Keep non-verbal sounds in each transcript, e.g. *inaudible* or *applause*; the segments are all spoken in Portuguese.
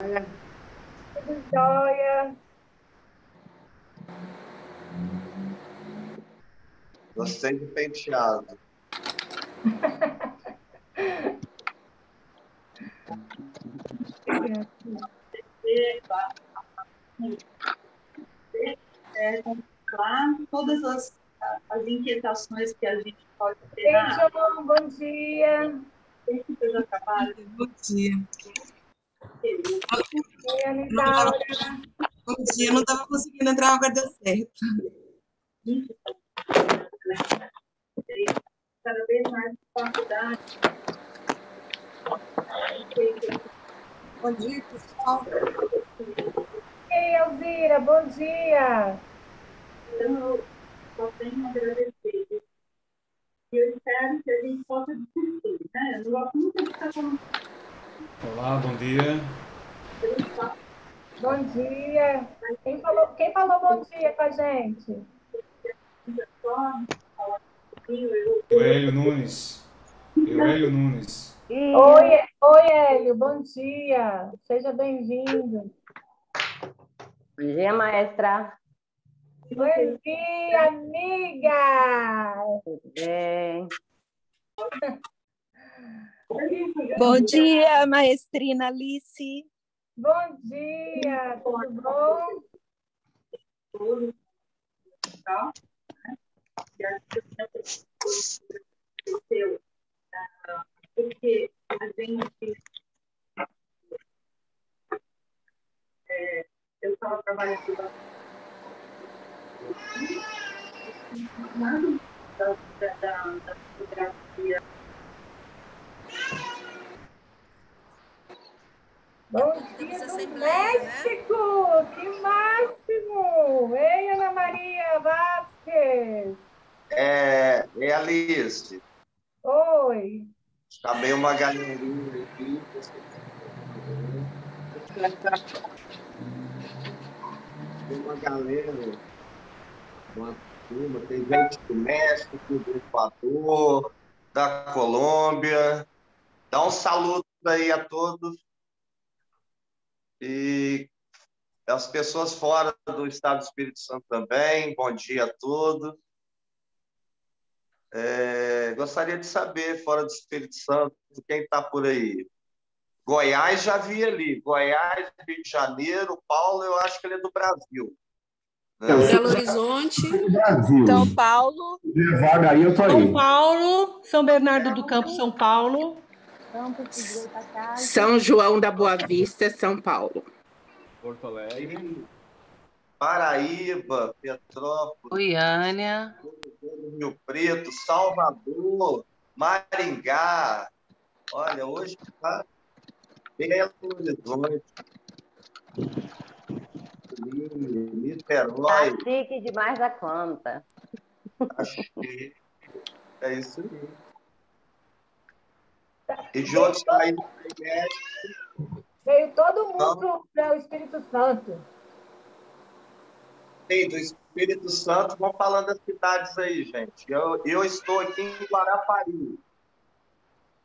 Tudo jóia. Gostei do penteado. É, lá todas as, as inquietações que a gente pode ter. Ei, João, bom dia. Bom dia. Bom dia, não estava conseguindo entrar, agora deu certo. Cada vez mais faculdade. Bom dia, pessoal. Ei, Elvira, bom dia. Então, eu só tenho a agradecer. E eu espero que a gente possa discutir, né? Eu não gosto muito de falando Olá, bom dia. Bom dia. Quem falou, quem falou bom dia com a gente? só, falar um pouquinho, eu O Hélio Nunes. Eu, Hélio Nunes. Oi, oi, Hélio, bom dia. Seja bem-vindo. Bom dia, maestra. Bom dia, amiga. Tudo bem? Bom dia, maestrina Alice. Bom dia, tudo bom? né? E ah, porque a gente é, eu estava trabalhando lá da, da fotografia Bom dia do México! Que máximo! Ei, Ana Maria Vasquez! É, é Alice. Oi! Chamei uma galerinha aqui. Tem uma galera, uma turma, tem gente do México, do Equador, da Colômbia. Dá um saludo aí a todos. E as pessoas fora do Estado do Espírito Santo também, bom dia a todos. É, gostaria de saber, fora do Espírito Santo, quem está por aí? Goiás já vi ali. Goiás, Rio de Janeiro, Paulo, eu acho que ele é do Brasil. né? Belo Horizonte, Brasil. São Paulo, aí, eu tô aí. São Paulo, São Bernardo do Campo, São Paulo. São João da Boa Vista, São Paulo. Porto Alegre. Paraíba, Petrópolis, Goiânia. Rio Preto, Salvador, Maringá. Olha, hoje está Belo Horizonte. Niterói. Tá chique demais da conta. Acho que é isso aí. México, Veio todo mundo para o Espírito Santo. tem do Espírito Santo, vão falando das cidades aí, gente. Eu, eu estou aqui em Guarapari.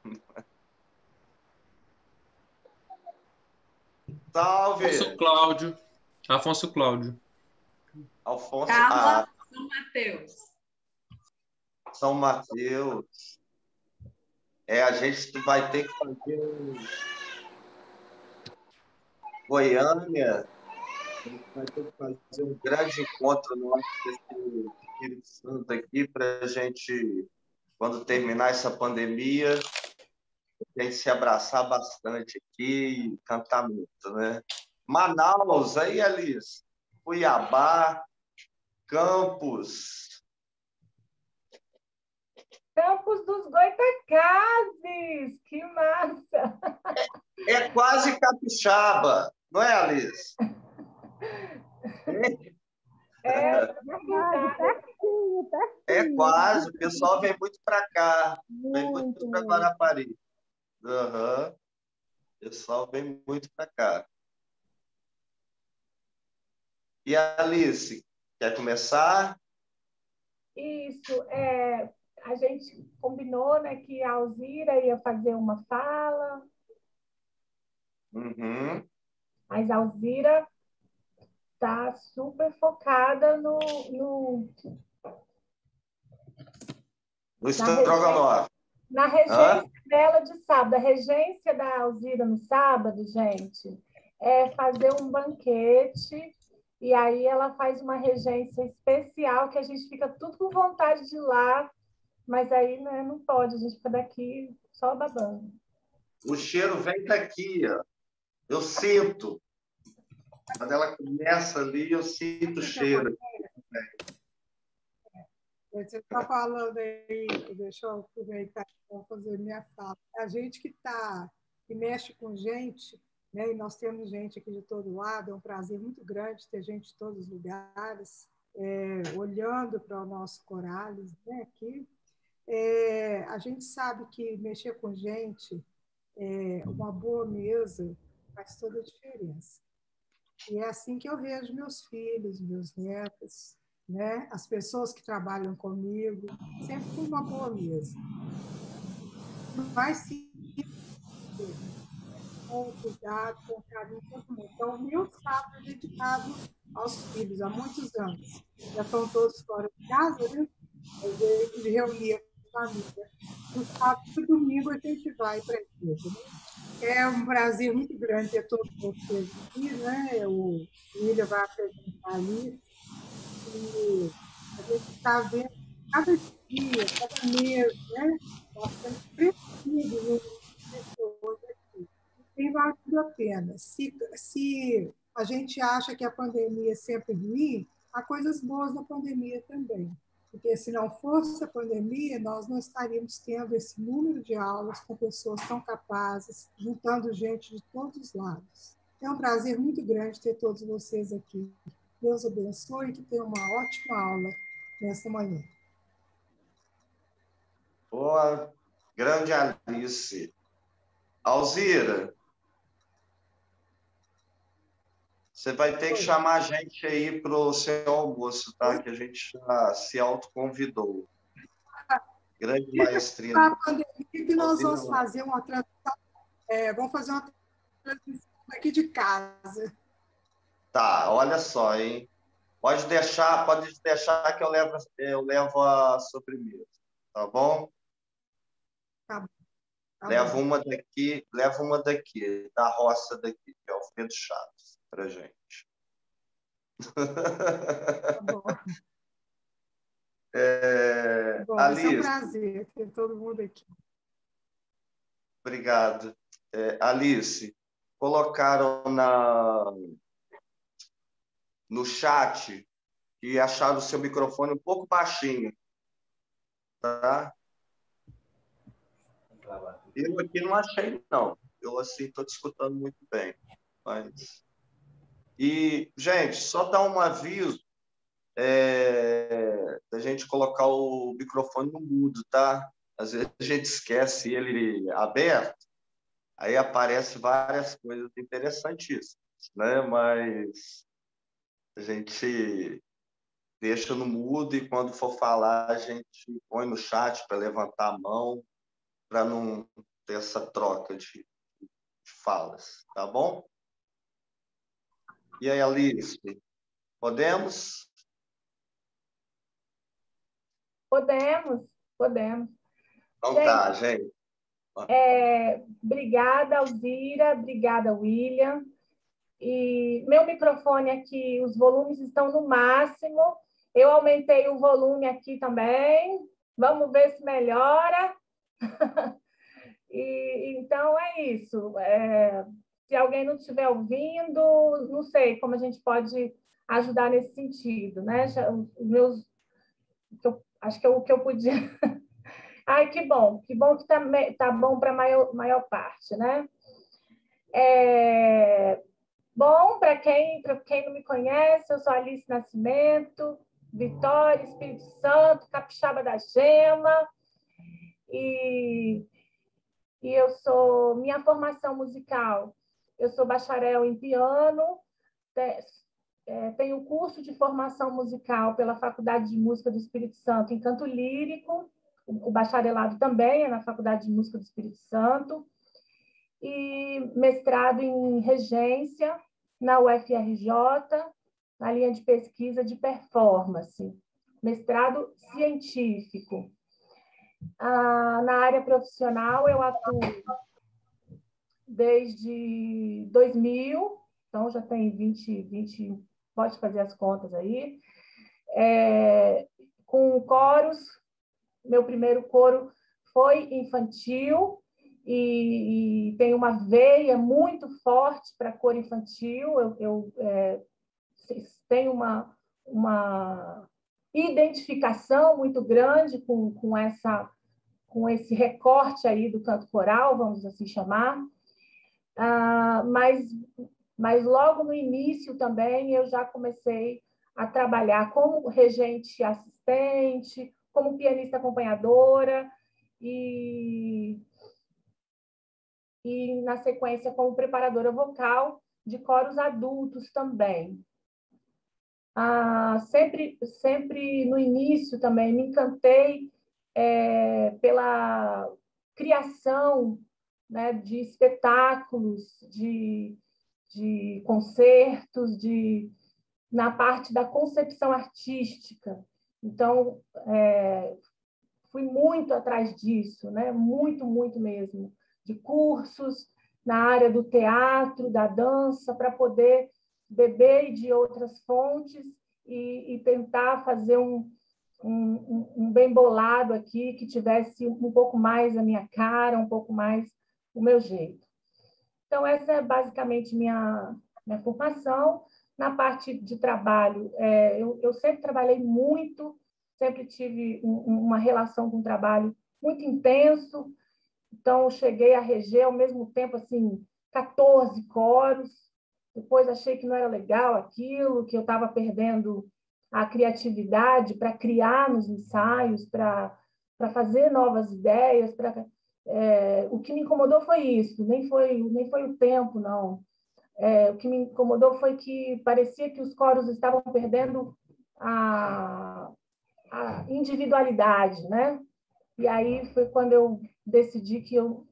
*laughs* Salve! Afonso Cláudio. Afonso Cláudio. Alfonso Carla, ah, São Mateus. São Mateus. É, a gente vai ter que fazer. Goiânia. A gente vai ter que fazer um grande encontro desse Espírito Santo aqui para a gente, quando terminar essa pandemia, a gente se abraçar bastante aqui e cantar muito, né? Manaus, aí, Alice. Cuiabá, Campos, Campos dos Goitacazes! Que massa! É quase capixaba, não é, Alice? É, É quase, o pessoal vem muito para cá, vem muito para Guarapari. Aham. O pessoal vem muito para cá. E a Alice, quer começar? Isso, é, a gente combinou né, que a Alzira ia fazer uma fala. Uhum. Mas a Alzira está super focada no, no, No estrogonofe. na regência dela de sábado. A regência da Alzira no sábado, gente, é fazer um banquete e aí ela faz uma regência especial que a gente fica tudo com vontade de ir lá, mas aí né, não pode, a gente fica daqui só babando. O cheiro vem daqui, ó. Eu sinto. Quando ela começa ali, eu sinto o cheiro. Você está falando aí, deixa eu aproveitar para fazer minha fala. A gente que está, que mexe com gente, né? e nós temos gente aqui de todo lado, é um prazer muito grande ter gente de todos os lugares, é, olhando para o nosso Corales né? aqui. É, a gente sabe que mexer com gente, é, uma boa mesa, faz toda a diferença. E é assim que eu vejo meus filhos, meus netos, né? as pessoas que trabalham comigo, sempre com uma boa mesa. Mas sim, com cuidado, com carinho, todo mundo. Então, meu sábado é dedicado aos filhos, há muitos anos. Já estão todos fora de casa, né? Eu jeito de reunir a família. No sábado domingo a gente vai para a. Né? É um prazer muito grande ter todos vocês aqui, né? O William vai apresentar ali e a gente está vendo cada dia, cada mês, né? Nós temos crescido no pessoas aqui. Tem valido a pena. Se, se a gente acha que a pandemia é sempre ruim, há coisas boas na pandemia também. Porque se não fosse a pandemia, nós não estaríamos tendo esse número de aulas com pessoas tão capazes, juntando gente de todos os lados. É um prazer muito grande ter todos vocês aqui. Deus abençoe e que tenha uma ótima aula nesta manhã. Boa, grande Alice. Alzira, você vai ter que chamar a gente aí para o seu almoço, tá? Que a gente já se autoconvidou. Grande maestria. Na pandemia que nós vamos fazer uma transmissão, é, vamos fazer uma transmissão aqui de casa. Tá, olha só, hein? Pode deixar, pode deixar que eu levo, eu levo a sobremesa, tá bom? Tá bom. Tá Leva bom. uma daqui, leva uma daqui, da roça daqui, que é o Alfredo Chaves, pra gente. Tá bom. *laughs* É, Bom, vai ser um Alice, prazer ter todo mundo aqui. obrigado. É, Alice, colocaram na, no chat que acharam o seu microfone um pouco baixinho. Tá? Eu aqui não achei, não. Eu, assim, estou te escutando muito bem. Mas... E, gente, só dar um aviso é, da gente colocar o microfone no mudo, tá? Às vezes a gente esquece ele aberto, aí aparece várias coisas interessantíssimas, né? Mas a gente deixa no mudo e quando for falar a gente põe no chat para levantar a mão, para não ter essa troca de, de falas, tá bom? E aí, Alice, podemos? Podemos, podemos. Então tá, gente. É, obrigada, Alzira, obrigada, William. E meu microfone aqui, os volumes estão no máximo. Eu aumentei o volume aqui também. Vamos ver se melhora. *laughs* e então é isso. É, se alguém não estiver ouvindo, não sei como a gente pode ajudar nesse sentido, né? Já, os meus, eu, acho que é o que eu podia. *laughs* Ai, que bom, que bom que tá, tá bom para a maior, maior parte, né? É, bom, para quem, quem não me conhece, eu sou Alice Nascimento, Vitória, Espírito Santo, Capixaba da Gema, e, e eu sou, minha formação musical, eu sou bacharel em piano, é, tenho curso de formação musical pela Faculdade de Música do Espírito Santo em canto lírico, o bacharelado também é na Faculdade de Música do Espírito Santo, e mestrado em regência na UFRJ, na linha de pesquisa de performance, mestrado científico. Ah, na área profissional, eu atuo desde 2000, então já tem 20, 20 pode fazer as contas aí, é, com coros, meu primeiro coro foi infantil, e, e tem uma veia muito forte para cor infantil. Eu, eu é, tenho uma, uma identificação muito grande com, com, essa, com esse recorte aí do canto coral, vamos assim chamar. Ah, mas, mas logo no início também eu já comecei a trabalhar como regente assistente, como pianista acompanhadora, e e, na sequência, como preparadora vocal de coros adultos também. Ah, sempre, sempre no início também me encantei é, pela criação né, de espetáculos, de, de concertos, de, na parte da concepção artística. Então, é, fui muito atrás disso, né? muito, muito mesmo de cursos na área do teatro, da dança, para poder beber de outras fontes e, e tentar fazer um, um, um, bem bolado aqui que tivesse um pouco mais a minha cara, um pouco mais o meu jeito. Então, essa é basicamente minha, minha formação. Na parte de trabalho, é, eu, eu sempre trabalhei muito, sempre tive um, uma relação com o trabalho muito intenso, então, cheguei a reger ao mesmo tempo assim 14 coros. Depois achei que não era legal aquilo, que eu estava perdendo a criatividade para criar nos ensaios, para fazer novas ideias. Pra, é, o que me incomodou foi isso, nem foi, nem foi o tempo, não. É, o que me incomodou foi que parecia que os coros estavam perdendo a, a individualidade, né? E aí foi quando eu decidi que eu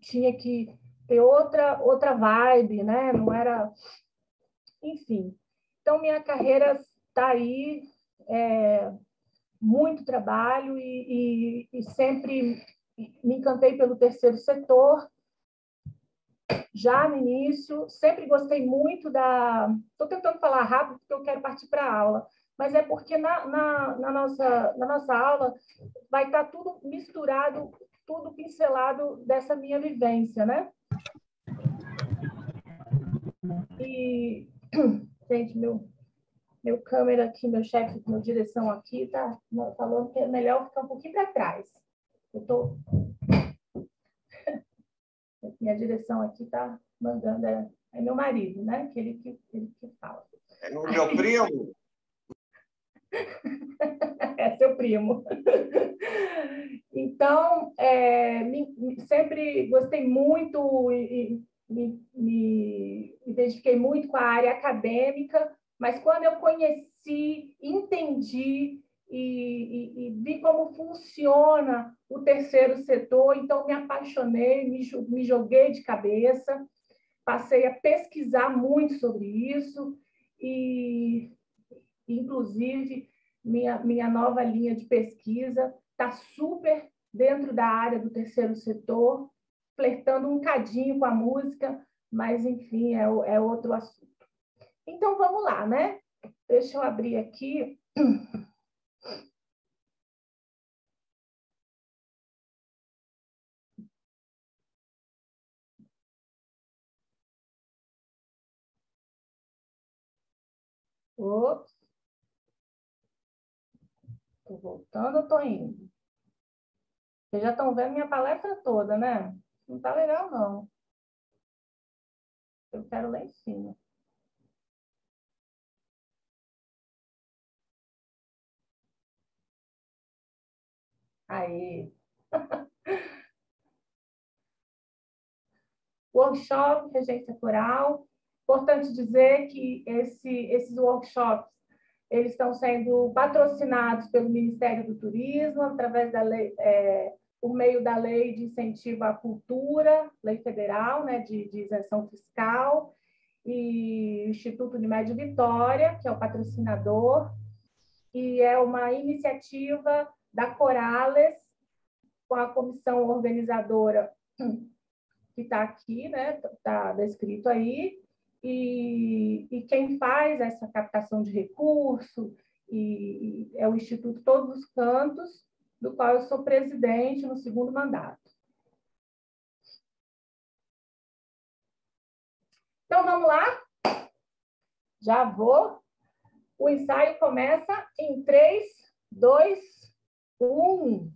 tinha que ter outra outra vibe, né? Não era, enfim. Então minha carreira está aí, é, muito trabalho e, e, e sempre me encantei pelo terceiro setor. Já no início, sempre gostei muito da. Estou tentando falar rápido porque eu quero partir para a aula mas é porque na, na, na, nossa, na nossa aula vai estar tudo misturado, tudo pincelado dessa minha vivência, né? E, *clears throat* gente, meu, meu câmera aqui, meu chefe, meu direção aqui, tá falando que é melhor ficar um pouquinho para trás. Eu tô... *laughs* Minha direção aqui tá mandando, é, é meu marido, né? Que ele que, ele que fala. É o meu primo? *laughs* é seu primo. Então, é, me, sempre gostei muito e, me, me identifiquei muito com a área acadêmica, mas quando eu conheci, entendi e, e, e, vi como funciona o terceiro setor, então me apaixonei, me, me joguei de cabeça, passei a pesquisar muito sobre isso e Inclusive, minha, minha nova linha de pesquisa está super dentro da área do terceiro setor, flertando um cadinho com a música, mas, enfim, é, é outro assunto. Então, vamos lá, né? Deixa eu abrir aqui. Ops. Estou voltando, estou indo. Vocês já estão vendo minha palestra toda, né? Não está legal, não. Eu quero lá em cima. Aí. *laughs* Workshop, regência coral. Importante dizer que esse, esses workshops eles estão sendo patrocinados pelo Ministério do Turismo, através da lei, é, por meio da lei de incentivo à cultura, lei federal, né, de, de isenção fiscal, e o Instituto Unimed Vitória, que é o patrocinador, e é uma iniciativa da Corales, com a comissão organizadora *clears throat* que está aqui, né? Está descrito aí, e, e, quem faz essa captação de recurso e, é o Instituto Todos os Cantos, do qual eu sou presidente no segundo mandato. Então, vamos lá? Já vou. O ensaio começa em 3, 2, 1.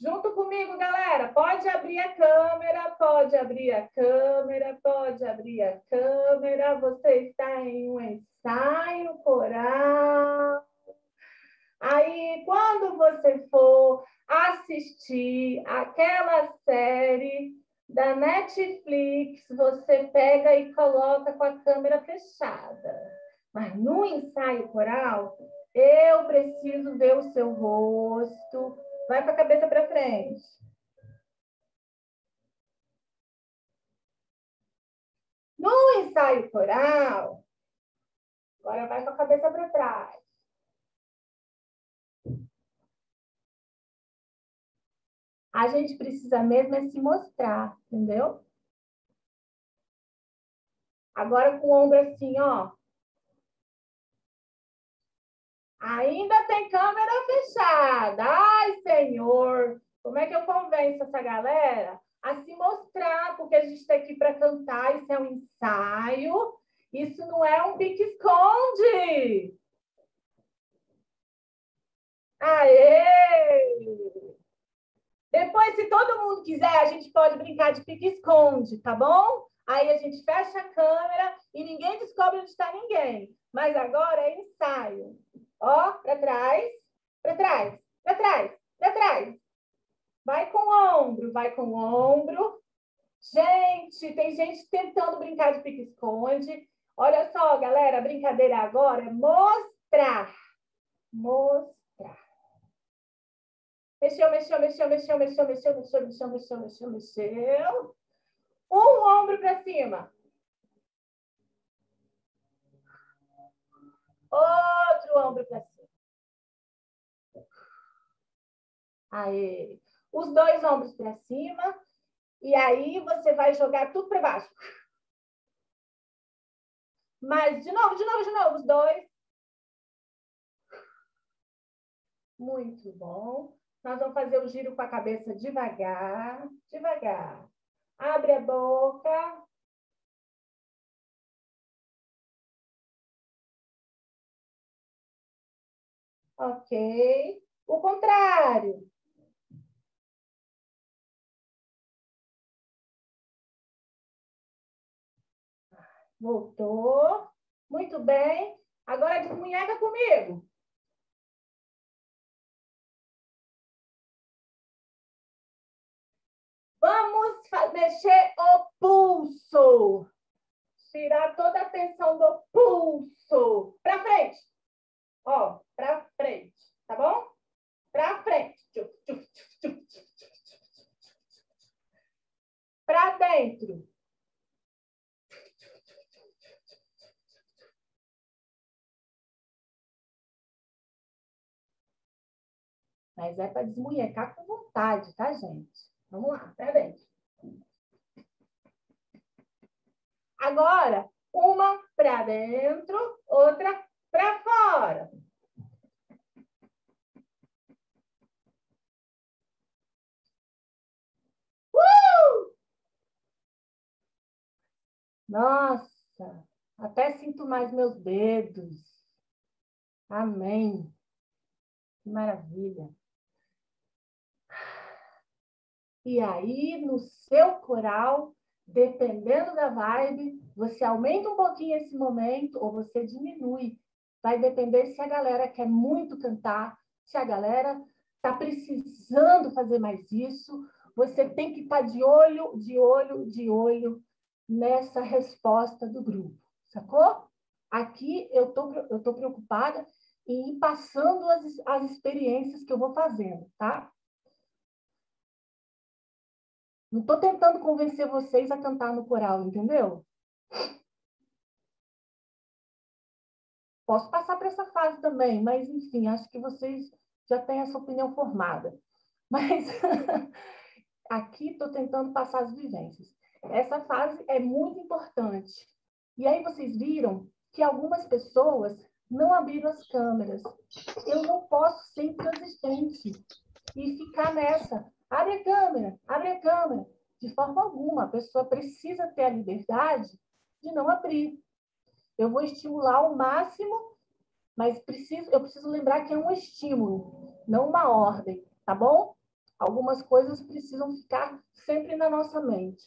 Junto comigo, galera. Pode abrir a câmera, pode abrir a câmera, pode abrir a câmera. Você está em um ensaio coral. Aí, quando você for assistir aquela série da Netflix, você pega e coloca com a câmera fechada. Mas no ensaio coral, eu preciso ver o seu rosto. Vai com a cabeça para frente. No ensaio coral, agora vai com a cabeça para trás. A gente precisa mesmo é se mostrar, entendeu? Agora com o ombro assim, ó. Ainda tem câmera fechada. Ai, Senhor, como é que eu convenço essa galera a se mostrar? Porque a gente está aqui para cantar, isso é um ensaio, isso não é um pique-esconde. Aê! Depois, se todo mundo quiser, a gente pode brincar de pique-esconde, tá bom? Aí a gente fecha a câmera e ninguém descobre onde está ninguém. Mas agora é ensaio. Ó, para trás, para trás, para trás, para trás. Vai com o ombro, vai com o ombro. Gente, tem gente tentando brincar de pique-esconde. Olha só, galera, a brincadeira agora é mostrar. Mostrar. Mexeu, mexeu, mexeu, mexeu, mexeu, mexeu, mexeu, mexeu, mexeu, mexeu, mexeu. Um ombro para cima. Outro ombro para cima. Aí. Os dois ombros para cima. E aí você vai jogar tudo para baixo. Mais, de novo, de novo, de novo. Os dois. Muito bom. Nós vamos fazer o giro com a cabeça devagar, devagar. Abre a boca. Ok. O contrário. Voltou. Muito bem. Agora desmunheca comigo. Vamos mexer o pulso. Tirar toda a tensão do pulso. Para frente. Ó, para frente. Tá bom? Para frente. Para dentro. Mas é para desmunhecar com vontade, tá, gente? Vamos lá, para dentro. Agora, uma para dentro, outra para fora. Uh! Nossa, até sinto mais meus dedos. Amém. Que maravilha. E aí, no seu coral, dependendo da vibe, você aumenta um pouquinho esse momento ou você diminui. Vai depender se a galera quer muito cantar, se a galera está precisando fazer mais isso. Você tem que estar tá de olho, de olho, de olho nessa resposta do grupo, sacou? Aqui eu tô, eu tô preocupada em ir passando as, as experiências que eu vou fazendo, tá? Não estou tentando convencer vocês a cantar no coral, entendeu? Posso passar para essa fase também, mas enfim, acho que vocês já têm essa opinião formada. *laughs* Mas aqui estou tentando passar as vivências. Essa fase é muito importante. E aí vocês viram que algumas pessoas não abriram as câmeras. Eu não posso ser intransigente e ficar nessa. Abre a câmera, abre a câmera. De forma alguma, a pessoa precisa ter a liberdade de não abrir. Eu vou estimular ao máximo, mas preciso, eu preciso lembrar que é um estímulo, não uma ordem, tá bom? Algumas coisas precisam ficar sempre na nossa mente.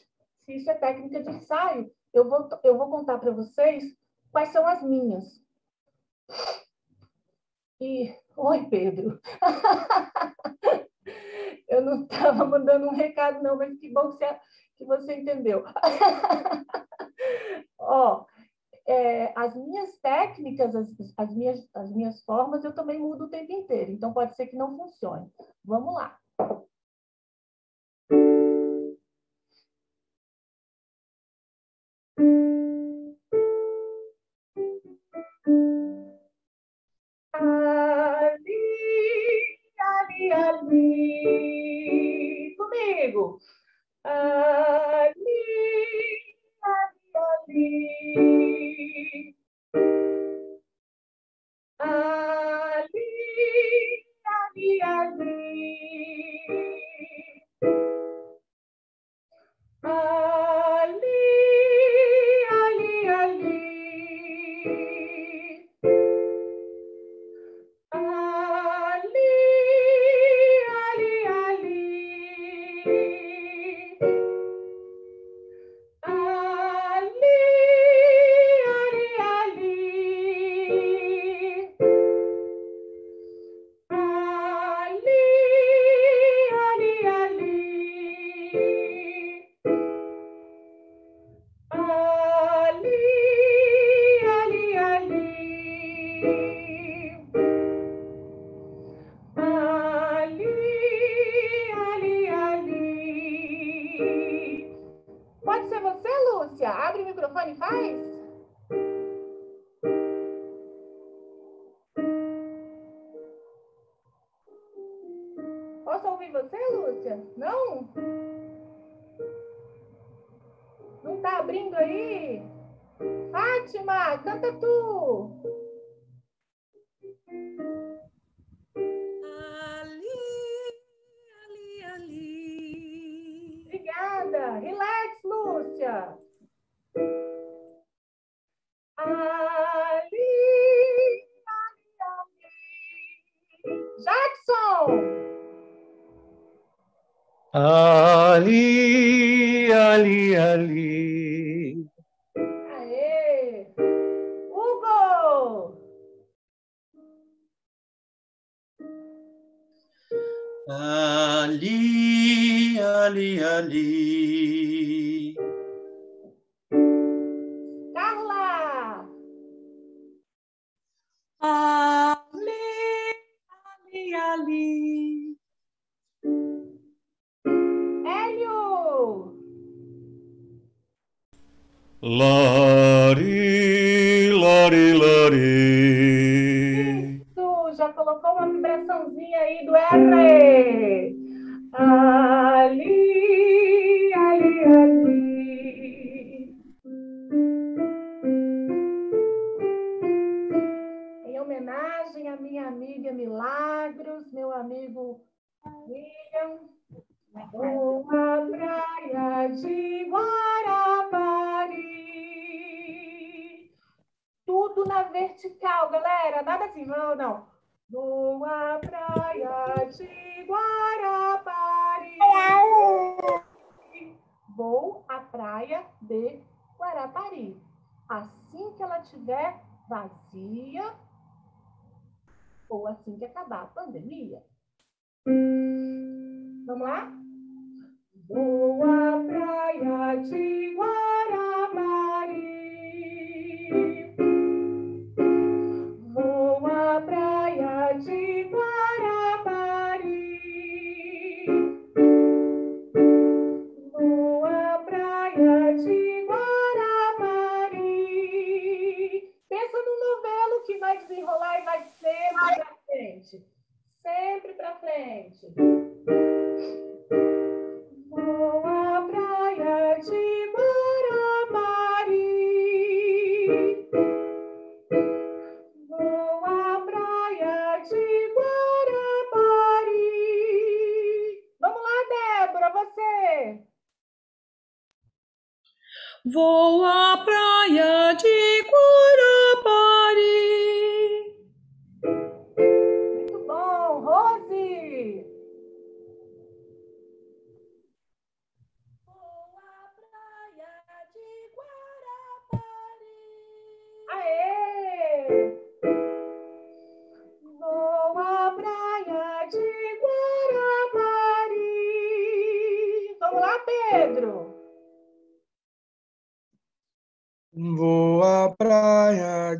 Se isso é técnica de ensaio, eu vou, eu vou contar para vocês quais são as minhas. E, oi, Pedro. *laughs* eu não *laughs* estava mandando um recado, não, mas que bom que você, que você entendeu. *laughs* Ó, é, as minhas técnicas, as, as, minhas, as minhas formas, eu também mudo o tempo inteiro. Então, pode ser que não funcione. Vamos lá. Thank you.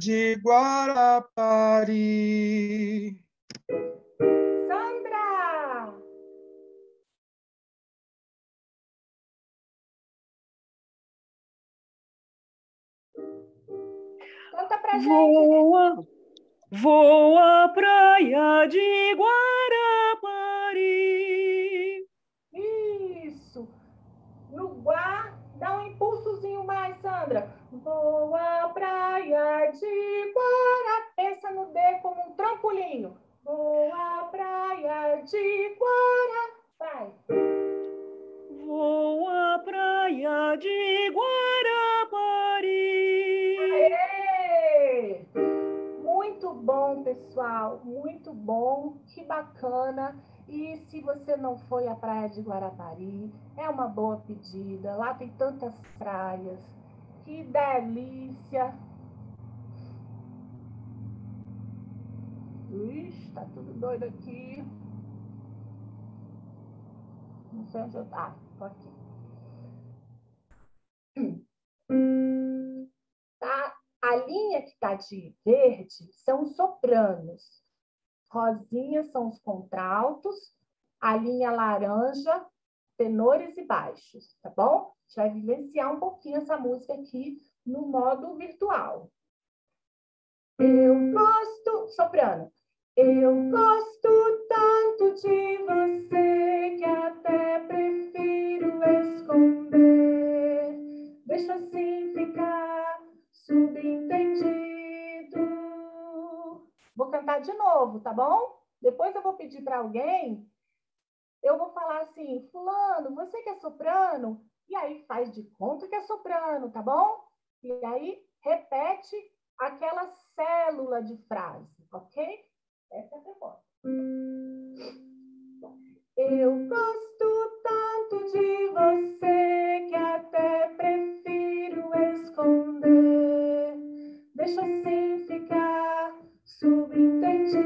De Guarapari. Sandra. Conta pra gente. Vou à, vou à praia de Guarapari. Isso. No Guá, dá um impulsozinho mais, Sandra. À praia de Guara. Pensa no D como um trampolinho. À praia de Guara. Vai. À praia de Guarapari. Aê! Muito bom, pessoal. Muito bom. Que bacana. E se você não foi à praia de Guarapari, é uma boa pedida. Lá tem tantas praias. Que delícia. Ixi, tá tudo doido aqui. Não sei onde eu... Ah, tô aqui. Tá? A linha que está de verde são os sopranos. Rosinha são os contraltos. A linha laranja, tenores e baixos, tá bom? Gente vai vivenciar um pouquinho essa música aqui no modo virtual. Eu gosto, soprano. Eu gosto tanto de você que até prefiro esconder. Deixa assim ficar subentendido. Vou cantar de novo, tá bom? Depois eu vou pedir para alguém. Eu vou falar assim, fulano, você que é soprano? E aí faz de conta que é soprano, tá bom? E aí repete aquela célula de frase, ok? Essa é a proposta. Eu gosto tanto de você que até prefiro esconder. Deixa assim ficar subentendido.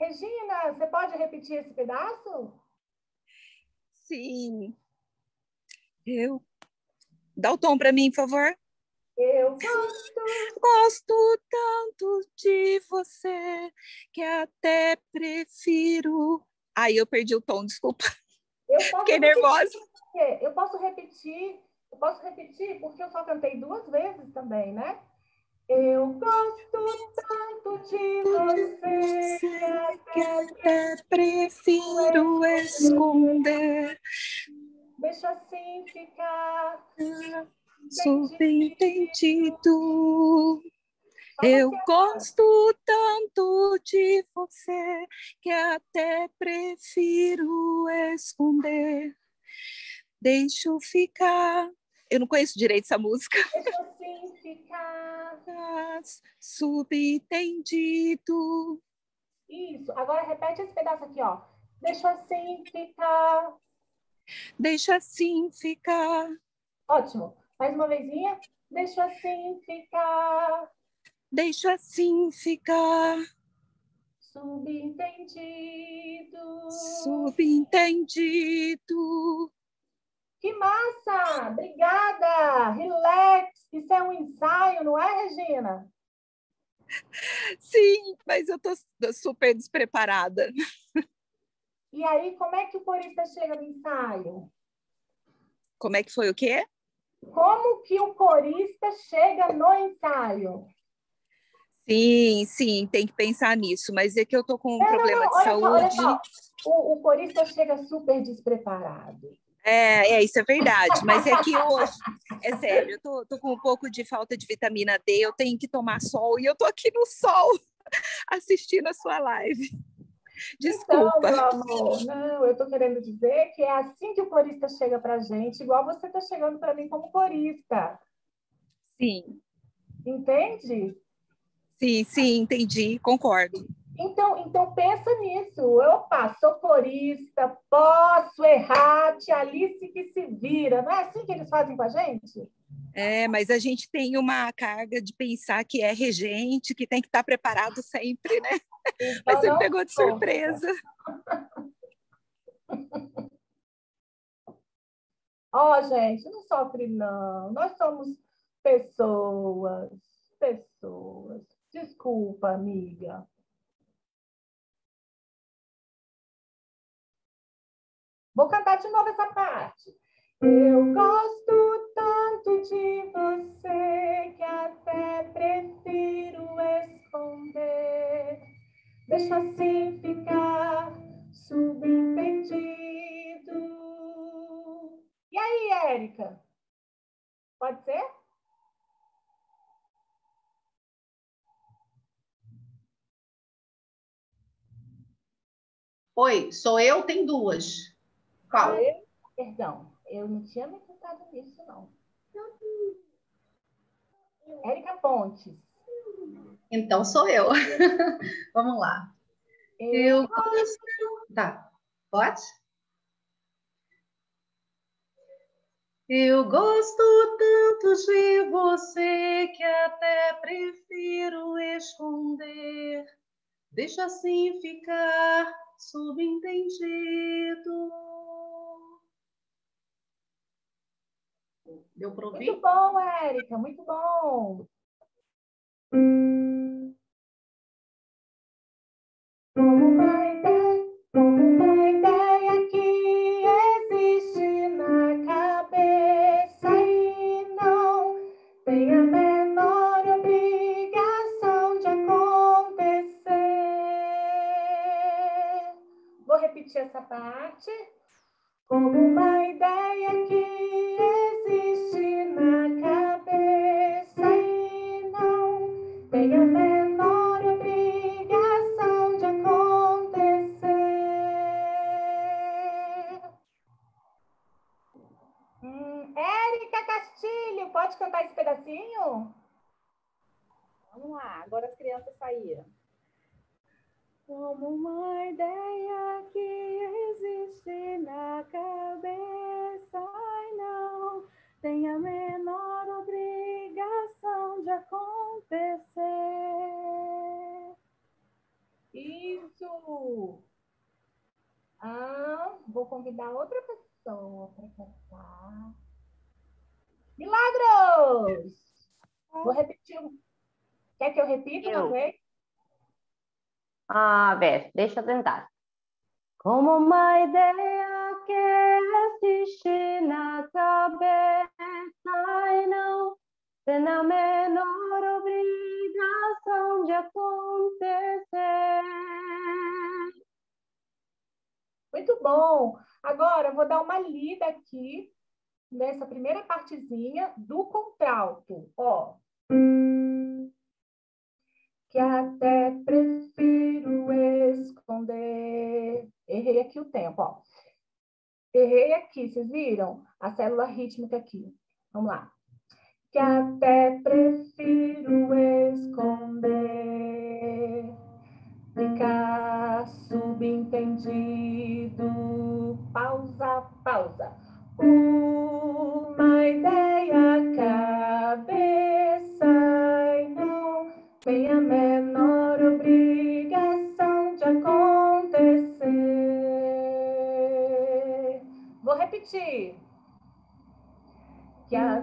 Regina, você pode repetir esse pedaço? Sim. Eu. Dá o tom para mim, por favor. Eu gosto. Gosto tanto de você que até prefiro. Ai, eu perdi o tom, desculpa. Eu Fiquei repetir nervosa. Eu posso repetir, eu posso repetir porque eu só cantei duas vezes também, né? Eu gosto tanto de você que até prefiro esconder. Deixa assim ficar. Subentendido. Eu gosto tanto de você que até prefiro esconder. Deixo ficar. Eu não conheço direito essa música. Deixa assim ficar. Subentendido. Isso. Agora repete esse pedaço aqui, ó. Deixa assim ficar. Deixa assim ficar. Ótimo. Mais uma vezinha. Deixa assim ficar. Deixa assim ficar. Subentendido. Subentendido. Que massa! Obrigada! Relax! Isso é um ensaio, não é, Regina? Sim, mas eu tô super despreparada. E aí, como é que o corista chega no ensaio? Como é que foi o quê? Como que o corista chega no ensaio? Sim, sim, tem que pensar nisso, mas é que eu tô com um Não, não, problema não, de só, olha saúde. só. O, o corista chega super despreparado. É, é, isso é verdade, mas é que hoje, é sério, eu tô, tô com um pouco de falta de vitamina D, eu tenho que tomar sol e eu tô aqui no sol *laughs* assistindo a sua live. Então, Desculpa. meu amor, não, eu tô querendo dizer que é assim que o corista chega pra gente, igual você tá chegando para mim como corista. Sim. Entende? Sim, sim, entendi, concordo. Então, então pensa nisso. Opa, sou corista, posso errar, tia Alice que se vira. Não é assim que eles fazem com a gente? É, mas a gente tem uma carga de pensar que é regente, que tem que estar preparado sempre, né? Mas você não pegou de surpresa. *laughs* Ó, gente, não sofre não. Nós somos pessoas, pessoas. Desculpa, amiga. Vou cantar de novo essa parte. Eu gosto tanto de você que até prefiro esconder. Deixa assim ficar subentendido. E aí, Érica? Pode ser? Oi, sou eu, tem duas. Qual? Ah, eu- Perdão, eu não tinha me tentado nisso, não. Érica Pontes. Então sou eu. *laughs* Vamos lá. Eu gosto. Tá, pode? Eu gosto tanto de você que até prefiro esconder. Deixa assim ficar subentendido. Deu para ouvir? Muito bom, Érica, muito bom. Como uma ideia, que existe na cabeça e não tem a menor obrigação de acontecer. Vou repetir essa parte. Como uma ideia que Quer que eu repita uma Eu. vez? A ver, deixa eu tentar. Como uma ideia que existe na cabeça e não tem a menor obrigação de acontecer. Muito bom. Agora eu vou dar uma lida aqui nessa primeira partezinha do contralto. Ó. Que até prefiro esconder. Errei aqui o tempo, ó. Errei aqui, vocês viram? A célula rítmica aqui. Vamos lá. Que até prefiro esconder. Ficar subentendido. Pausa, pausa. Uma ideia cabeça tem a menor obrigação de acontecer. Vou repetir. Que, a,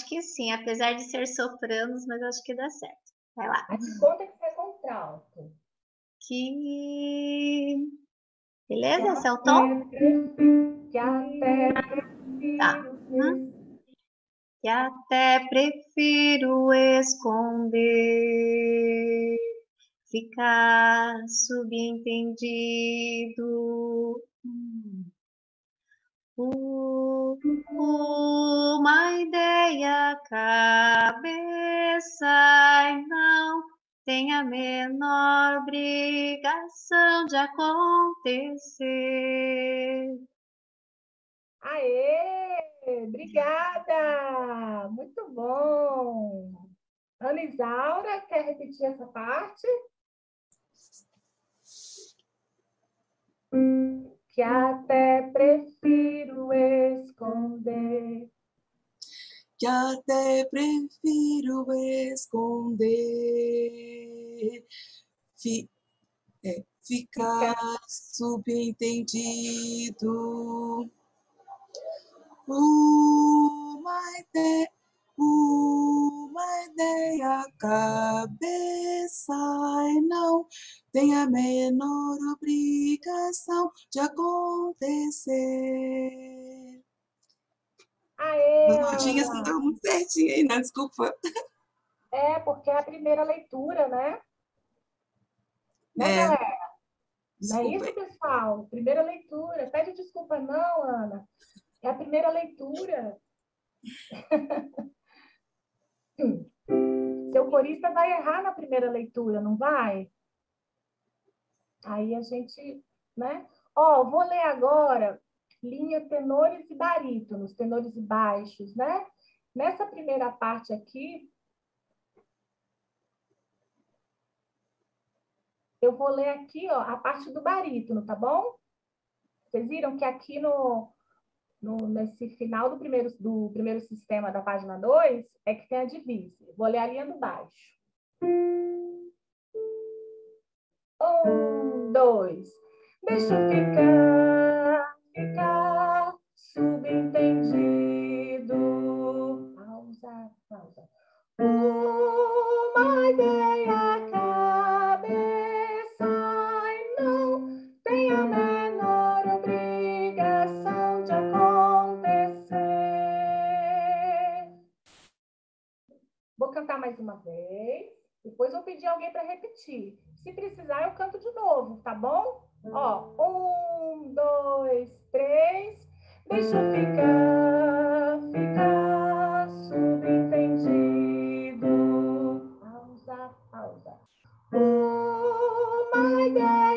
acho que sim. Apesar de ser sopranos, mas acho que dá certo. Vai lá. A conta que é contralto. Que. Beleza? Esse é o tom? Que até Tá. Que até prefiro esconder, ficar subentendido. U- Uma ideia cabeça e não tem a menor obrigação de acontecer. Aê! Obrigada! Muito bom! Ana Isaura, quer repetir essa parte? Que até prefiro esconder. que até prefiro esconder, fi- é, ficar subentendido. Uma ideia, uma ideia cabeça e não tem a menor obrigação de acontecer. Aê! As notinhas não estavam muito certinho aí, né? Desculpa. É, porque é a primeira leitura, né? Né, É, galera? É isso, pessoal? Primeira leitura. Pede desculpa, não, Ana. É a primeira leitura. *laughs* Seu corista vai errar na primeira leitura, não vai? Aí a gente, né? Ó, vou ler agora linha tenores e barítonos, tenores e baixos, né? Nessa primeira parte aqui, eu vou ler aqui, ó, a parte do barítono, tá bom? Vocês viram que aqui no, no- nesse final do primeiro, do primeiro sistema da página 2 é que tem a divise. Vou ler a linha do baixo. Um, dois. Deixa ficar, ficar subentendido. Pausa, pausa. Uma ideia Depois vou pedir alguém para repetir. Se precisar, eu canto de novo, tá bom? Ó, um, dois, três. Deixa ficar, ficar subentendido. Pausa, pausa. Uma ideia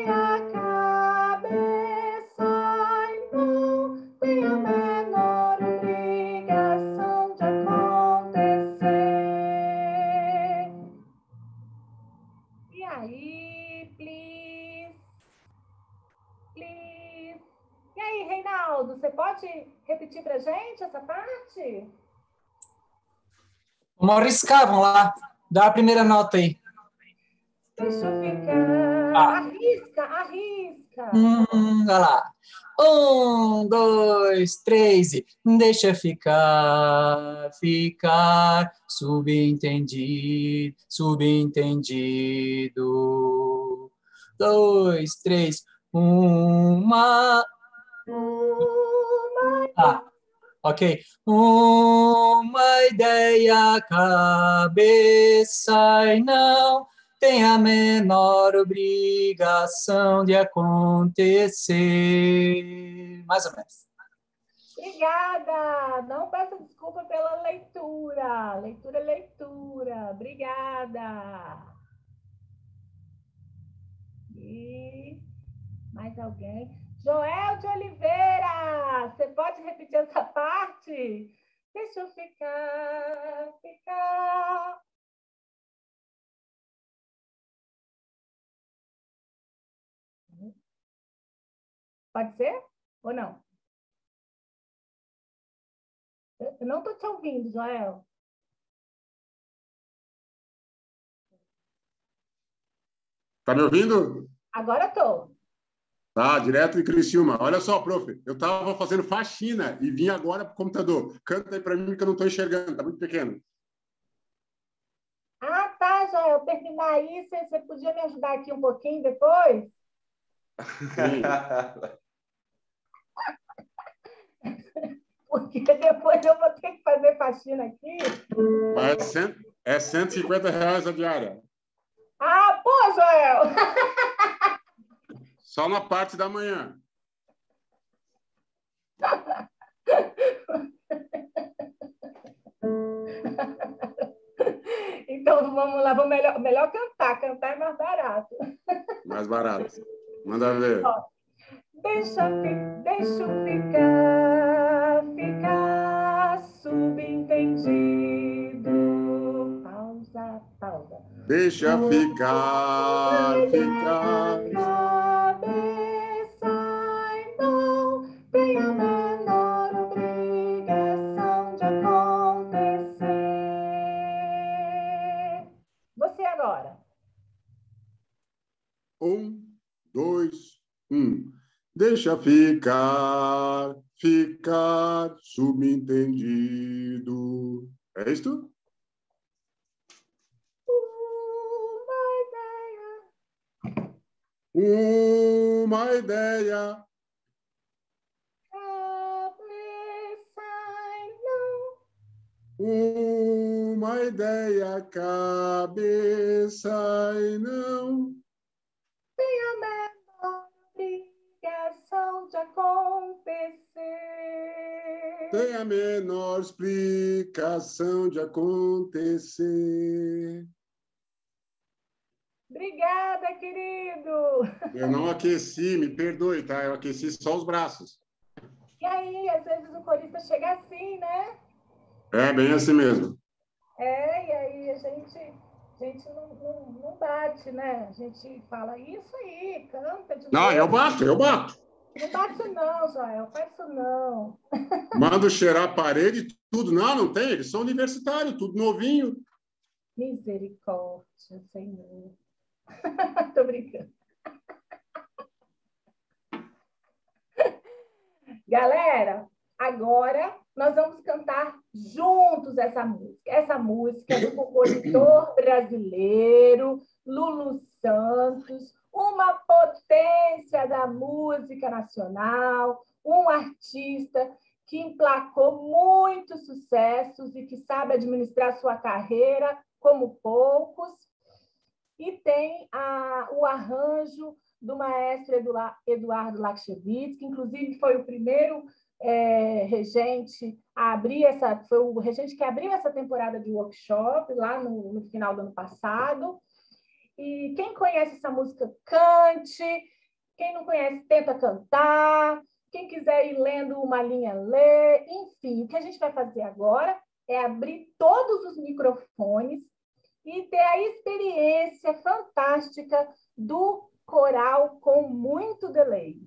pode repetir pra gente essa parte? Vamos arriscar, vamos lá. Dá a primeira nota aí. Deixa eu ficar. Arrisca, arrisca. Hum, olha lá. Um, dois, três e deixa ficar, ficar, subentendido, subentendido. Dois, três, uma. Ah, ok. Uma ideia cabeça e não tem a menor obrigação de acontecer. Mais ou menos. Obrigada. Não peço desculpa pela leitura. Leitura, é leitura. Obrigada. E mais alguém? Joel de Oliveira, você pode repetir essa parte? Deixa eu ficar, ficar. Pode ser ou não? Eu não estou te ouvindo, Joel. Tá me ouvindo? Agora tô. Tá, direto de Criciúma. Olha só, prof, eu estava fazendo faxina e vim agora pro computador. Canta aí para mim que eu não estou enxergando, tá muito pequeno. Ah, tá, Joel. Terminar isso, você podia me ajudar aqui um pouquinho depois? *laughs* Porque depois eu vou ter que fazer faxina aqui. Mas é cento- é 150 reais a diária. Ah, pô, Joel! *laughs* Só na parte da manhã. Então vamos lá, vou melhor, melhor cantar. Cantar é mais barato. Mais barato. Manda ver. Ó, Deixa, deixa ficar, ficar subentendido. Pausa, pausa. Deixa ficar, ficar. Tem a menor obrigação de acontecer. Você agora. Um, dois, um. Deixa ficar, ficar subentendido. É isto? Uma ideia. Uma ideia, cabeça e não. Tem a menor obrigação de acontecer. Tem a menor explicação de acontecer. Obrigada, querido. Eu não aqueci, me perdoe, tá? Eu aqueci só os braços. E aí, às vezes o corista chega assim, né? É bem assim mesmo. É, e aí a gente, a gente não, não, não bate, né? A gente fala isso aí, canta de Não, novo. eu bato, eu bato. Não bate não, Joel, faz isso não. *laughs* Mando cheirar a parede, tudo. Não, não tem, eles são universitários, tudo novinho. Misericórdia, Senhor. *laughs* Tô brincando. *laughs* Galera, agora nós vamos cantar juntos essa música. Essa música é do compositor brasileiro Lulu Santos, uma potência da música nacional, um artista que emplacou muitos sucessos e que sabe administrar sua carreira como poucos. E tem a, o arranjo do maestro Eduardo Lakshevitz, que inclusive foi o primeiro é, regente a abrir essa, foi o regente que abriu essa temporada de workshop lá no, no final do ano passado. E quem conhece essa música, cante. Quem não conhece, tenta cantar. Quem quiser ir lendo uma linha, lê. Enfim, o que a gente vai fazer agora é abrir todos os microfones e ter a experiência fantástica do coral com muito delay.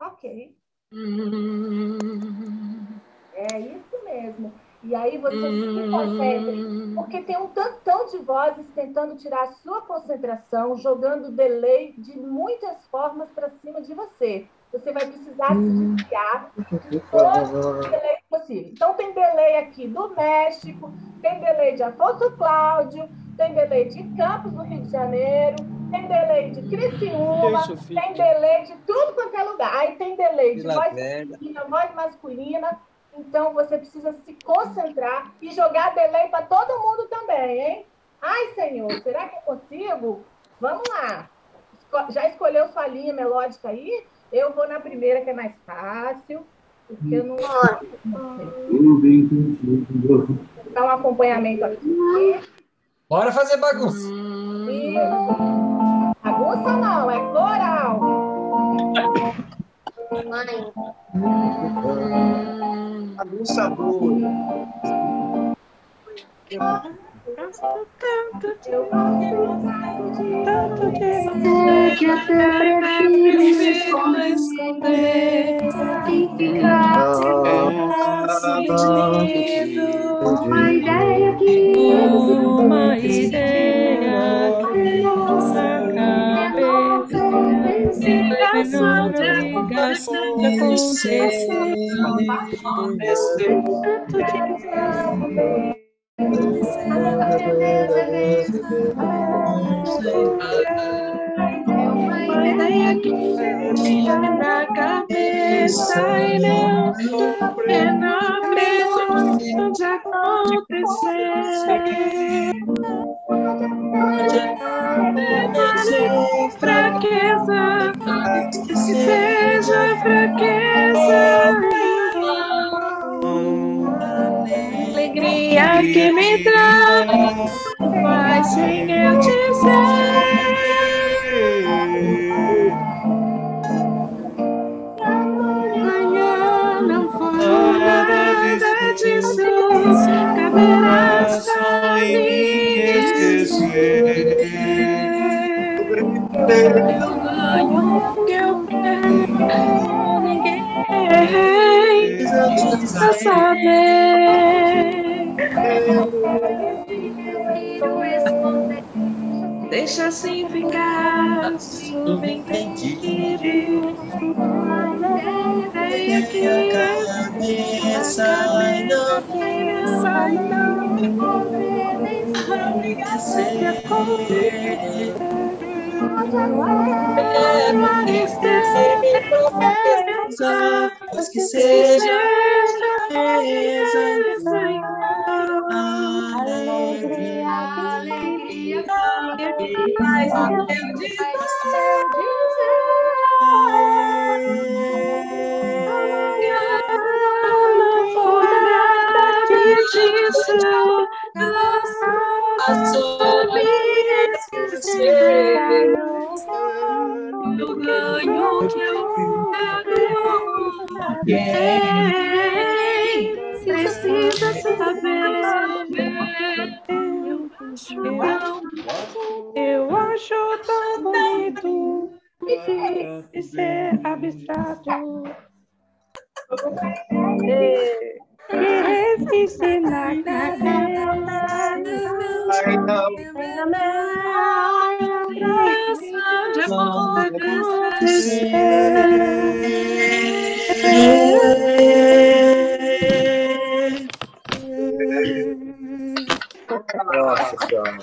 Ok. É isso mesmo. E aí você se concentre, porque tem um tantão de vozes tentando tirar a sua concentração, jogando delay de muitas formas para cima de você. Você vai precisar se desviar *laughs* de todos os delays possíveis. Então, tem delay aqui do México, tem delay de Afonso Cláudio, tem delay de Campos, no Rio de Janeiro, tem delay de Criciúma, tem delay de tudo quanto é lugar. Aí tem delay de Vila voz Velha. feminina, voz masculina. Então, você precisa se concentrar e jogar delay para todo mundo também, hein? Ai, Senhor, será que eu consigo? Vamos lá. Já escolheu sua linha melódica aí? Eu vou na primeira, que é mais fácil, porque eu não não sei. Dá um acompanhamento aqui. Bora fazer bagunça. Isso. Bagunça não, é coral. Bagunça boa. Sei que até prefiro me esconder. E ficar sentido. Uma ideia que Uma ideia Obrigação de acontecer. Uma ideia que me na cabeça e não é na pressão de acontecer. Fraqueza, que seja fraqueza. Alegria que me traz, vai sem eu dizer. Disso, caberá só em mim esquecer. Eu ganho o que eu quero, ninguém precisa saber. Deixa assim ficar subentendido. Ideia que cabeça e não sai não obedecer. Quero mas que seja certeza, alegria, alegria, que faz eu não for nada disso. Passou me Eu ganho o que eu Quem precisa saber? Eu, eu acho tão bonito de ser abstrato. Que resiste na cabeça. Nossa senhora.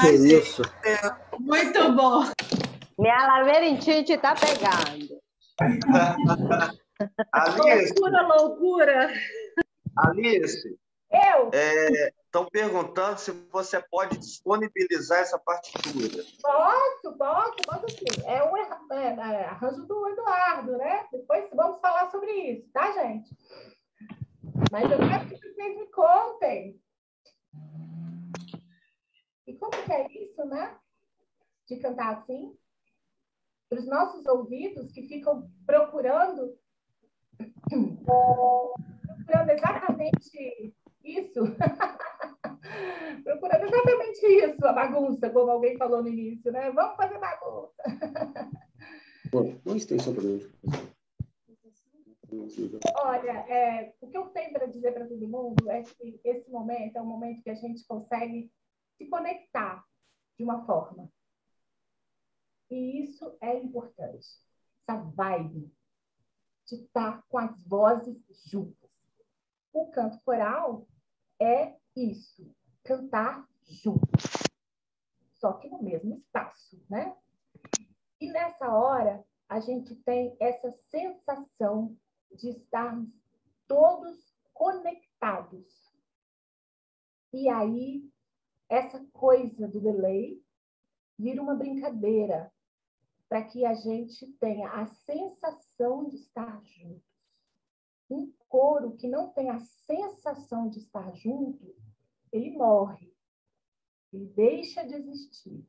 Que isso? Muito bom. Minha labirintite tá pegando. *laughs* Alice, Loucura, loucura. Alice, Eu? Estão perguntando se você pode disponibilizar essa partitura. Posso, posso, posso sim. É um é, é, arranjo do Eduardo, né? Depois vamos falar sobre isso, tá, gente? Mas eu quero que vocês me contem. E como que é isso, né? De cantar assim? Para os nossos ouvidos que ficam procurando, *clears throat* procurando exatamente isso. *laughs* procurando exatamente isso, a bagunça, como alguém falou no início, né? Vamos fazer bagunça. Bom, uma extensão para. Olha, é, o que eu tenho para dizer para todo mundo é que esse momento é um momento que a gente consegue se conectar de uma forma. E isso é importante. Essa vibe de estar com as vozes juntas. O canto coral é isso, cantar juntos. Só que no mesmo espaço, né? E nessa hora, a gente tem essa sensação de estarmos todos conectados. E aí, essa coisa do delay vira uma brincadeira para que a gente tenha a sensação de estar juntos. Um coro que não tem a sensação de estar junto, ele morre, ele deixa de existir.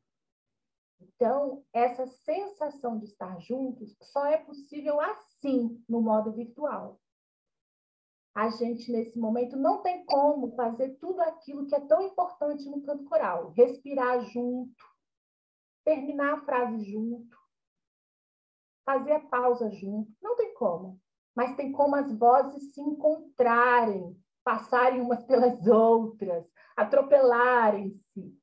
Então, essa sensação de estar juntos só é possível assim, no modo virtual. A gente, nesse momento, não tem como fazer tudo aquilo que é tão importante no canto coral. Respirar junto, terminar a frase junto, fazer a pausa junto. Não tem como. Mas tem como as vozes se encontrarem, passarem umas *laughs* pelas outras, atropelarem-se.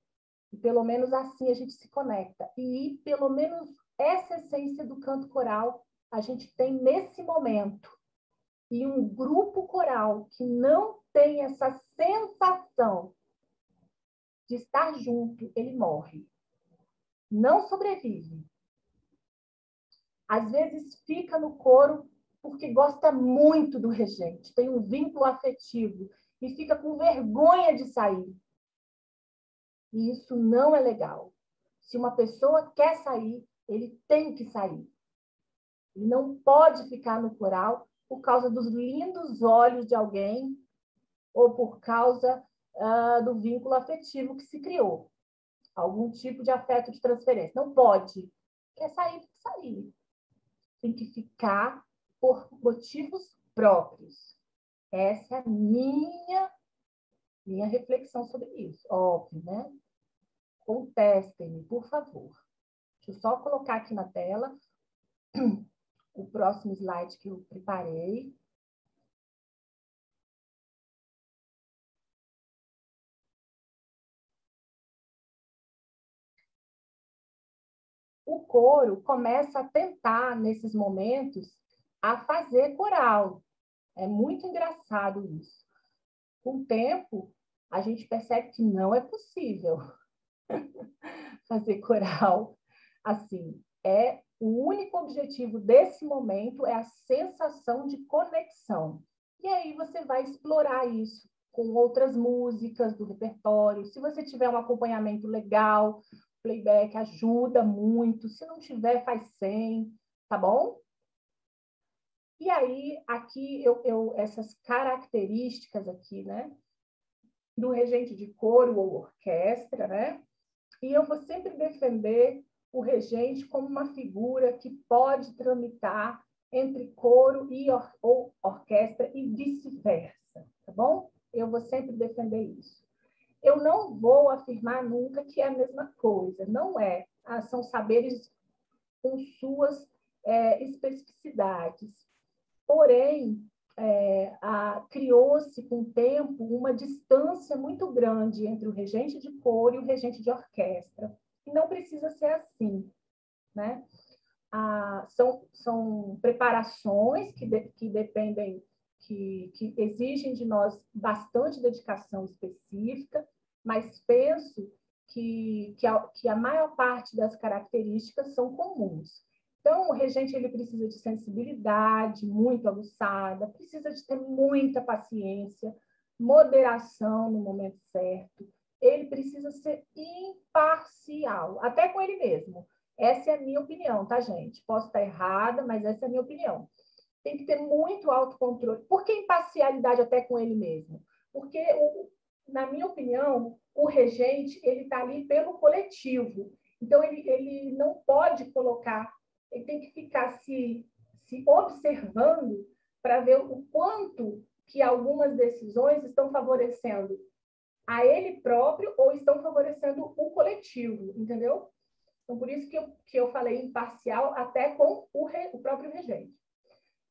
E pelo menos assim a gente se conecta. E pelo menos essa essência do canto coral a gente tem nesse momento. E um grupo coral que não tem essa sensação de estar junto, ele morre. Não sobrevive. Às vezes fica no coro porque gosta muito do regente, tem um vínculo afetivo e fica com vergonha de sair. E isso não é legal. Se uma pessoa quer sair, ele tem que sair. Ele não pode ficar no coral por causa dos lindos olhos de alguém ou por causa uh, do vínculo afetivo que se criou. Algum tipo de afeto de transferência. Não pode. Quer sair, tem que sair. Tem que ficar por motivos próprios. Essa é a minha, minha reflexão sobre isso. Óbvio, né? Contestem-me, por favor. Deixa eu só colocar aqui na tela *clears throat* o próximo slide que eu preparei. O coro começa a tentar, nesses momentos, a fazer coral. É muito engraçado isso. Com o tempo, a gente percebe que não é possível *laughs* fazer coral assim. É o único objetivo desse momento é a sensação de conexão. E aí você vai explorar isso com outras músicas do repertório. Se você tiver um acompanhamento legal, playback ajuda muito. Se não tiver, faz sem, tá bom? E aí, aqui, eu, eu, essas características aqui, né? Do regente de coro ou orquestra, né? E eu vou sempre defender o regente como uma figura que pode tramitar entre coro e or, ou orquestra e vice-versa, tá bom? Eu vou sempre defender isso. Eu não vou afirmar nunca que é a mesma coisa, não é. Ah, são saberes com suas é, especificidades. Porém, é, criou-se com o tempo uma distância muito grande entre o regente de coro e o regente de orquestra e não precisa ser assim, né? Ah, são, são preparações que, de, que dependem, que, que exigem de nós bastante dedicação específica, mas penso que, que, a, que a maior parte das características são comuns. Então, o regente ele precisa de sensibilidade muito aguçada, precisa de ter muita paciência, moderação no momento certo, ele precisa ser imparcial, até com ele mesmo. Essa é a minha opinião, tá, gente? Posso estar errada, mas essa é a minha opinião. Tem que ter muito autocontrole. Por que imparcialidade até com ele mesmo? Porque, na minha opinião, o regente ele está ali pelo coletivo. Então, ele, ele não pode colocar, ele tem que ficar se, se observando para ver o quanto que algumas decisões estão favorecendo a ele próprio ou estão favorecendo o coletivo, entendeu? Então, por isso que eu, que eu falei imparcial até com o, re, o próprio regente.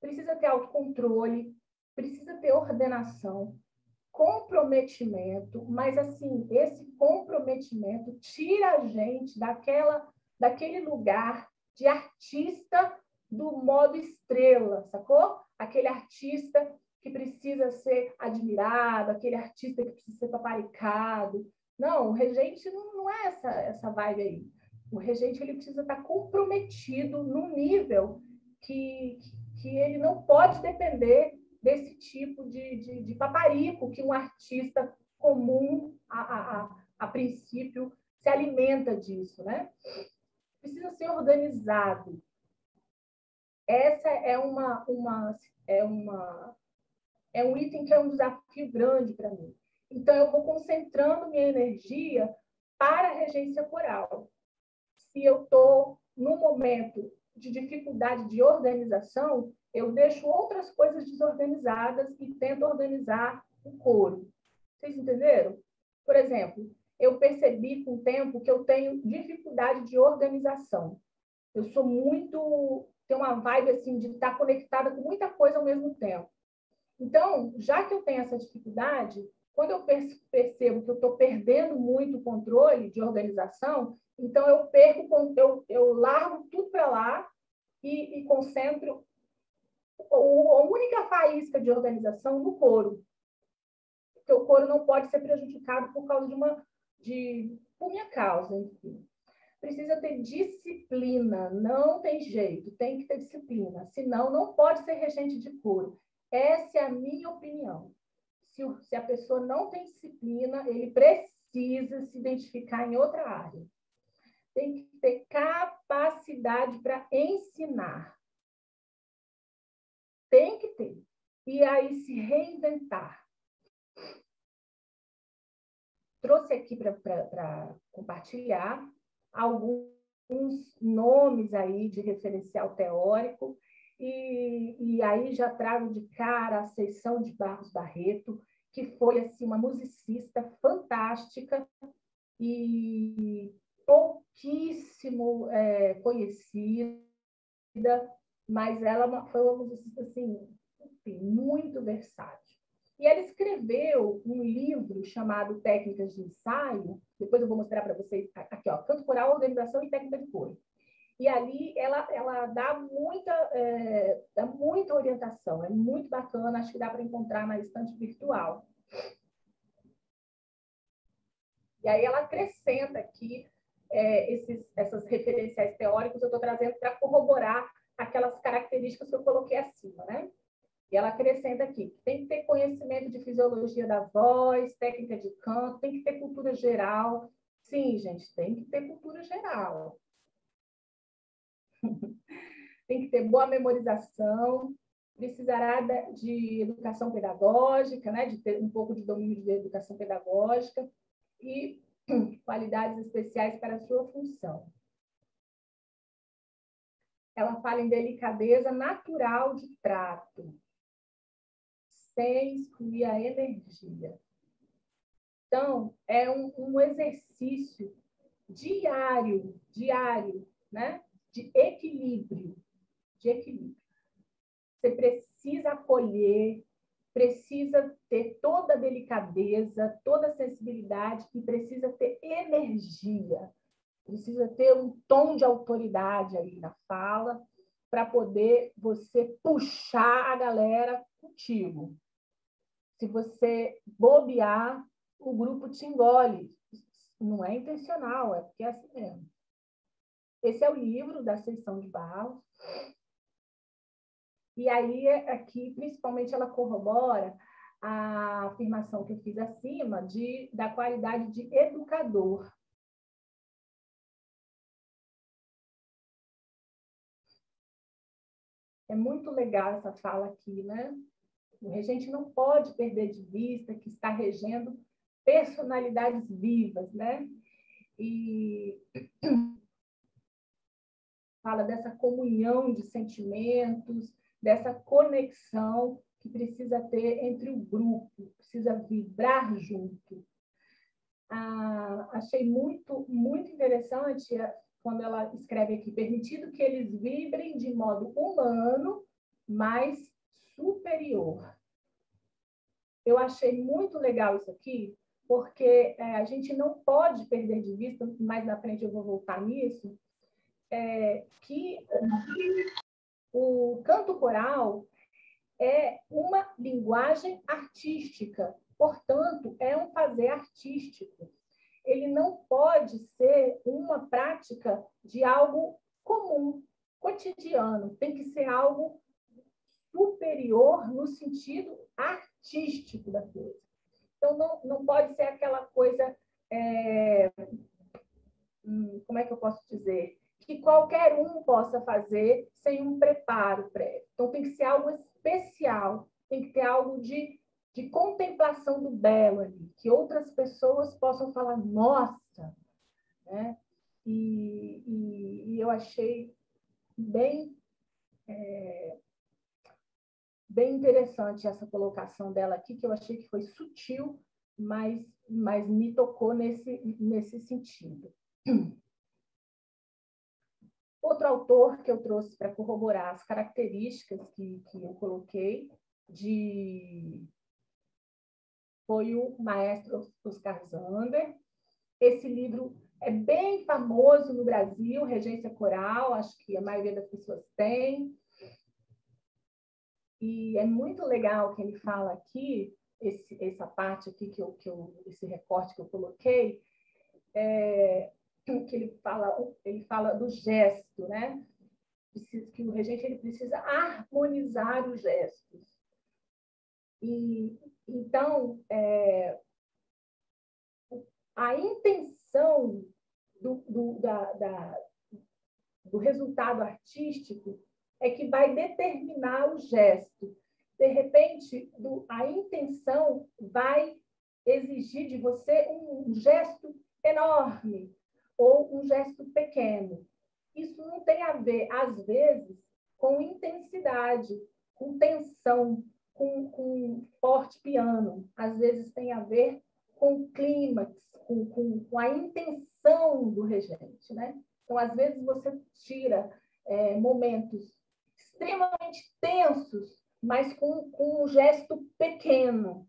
Precisa ter autocontrole, precisa ter ordenação, comprometimento, mas assim, esse comprometimento tira a gente daquela, daquele lugar de artista do modo estrela, sacou? Aquele artista que precisa ser admirado, aquele artista que precisa ser paparicado. Não, o regente não, não é essa, essa vibe aí. O regente ele precisa estar comprometido num nível que, que ele não pode depender desse tipo de, de, de paparico que um artista comum, a, a, a, princípio, se alimenta disso, né? Precisa ser organizado. Essa é uma, uma, é uma é um item que é um desafio grande para mim. Então, eu vou concentrando minha energia para a regência coral. Se eu estou no momento de dificuldade de organização, eu deixo outras coisas desorganizadas e tento organizar o coro. Vocês entenderam? Por exemplo, eu percebi com o tempo que eu tenho dificuldade de organização. Eu sou muito. tenho uma vibe assim de estar conectada com muita coisa ao mesmo tempo. Então, já que eu tenho essa dificuldade, Quando eu percebo que eu estou perdendo muito o controle de organização, então eu perco, eu, eu largo tudo para lá e, e concentro a única faísca de organização no coro. Porque o coro não pode ser prejudicado por causa de uma. De, por minha causa, enfim. Precisa ter disciplina, não tem jeito, tem que ter disciplina, senão não pode ser regente de coro. Essa é a minha opinião. Se, o, se a pessoa não tem disciplina, ele precisa se identificar em outra área. Tem que ter capacidade para ensinar. Tem que ter. E aí se reinventar. Trouxe aqui para compartilhar alguns nomes aí de referencial teórico e, e aí já trago de cara a Seição de Barros Barreto, que foi assim uma musicista fantástica e pouquíssimo é, conhecida, mas ela foi uma musicista assim, muito versátil. E ela escreveu um livro chamado Técnicas de Ensaio, depois eu vou mostrar para vocês aqui, ó, Canto Coral, Organização e Técnica de Coro. E ali ela, ela dá, muita, é, dá muita orientação, é muito bacana, acho que dá para encontrar na estante virtual. E aí ela acrescenta aqui é, esses, essas referenciais teóricos, eu estou trazendo para corroborar aquelas características que eu coloquei acima, né? E ela acrescenta aqui, tem que ter conhecimento de fisiologia da voz, técnica de canto, tem que ter cultura geral. Sim, gente, tem que ter cultura geral. *laughs* tem que ter boa memorização, precisará de educação pedagógica, né, de ter um pouco de domínio de educação pedagógica e *clears throat* qualidades especiais para a sua função. Ela fala em delicadeza natural de trato, sem excluir a energia. Então, é um, um exercício diário, diário, né? de equilíbrio, de equilíbrio. Você precisa acolher, precisa ter toda a delicadeza, toda a sensibilidade e precisa ter energia. Precisa ter um tom de autoridade aí na fala para poder você puxar a galera contigo. Se você bobear, o grupo te engole. Não é intencional, é porque é assim mesmo. Esse é o livro da Seção de Barros. E aí, aqui, principalmente, ela corrobora a afirmação que eu fiz acima de, da qualidade de educador. É muito legal essa fala aqui, né? A gente não pode perder de vista que está regendo personalidades vivas, né? E *clears throat* fala dessa comunhão de sentimentos, dessa conexão que precisa ter entre o grupo, precisa vibrar junto. Ah, achei muito, muito interessante eh, quando ela escreve aqui, permitido que eles vibrem de modo humano, mas superior. Eu achei muito legal isso aqui, porque é, a gente não pode perder de vista, mais na frente eu vou voltar nisso, é, que o canto coral é uma linguagem artística, portanto, é um fazer artístico. Ele não pode ser uma prática de algo comum, cotidiano, tem que ser algo superior no sentido artístico da coisa. Então, não, não pode ser aquela coisa. É, hum, como é que eu posso dizer? que qualquer um possa fazer sem um preparo prévio. Então, tem que ser algo especial, tem que ter algo de, de contemplação do belo ali, que outras pessoas possam falar, nossa, né? E, e, e eu achei bem, é, bem interessante essa colocação dela aqui, que eu achei que foi sutil, mas, mas me tocou nesse, nesse sentido. *clears throat* Outro autor que eu trouxe para corroborar as características que, que eu coloquei de, foi o maestro Oscar Zander. Esse livro é bem famoso no Brasil, Regência Coral, acho que a maioria das pessoas tem. E é muito legal que ele fala aqui, esse, essa parte aqui, que eu, que eu, esse recorte que eu coloquei, é, que ele fala, ele fala do gesto, né? Que o regente ele precisa harmonizar os gestos. E, então, é, a intenção do, do, da, da, do resultado artístico é que vai determinar o gesto. De repente, do, a intenção vai exigir de você um gesto enorme ou um gesto pequeno. Isso não tem a ver, às vezes, com intensidade, com tensão, com, com forte piano. Às vezes tem a ver com clímax, com, com, com a intenção do regente. Né? Então, às vezes, você tira é, momentos extremamente tensos, mas com, com um gesto pequeno.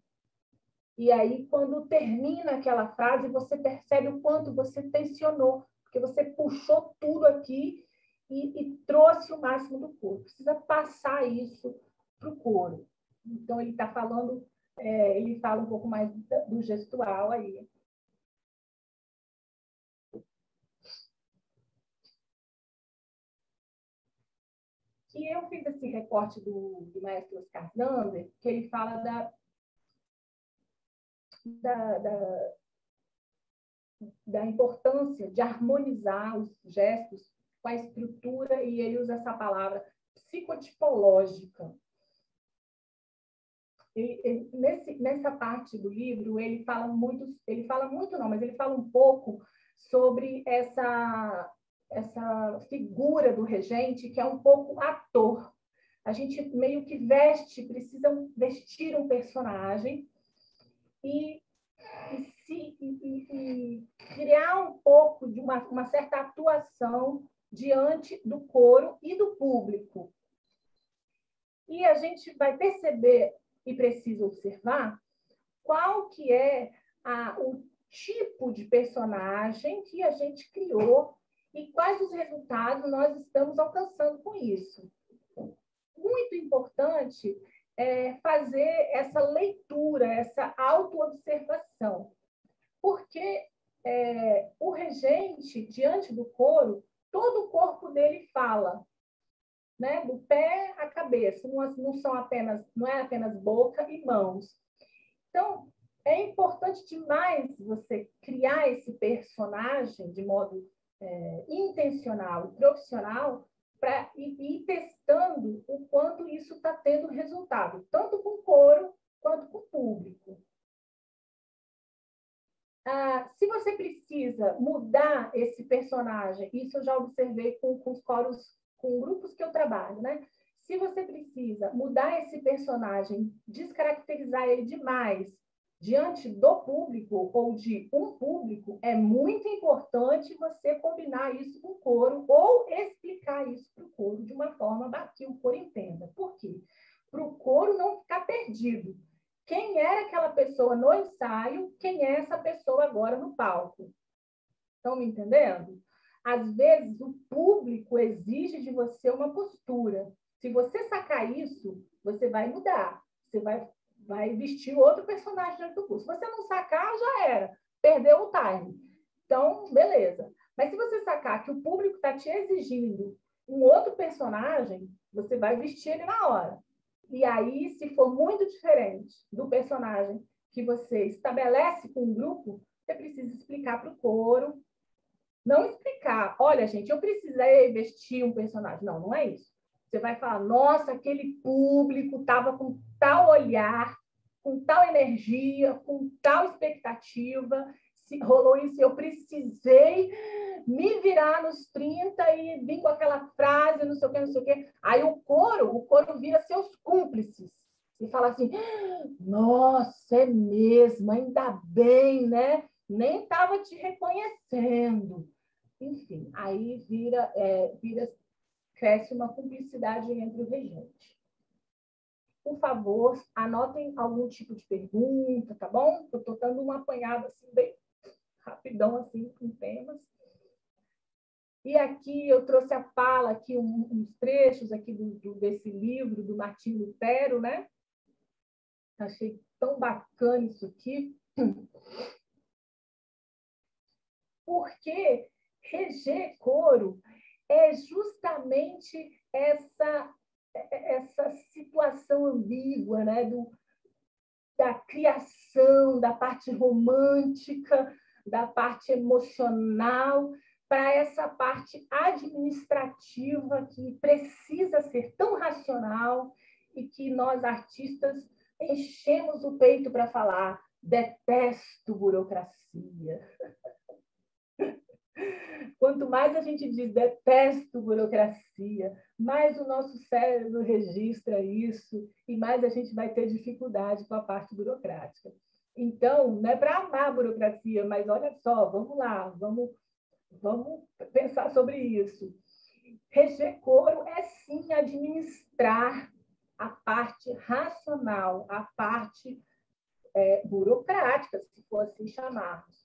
E aí, quando termina aquela frase, você percebe o quanto você tensionou, porque você puxou tudo aqui e, e trouxe o máximo do corpo. Precisa passar isso para o coro. Então, ele está falando, é, ele fala um pouco mais do gestual aí. E eu fiz esse recorte do, do maestro Oscar Zander, que ele fala da, da, da, da importância de harmonizar os gestos com a estrutura, e ele usa essa palavra psicotipológica. Ele, ele, nesse, nessa parte do livro, ele fala muito, ele fala muito não, mas ele fala um pouco sobre essa essa figura do regente que é um pouco ator. A gente meio que veste, precisa vestir um personagem e, e, se, e, e criar um pouco de uma, uma certa atuação diante do coro e do público. E a gente vai perceber e precisa observar qual que é a, o tipo de personagem que a gente criou e quais os resultados nós estamos alcançando com isso. Muito importante é fazer essa leitura, essa autoobservação, porque é, o regente, diante do coro, todo o corpo dele fala, né? do pé à cabeça, não, não são apenas, não é apenas boca e mãos. Então, é importante demais você criar esse personagem de modo é, intencional e profissional para ir, testando o quanto isso está tendo resultado, tanto com o coro quanto com o público. Ah, se você precisa mudar esse personagem, isso eu já observei com, com os coros, com grupos que eu trabalho, né? Se você precisa mudar esse personagem, descaracterizar ele demais, diante do público ou de um público, é muito importante você combinar isso com o coro ou explicar isso para o coro de uma forma que o coro entenda. Por quê? Para o coro não ficar perdido. Quem era aquela pessoa no ensaio, quem é essa pessoa agora no palco? Estão me entendendo? Às vezes, o público exige de você uma postura. Se você sacar isso, você vai mudar. Você vai vai vestir outro personagem dentro do curso. Se você não sacar, já era. Perdeu o time. Então, beleza. Mas se você sacar que o público está te exigindo um outro personagem, você vai vestir ele na hora. E aí, se for muito diferente do personagem que você estabelece com o grupo, você precisa explicar para o coro. Não explicar, olha, gente, eu precisei vestir um personagem. Não, não é isso. Você vai falar, nossa, aquele público estava com tal olhar, com tal energia, com tal expectativa, se rolou isso, eu precisei me virar nos 30 e vir com aquela frase, não sei o que, não sei o que. Aí o coro, o coro vira seus cúmplices e fala assim: nossa, é mesmo, ainda bem, né? Nem estava te reconhecendo. Enfim, aí vira, é, vira cresce uma cumplicidade entre o regente. por favor, anotem algum tipo de pergunta, tá bom? Eu estou dando uma apanhada assim, bem rapidão, assim, com temas. E aqui eu trouxe a fala, aqui um, uns trechos aqui do, do, desse livro do Martim Lutero, né? Achei tão bacana isso aqui. Porque reger coro é justamente essa essa situação ambígua, né? Do, da criação, da parte romântica, da parte emocional, para essa parte administrativa que precisa ser tão racional e que nós artistas enchemos o peito para falar detesto burocracia. Quanto mais a gente diz detesto burocracia, mais o nosso cérebro registra isso e mais a gente vai ter dificuldade com a parte burocrática. Então, não é para amar a burocracia, mas olha só, vamos lá, vamos, vamos pensar sobre isso. Reger coro é sim administrar a parte racional, a parte é, burocrática, se for assim chamarmos.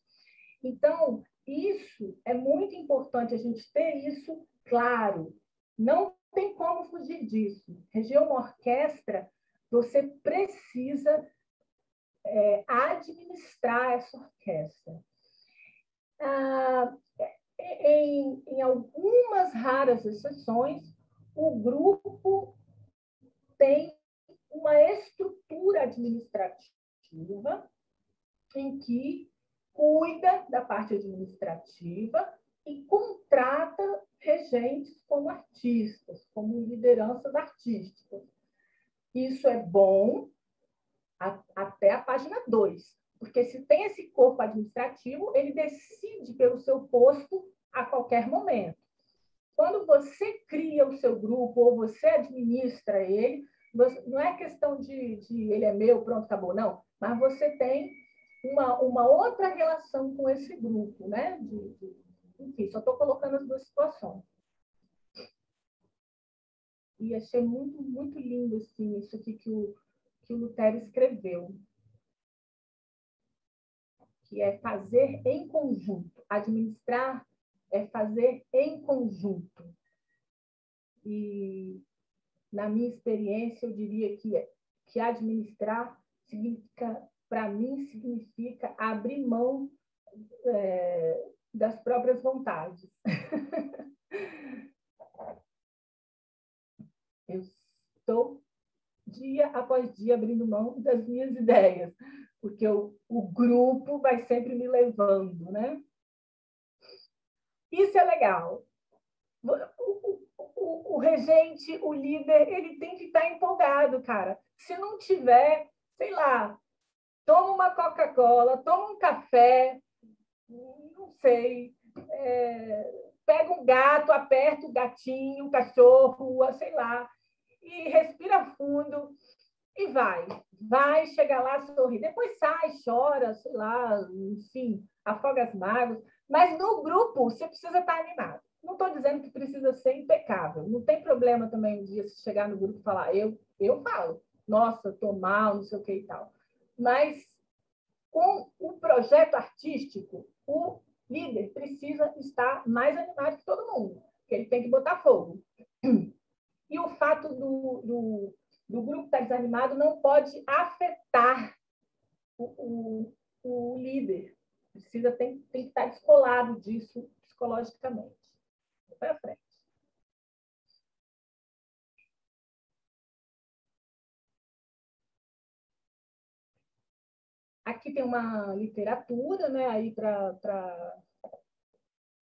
Então, isso é muito importante a gente ter isso claro. Não tem como fugir disso. Reger uma orquestra, você precisa é, administrar essa orquestra. Ah, em, em algumas raras exceções, o grupo tem uma estrutura administrativa em que cuida da parte administrativa e contrata regentes como artistas, como lideranças artísticas. Isso é bom a, até a página 2, porque se tem esse corpo administrativo, ele decide pelo seu posto a qualquer momento. Quando você cria o seu grupo ou você administra ele, você, não é questão de, de ele é meu, pronto, acabou, não. Mas você tem uma, uma outra relação com esse grupo, né? De, de, enfim, só estou colocando as duas situações. E achei muito, muito lindo assim, isso aqui que o, que o Lutero escreveu. Que é fazer em conjunto. Administrar é fazer em conjunto. E, na minha experiência, eu diria que, que administrar significa para mim, significa abrir mão é, das próprias vontades. *laughs* Eu estou dia após dia abrindo mão das minhas ideias, porque o, o grupo vai sempre me levando, né? Isso é legal. O, o, o, regente, o líder, ele tem que estar empolgado, cara. Se não tiver, sei lá, toma uma Coca-Cola, toma um café, não sei, é, pega um gato, aperta o gatinho, o cachorro, sei lá, e respira fundo e vai. Vai, chega lá, sorri. Depois sai, chora, sei lá, enfim, afoga as mágoas. Mas no grupo, você precisa estar animado. Não estou dizendo que precisa ser impecável. Não tem problema também um dia se chegar no grupo e falar, eu, eu falo, nossa, estou mal, não sei o que e tal. Mas com o projeto artístico, o líder precisa estar mais animado que todo mundo, porque ele tem que botar fogo. E o fato do, do, do grupo estar desanimado não pode afetar o, o, o líder. Precisa, tem, tem que estar descolado disso psicologicamente. Vai à frente. Aqui tem uma literatura, né? Aí para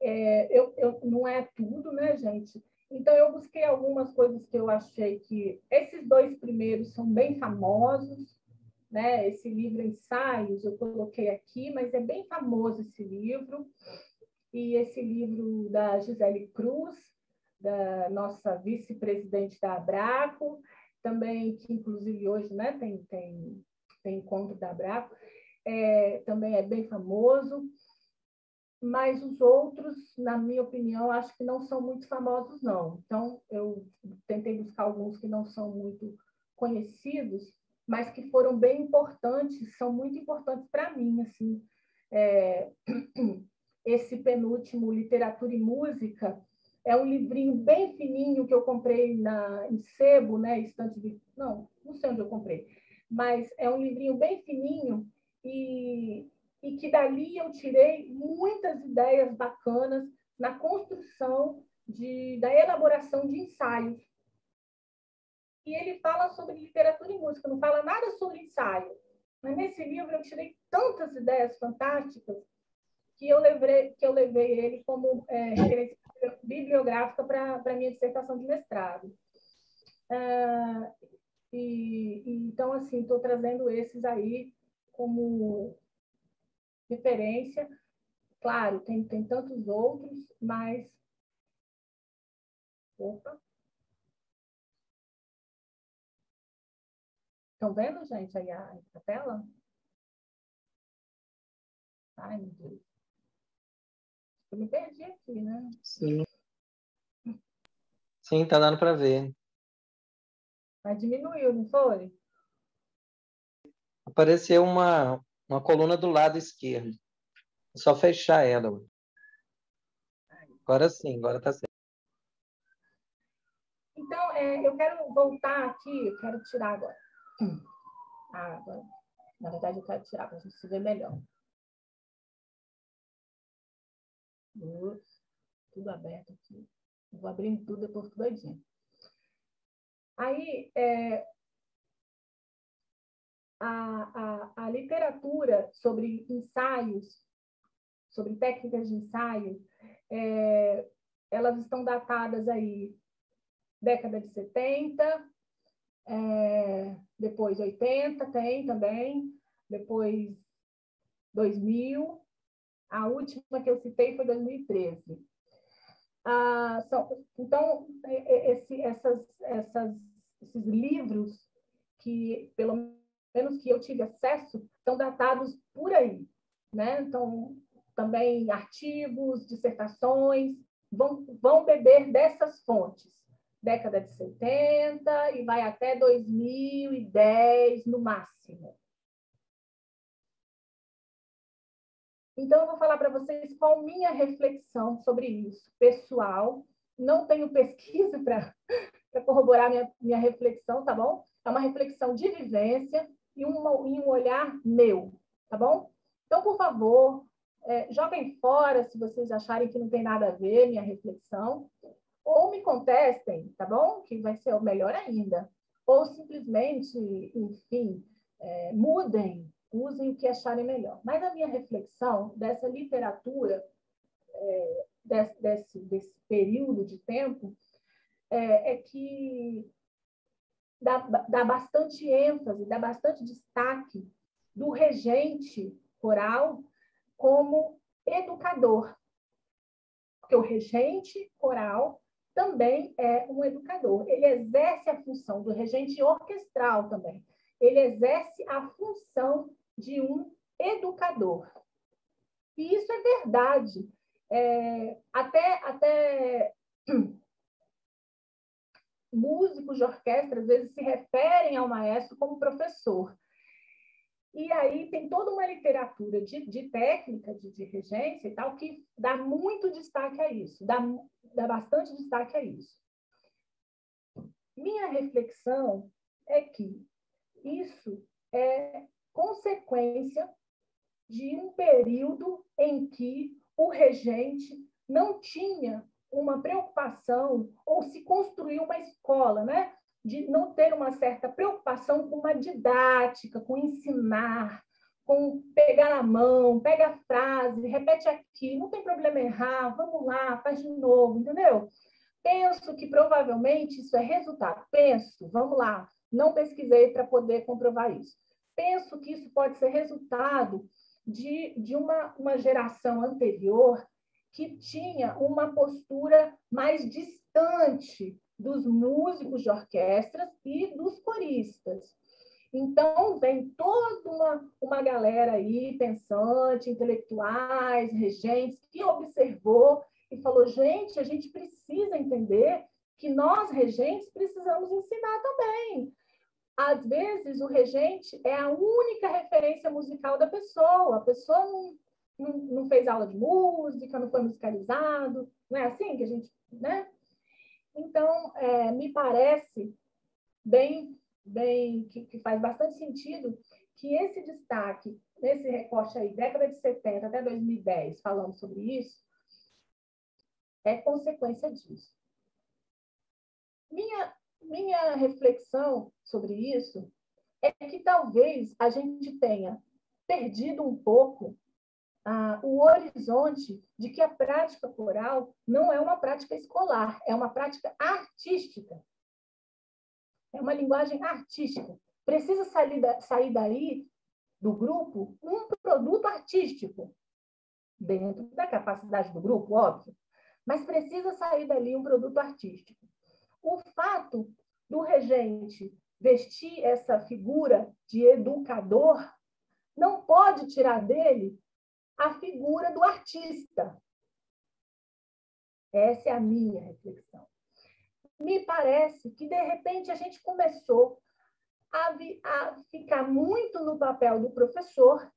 é, eu, eu, não é tudo, né, gente? Então, eu busquei algumas coisas que eu achei que esses dois primeiros são bem famosos, né? Esse livro Ensaios eu coloquei aqui, mas é bem famoso esse livro. E esse livro da Gisele Cruz, da nossa vice-presidente da Abraco, também, que inclusive hoje né, tem, tem, encontro da Abraco é, também é bem famoso, mas os outros, na minha opinião, acho que não são muito famosos, não. Então, eu tentei buscar alguns que não são muito conhecidos, mas que foram bem importantes, são muito importantes para mim, assim. É, *clears throat* esse penúltimo, Literatura e Música, é um livrinho bem fininho que eu comprei na, em sebo, né? Estante de. Não, não sei onde eu comprei. Mas é um livrinho bem fininho e, e que dali eu tirei muitas ideias bacanas na construção de, da elaboração de ensaios. E ele fala sobre literatura e música, não fala nada sobre ensaio. Mas nesse livro eu tirei tantas ideias fantásticas que eu levei, que eu levei ele como é, referência bibliográfica para a minha dissertação de mestrado. Ah, e, então, assim, estou trazendo esses aí como referência. Claro, tem, tem tantos outros, mas. Opa! Estão vendo, gente, aí a, a tela? Ai, meu Deus. Eu me perdi aqui, né? Sim. Sim, tá dando para ver. Mas diminuiu, não foi? Apareceu uma, uma coluna do lado esquerdo. É só fechar ela. Agora sim, agora tá certo. Então, é, eu quero voltar aqui, eu quero tirar agora. Ah. Na verdade, eu quero tirar para a gente se ver melhor. Ups, tudo aberto aqui. vou abrindo tudo depois tudo doidinho. Aí, é, a, a, a literatura sobre ensaios, sobre técnicas de ensaio, é, elas estão datadas aí década de 70, é, depois 80 tem também, depois 2000, a última que eu citei foi 2013. Ah, são, então, esse, essas, essas, esses livros que, pelo menos que eu tive acesso, estão datados por aí. Né? Então, também artigos, dissertações, vão, vão beber dessas fontes. Década de 70 e vai até 2010 no máximo. Então, eu vou falar para vocês qual minha reflexão sobre isso, pessoal. Não tenho pesquisa *laughs* para corroborar minha, minha reflexão, tá bom? É uma reflexão de vivência e um, e um olhar meu, tá bom? Então, por favor, é, joguem fora se vocês acharem que não tem nada a ver minha reflexão, ou me contestem, tá bom? Que vai ser o melhor ainda. Ou simplesmente, enfim, é, mudem usem o que acharem melhor. Mas a minha reflexão dessa literatura, é, desse, desse, desse, período de tempo, é, é que dá, dá bastante ênfase, dá bastante destaque do regente coral como educador. Porque o regente coral também é um educador. Ele exerce a função do regente orquestral também. Ele exerce a função de um educador. E isso é verdade. É, até, até *clears throat* músicos de orquestra às vezes se referem ao maestro como professor. E aí tem toda uma literatura de, de técnica, de, de, regência e tal, que dá muito destaque a isso, dá, dá bastante destaque a isso. Minha reflexão é que isso é consequência de um período em que o regente não tinha uma preocupação ou se construiu uma escola, né? De não ter uma certa preocupação com uma didática, com ensinar, com pegar na mão, pega a frase, repete aqui, não tem problema errar, vamos lá, faz de novo, entendeu? Penso que provavelmente isso é resultado. Penso, vamos lá, não pesquisei para poder comprovar isso penso que isso pode ser resultado de, de uma, uma geração anterior que tinha uma postura mais distante dos músicos de orquestras e dos coristas. Então, vem toda uma, uma galera aí, pensante, intelectuais, regentes, que observou e falou: gente, a gente precisa entender que nós, regentes, precisamos ensinar também. Às vezes, o regente é a única referência musical da pessoa. A pessoa não, não, não fez aula de música, não foi musicalizado. Não é assim que a gente... Né? Então, é, me parece bem, bem que, que faz bastante sentido que esse destaque, nesse recorte aí, década de 70 até 2010, falando sobre isso, é consequência disso. Minha, minha reflexão sobre isso é que talvez a gente tenha perdido um pouco ah, o horizonte de que a prática coral não é uma prática escolar, é uma prática artística. É uma linguagem artística. Precisa sair, da, sair daí, do grupo, um produto artístico, dentro da capacidade do grupo, óbvio, mas precisa sair dali um produto artístico. O fato do regente vestir essa figura de educador não pode tirar dele a figura do artista. Essa é a minha reflexão. Me parece que, de repente, a gente começou a, a ficar muito no papel do professor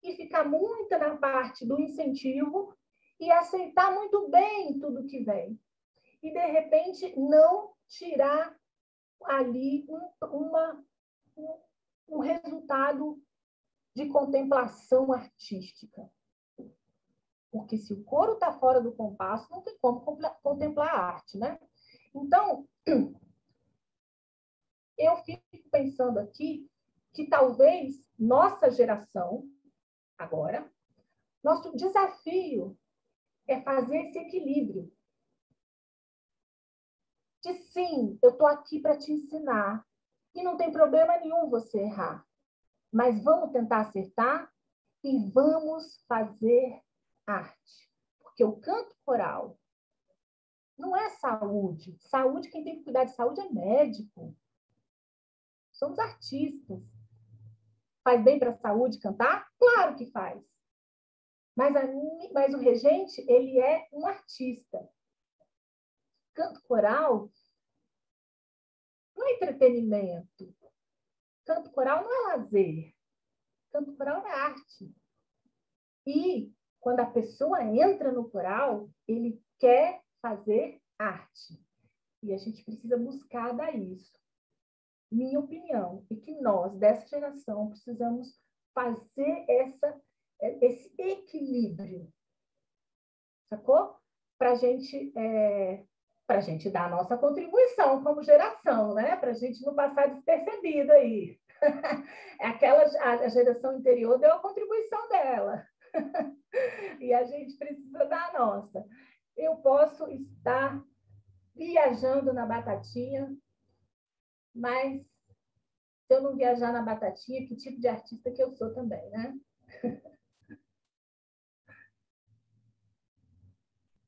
e ficar muito na parte do incentivo e aceitar muito bem tudo que vem e, de repente, não tirar ali um, uma, um, um resultado de contemplação artística. Porque se o coro está fora do compasso, não tem como contemplar a arte, né? Então, eu fico pensando aqui que talvez nossa geração, agora, nosso desafio é fazer esse equilíbrio de sim, eu estou aqui para te ensinar. E não tem problema nenhum você errar. Mas vamos tentar acertar e vamos fazer arte. Porque o canto coral não é saúde. Saúde, quem tem que cuidar de saúde é médico. Somos artistas. Faz bem para a saúde cantar? Claro que faz. Mas, a, mas o regente, ele é um artista canto coral não é entretenimento. Canto coral não é lazer. Canto coral é arte. E quando a pessoa entra no coral, ele quer fazer arte. E a gente precisa buscar dar isso. Minha opinião é que nós, dessa geração, precisamos fazer essa, esse equilíbrio. Sacou? Para a gente é, para a gente dar a nossa contribuição como geração, né? Para a gente não passar despercebido aí. *laughs* É aquela, a geração anterior deu a contribuição dela. *laughs* e a gente precisa dar a nossa. Eu posso estar viajando na batatinha, mas se eu não viajar na batatinha, que tipo de artista que eu sou também, né? *laughs*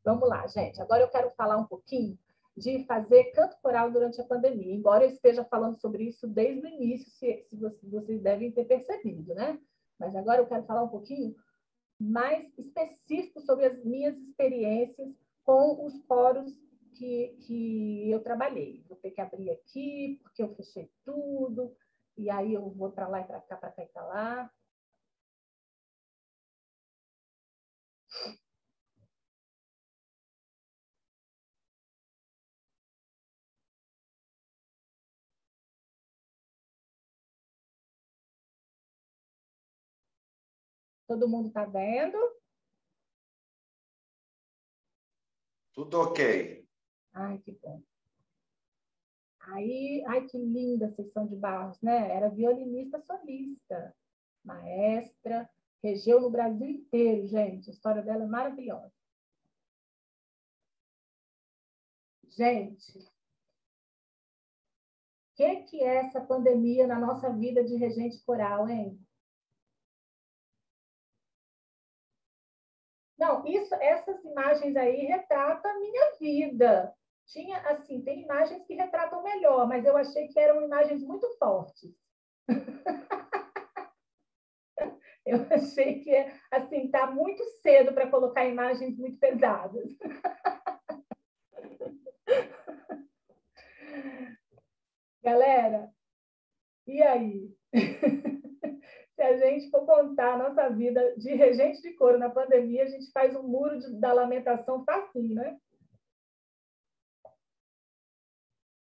Vamos lá, gente. Agora eu quero falar um pouquinho de fazer canto coral durante a pandemia, embora eu esteja falando sobre isso desde o início, se, se vocês, devem ter percebido, né? Mas agora eu quero falar um pouquinho mais específico sobre as minhas experiências com os coros que, que eu trabalhei. Vou ter que abrir aqui, porque eu fechei tudo, e aí eu vou para lá e para cá, para cá e para lá. Todo mundo está vendo? Tudo ok. Ai, que bom. Aí, ai, que linda a sessão de Barros, né? Era violinista solista, maestra, regeu no Brasil inteiro, gente. A história dela é maravilhosa. Gente, o que, que é essa pandemia na nossa vida de regente coral, hein? Não, isso, essas imagens aí retratam a minha vida. Tinha, assim, tem imagens que retratam melhor, mas eu achei que eram imagens muito fortes. *laughs* eu achei que, assim, tá muito cedo para colocar imagens muito pesadas. *laughs* Galera, e aí? *laughs* Se a gente for contar a nossa vida de regente de coro na pandemia, a gente faz um muro de, da lamentação facinho, né?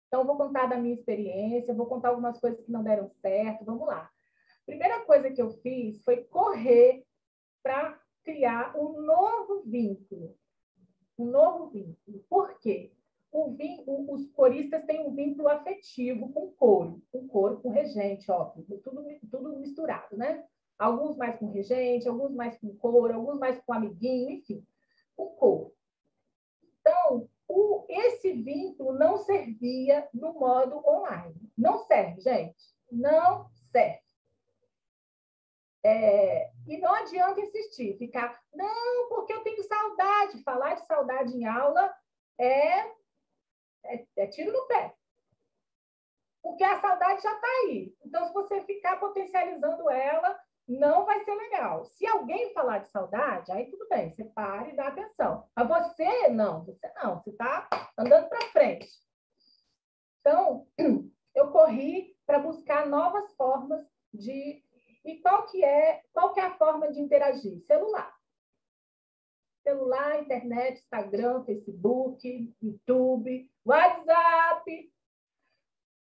Então, vou contar da minha experiência, vou contar algumas coisas que não deram certo. Vamos lá. Primeira coisa que eu fiz foi correr para criar um novo vínculo. Um novo vínculo. Por quê? O os coristas têm um vínculo afetivo com o coro, com coro, com regente, óbvio, tudo, tudo misturado, né? Alguns mais com regente, alguns mais com coro, alguns mais com amiguinho, enfim, com coro. Então, o, esse vínculo não servia no modo online. Não serve, gente. Não serve. É, e não adianta insistir, ficar, não, porque eu tenho saudade. Falar de saudade em aula é, é, é tiro no pé. Porque a saudade já está aí. Então, se você ficar potencializando ela, não vai ser legal. Se alguém falar de saudade, aí tudo bem, você para e dá atenção. Mas você não, você não, você está andando para frente. Então, *clears throat* eu corri para buscar novas formas de e qual que é, qual que é a forma de interagir? Celular. Celular, internet, Instagram, Facebook, YouTube, WhatsApp.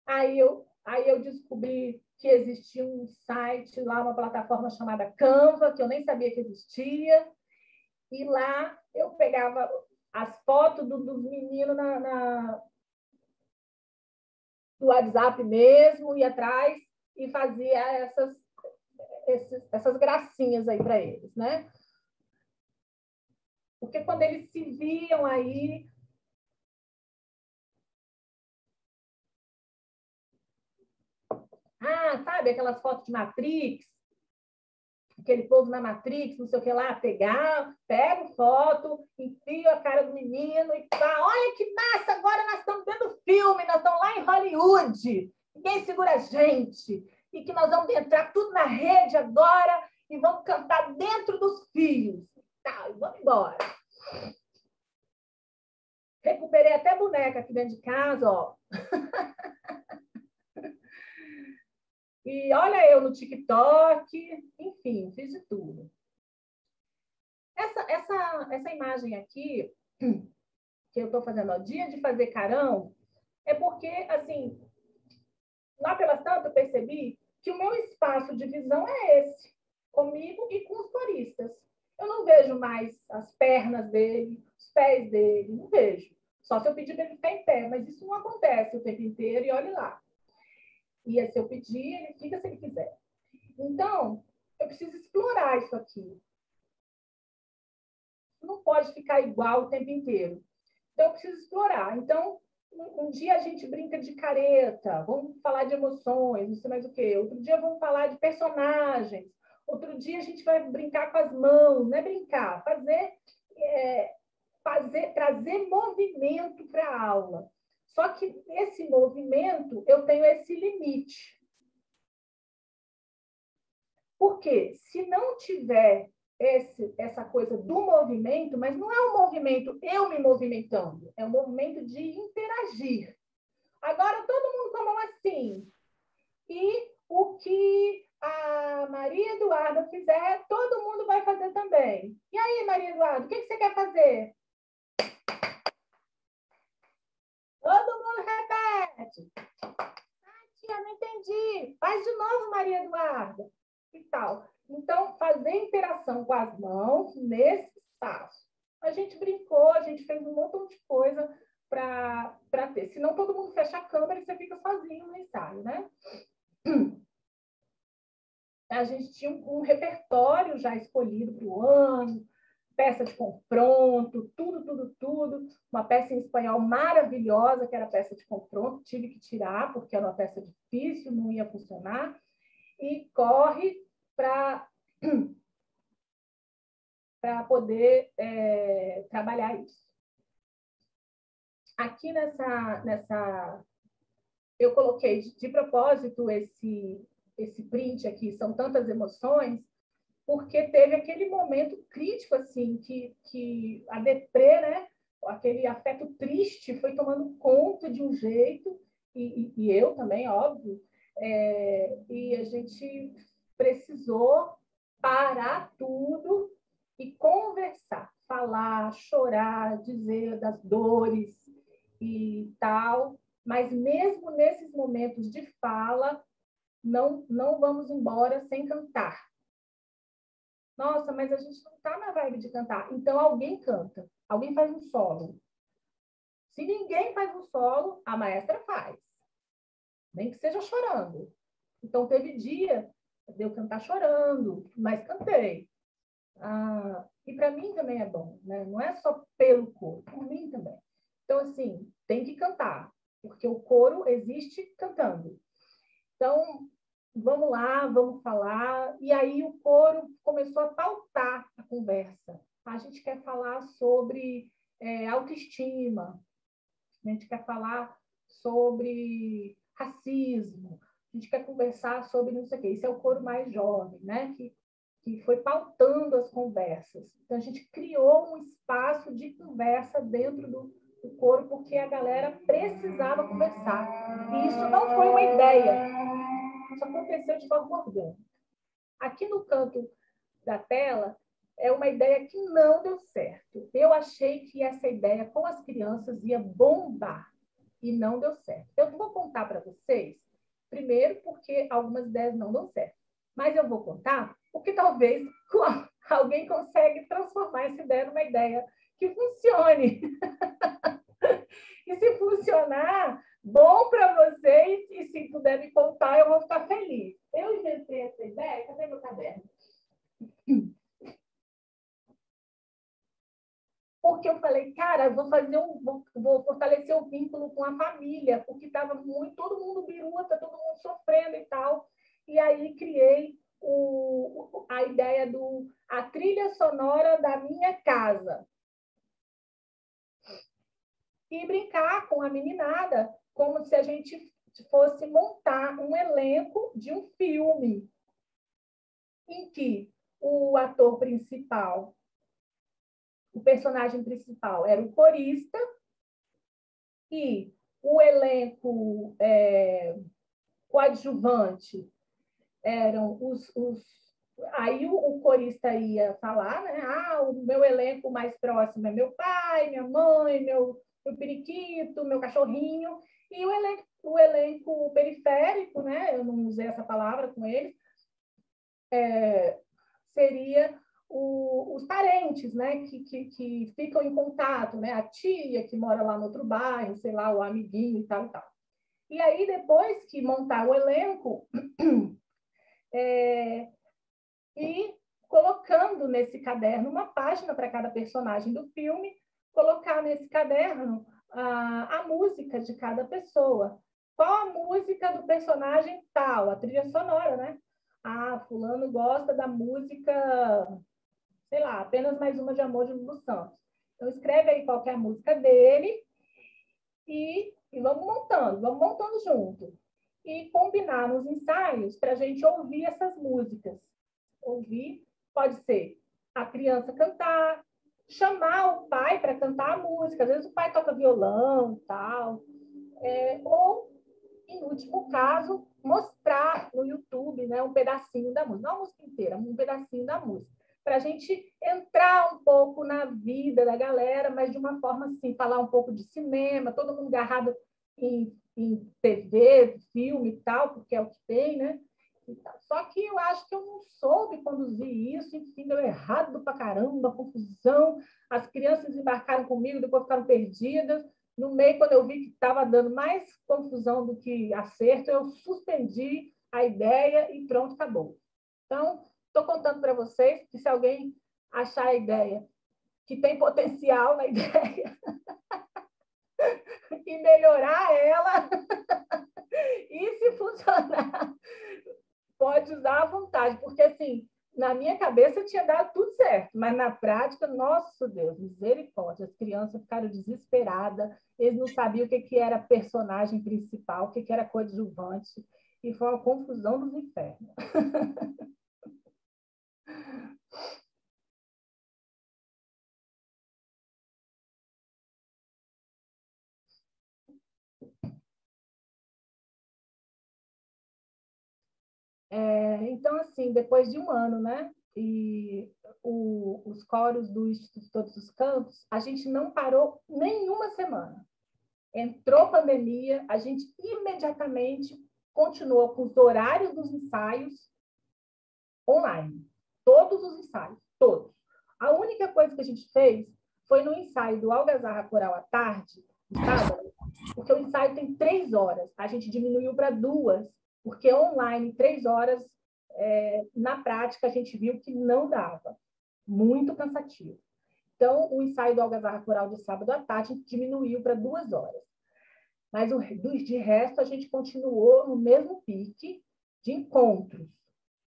Aí eu, aí eu descobri que existia um site lá, uma plataforma chamada Canva, que eu nem sabia que existia. E lá eu pegava as fotos do, dos meninos na, na, do WhatsApp mesmo, ia atrás e fazia essas esses, essas gracinhas aí para eles, né? Porque quando eles se viam aí. Ah, sabe aquelas fotos de Matrix? Aquele povo na Matrix, não sei o que lá, pegar, pega foto, enfio a cara do menino e fala: olha que massa, agora nós estamos vendo filme, nós estamos lá em Hollywood. Ninguém segura a gente e que nós vamos entrar tudo na rede agora e vamos cantar dentro dos fios. Tá, e vamos embora. Recuperei até boneca aqui dentro de casa, ó. *laughs* e olha eu no TikTok, enfim, fiz de tudo. Essa, essa, essa imagem aqui, *clears throat* que eu estou fazendo, dia de fazer carão, é porque, assim, lá pelas tantas eu percebi que o meu espaço de visão é esse, comigo e com os coristas. Eu não vejo mais as pernas dele, os pés dele, não vejo. Só se eu pedir para ele ficar em pé, mas isso não acontece o tempo inteiro e olhe lá. E se eu pedir, ele fica se ele quiser. Então, eu preciso explorar isso aqui. Não pode ficar igual o tempo inteiro. Então, eu preciso explorar. Então, um dia a gente brinca de careta, vamos falar de emoções, não sei mais o quê. Outro dia vamos falar de personagens. Outro dia a gente vai brincar com as mãos, não é brincar, fazer, é, fazer trazer movimento para a aula. Só que esse movimento eu tenho esse limite. Porque se não tiver esse, essa coisa do movimento, mas não é um movimento eu me movimentando, é um movimento de interagir. Agora todo mundo com assim. E o que a Maria Eduarda fizer, todo mundo vai fazer também. E aí, Maria Eduarda, o que, você quer fazer? Todo mundo Ah, tia, não entendi. Faz de novo, Maria Eduarda. E tal. Então, fazer interação com as mãos nesse espaço. A gente brincou, a gente fez um montão de coisa para ter. Senão todo mundo fecha a câmera e você fica sozinho no ensaio, né? A gente tinha um, um repertório já escolhido para o ano, peça de confronto, tudo, tudo, tudo. Uma peça em espanhol maravilhosa, que era peça de confronto, tive que tirar, porque era uma peça difícil, não ia funcionar. E corre para *clears throat* para poder é, trabalhar isso. Aqui nessa, nessa, eu coloquei de, de propósito esse esse print aqui, são tantas emoções, porque teve aquele momento crítico assim que que a deprê, né, aquele afeto triste foi tomando conta de um jeito e, e eu também, óbvio, é, e a gente precisou parar tudo e conversar, falar, chorar, dizer das dores e tal, mas mesmo nesses momentos de fala, não, não vamos embora sem cantar. Nossa, mas a gente não está na vibe de cantar. Então alguém canta, alguém faz um solo. Se ninguém faz um solo, a maestra faz. Nem que seja chorando. Então teve dia de eu cantar chorando, mas cantei. Ah, e para mim também é bom, né? Não é só pelo coro, por mim também. Então, assim, tem que cantar, porque o coro existe cantando. Então, vamos lá, vamos falar. E aí o coro começou a pautar a conversa. A gente quer falar sobre é, autoestima, a gente quer falar sobre racismo, a gente quer conversar sobre não sei o quê. Isso é o coro mais jovem, né? Que, que foi pautando as conversas. Então, a gente criou um espaço de conversa dentro do, do coro, porque a galera precisava conversar. E isso não foi uma ideia, isso aconteceu de forma orgânica. Aqui no canto da tela, é uma ideia que não deu certo. Eu achei que essa ideia com as crianças ia bombar e não deu certo. Eu vou contar para vocês, primeiro, porque algumas ideias não dão certo. Mas eu vou contar porque talvez *laughs* alguém consegue transformar essa ideia numa ideia que funcione. *laughs* e se funcionar, bom para vocês, e se puder me contar, eu vou ficar feliz. Eu inventei essa ideia, cadê meu caderno? Porque eu falei, cara, vou fazer um, vou, vou fortalecer o vínculo com a família, porque estava muito, todo mundo biruta, todo mundo sofrendo e tal. E aí criei o, a ideia do a trilha sonora da minha casa. E brincar com a meninada como se a gente fosse montar um elenco de um filme em que o ator principal, o personagem principal era o corista e o elenco é, coadjuvante eram os, os aí o, o, corista ia falar, né? Ah, o meu elenco mais próximo é meu pai, minha mãe, meu, meu periquito, meu cachorrinho, e o elenco, o elenco periférico, né? Eu não usei essa palavra com eles, é, seria o, os parentes, né? Que, que, que ficam em contato, né? A tia que mora lá no outro bairro, sei lá, o amiguinho e tal e tal. E aí, depois que montar o elenco, *clears throat* é, e colocando nesse caderno uma página para cada personagem do filme, colocar nesse caderno a, a música de cada pessoa. Qual a música do personagem tal? A trilha sonora, né? Ah, fulano gosta da música, sei lá, apenas mais uma de amor de Lulu Santos. Então escreve aí qual é a música dele e, e vamos montando, vamos montando junto. E combinar nos ensaios para a gente ouvir essas músicas. Ouvir, pode ser a criança cantar, chamar o pai para cantar a música. Às vezes o pai toca violão tal. É, ou, em último caso, mostrar no YouTube né, um pedacinho da música. Não a música inteira, um pedacinho da música. Para a gente entrar um pouco na vida da galera, mas de uma forma assim, falar um pouco de cinema, todo mundo agarrado em, em TV, filme e tal, porque é o que tem, né? Só que eu acho que eu não soube conduzir isso, enfim, deu errado pra caramba, confusão. As crianças embarcaram comigo, depois ficaram perdidas. No meio, quando eu vi que estava dando mais confusão do que acerto, eu suspendi a ideia e pronto, acabou. Então, estou contando para vocês que se alguém achar a ideia que tem potencial na *laughs* ideia e melhorar ela, *laughs* e se funcionar, pode usar à vontade, porque assim, na minha cabeça tinha dado tudo certo, mas na prática, nosso Deus, misericórdia, as crianças ficaram desesperadas, eles não sabiam o que, que era personagem principal, o que, que era coadjuvante, e foi uma confusão dos infernos. *laughs* Olha, então, assim, depois de um ano, né? E o, os coros do Instituto Todos os Cantos, a gente não parou nenhuma semana. Entrou pandemia, a gente imediatamente continuou com os horários dos ensaios online. Todos os ensaios, todos. A única coisa que a gente fez foi no ensaio do Algazarra Coral à tarde, sábado, porque o ensaio tem três horas. A gente diminuiu para duas, porque online, três horas, é, na prática, a gente viu que não dava. Muito cansativo. Então, o ensaio do Algazarra Coral de sábado à tarde diminuiu para duas horas. Mas o, de resto, a gente continuou no mesmo pique de encontros.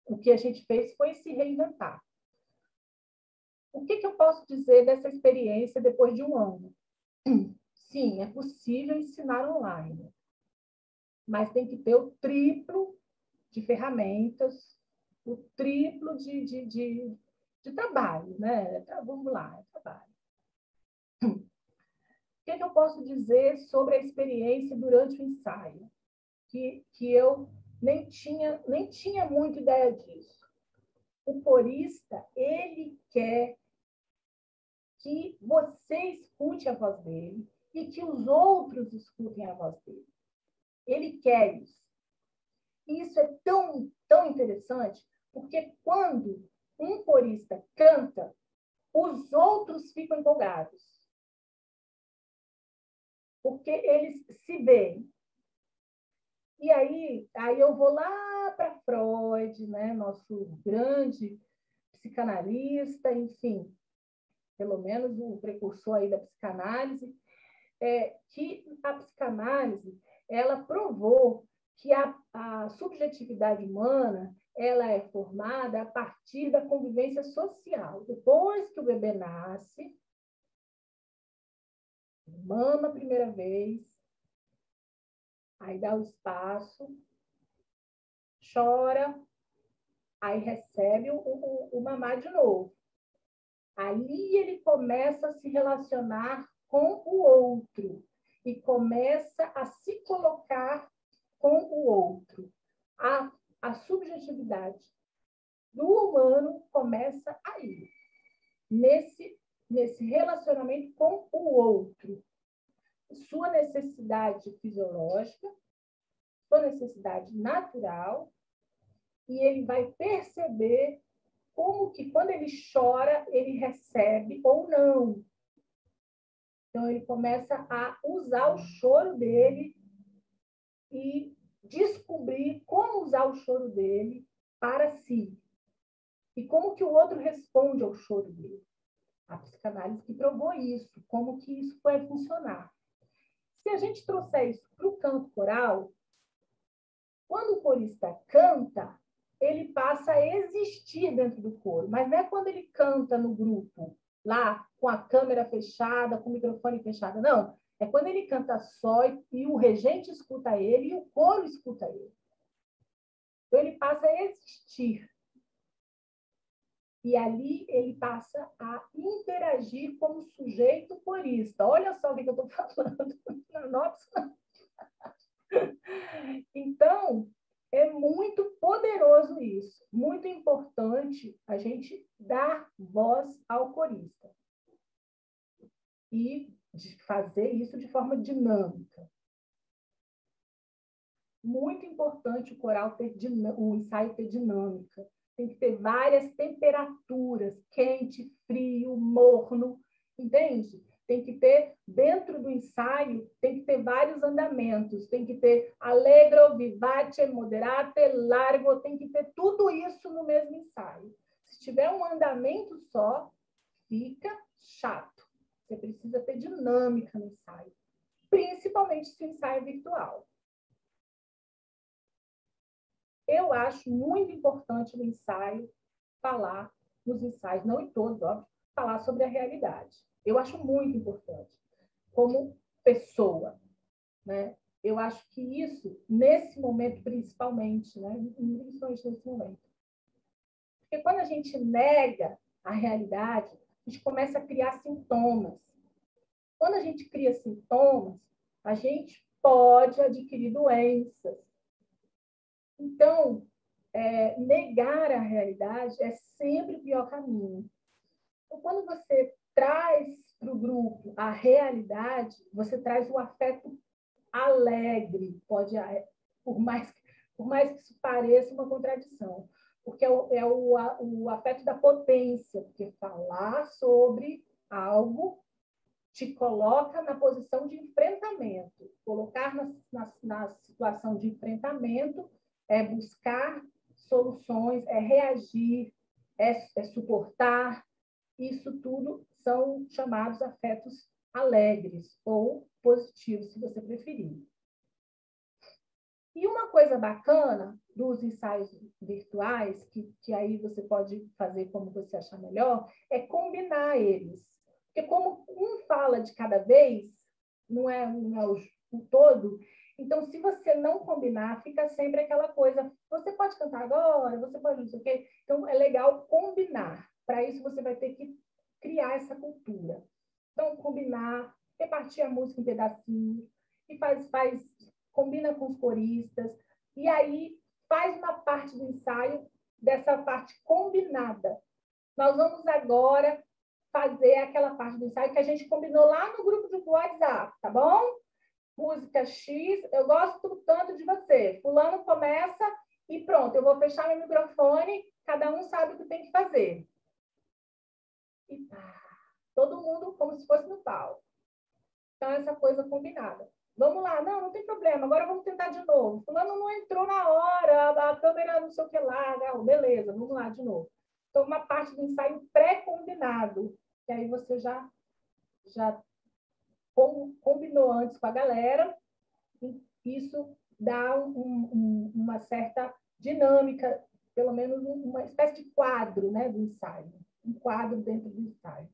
O que a gente fez foi se reinventar. O que, que eu posso dizer dessa experiência depois de um ano? Sim, é possível ensinar online, mas tem que ter o triplo de ferramentas, o triplo de, de, de, de trabalho, né? Vamos lá, é trabalho. O que, que eu posso dizer sobre a experiência durante o ensaio? Que, que eu nem tinha, nem tinha muita ideia disso. O corista, ele quer que você escute a voz dele e que os outros escutem a voz dele. Ele quer isso. E isso é tão, tão interessante, porque quando um corista canta, os outros ficam empolgados porque eles se veem. E aí, aí eu vou lá para Freud, né, nosso grande psicanalista, enfim, pelo menos o precursor aí da psicanálise, é, que a psicanálise ela provou que a, a subjetividade humana ela é formada a partir da convivência social. Depois que o bebê nasce, mama a primeira vez, aí dá o espaço, chora, aí recebe o, o, o mamar de novo. Ali ele começa a se relacionar com o outro e começa a se colocar com o outro. A, a subjetividade do humano começa aí, nesse nesse relacionamento com o outro. Sua necessidade fisiológica, sua necessidade natural, e ele vai perceber como que quando ele chora, ele recebe ou não. Então ele começa a usar o choro dele e descobrir como usar o choro dele para si. E como que o outro responde ao choro dele a psicanálise que provou isso, como que isso vai funcionar. Se a gente trouxer isso para o canto coral, quando o corista canta, ele passa a existir dentro do coro, mas não é quando ele canta no grupo, lá com a câmera fechada, com o microfone fechado, não. É quando ele canta só e, e o regente escuta ele e o coro escuta ele. Então ele passa a existir. E ali ele passa a interagir como sujeito corista. Olha só o que eu estou *laughs* falando. Nossa. Então, é muito poderoso isso. Muito importante a gente dar voz ao corista. E fazer isso de forma dinâmica. Muito importante o coral ter o ensaio ter dinâmica tem que ter várias temperaturas, quente, frio, morno, entende? Tem que ter, dentro do ensaio, tem que ter vários andamentos, tem que ter allegro, vivace, moderate, largo, tem que ter tudo isso no mesmo ensaio. Se tiver um andamento só, fica chato. Você precisa ter dinâmica no ensaio, principalmente se o ensaio é virtual. Eu acho muito importante no ensaio falar, nos ensaios, não em todos, óbvio, falar sobre a realidade. Eu acho muito importante, como pessoa. Né? Eu acho que isso, nesse momento, principalmente, né? principalmente nesse momento. Porque quando a gente nega a realidade, a gente começa a criar sintomas. Quando a gente cria sintomas, a gente pode adquirir doenças. Então, é, negar a realidade é sempre o pior caminho. Então, quando você traz para o grupo a realidade, você traz o afeto alegre, pode, por mais, por mais que isso pareça uma contradição, porque é o, é o, o afeto da potência, porque falar sobre algo te coloca na posição de enfrentamento. Colocar na, na, na situação de enfrentamento é buscar soluções, é reagir, é, é suportar. Isso tudo são chamados afetos alegres ou positivos, se você preferir. E uma coisa bacana dos ensaios virtuais, que, que aí você pode fazer como você achar melhor, é combinar eles. Porque como um fala de cada vez, não é, não é o, o todo, então, se você não combinar, fica sempre aquela coisa. Você pode cantar agora, você pode não sei o quê. Então, é legal combinar. Para isso, você vai ter que criar essa cultura. Então, combinar, repartir a música em pedacinhos, e faz, faz, combina com os coristas, e aí faz uma parte do ensaio dessa parte combinada. Nós vamos agora fazer aquela parte do ensaio que a gente combinou lá no grupo do WhatsApp, tá bom? música X, eu gosto tanto de você. Fulano começa e pronto, eu vou fechar meu microfone, cada um sabe o que tem que fazer. E pá, todo mundo como se fosse no palco. Então, essa coisa combinada. Vamos lá, não, não tem problema, agora vamos tentar de novo. Fulano não entrou na hora, a câmera não sei o que lá, não, beleza, vamos lá de novo. Então, uma parte do ensaio pré-combinado, que aí você já, já combinou antes com a galera, isso dá um, um, uma certa dinâmica, pelo menos uma espécie de quadro né, do ensaio, um quadro dentro do ensaio.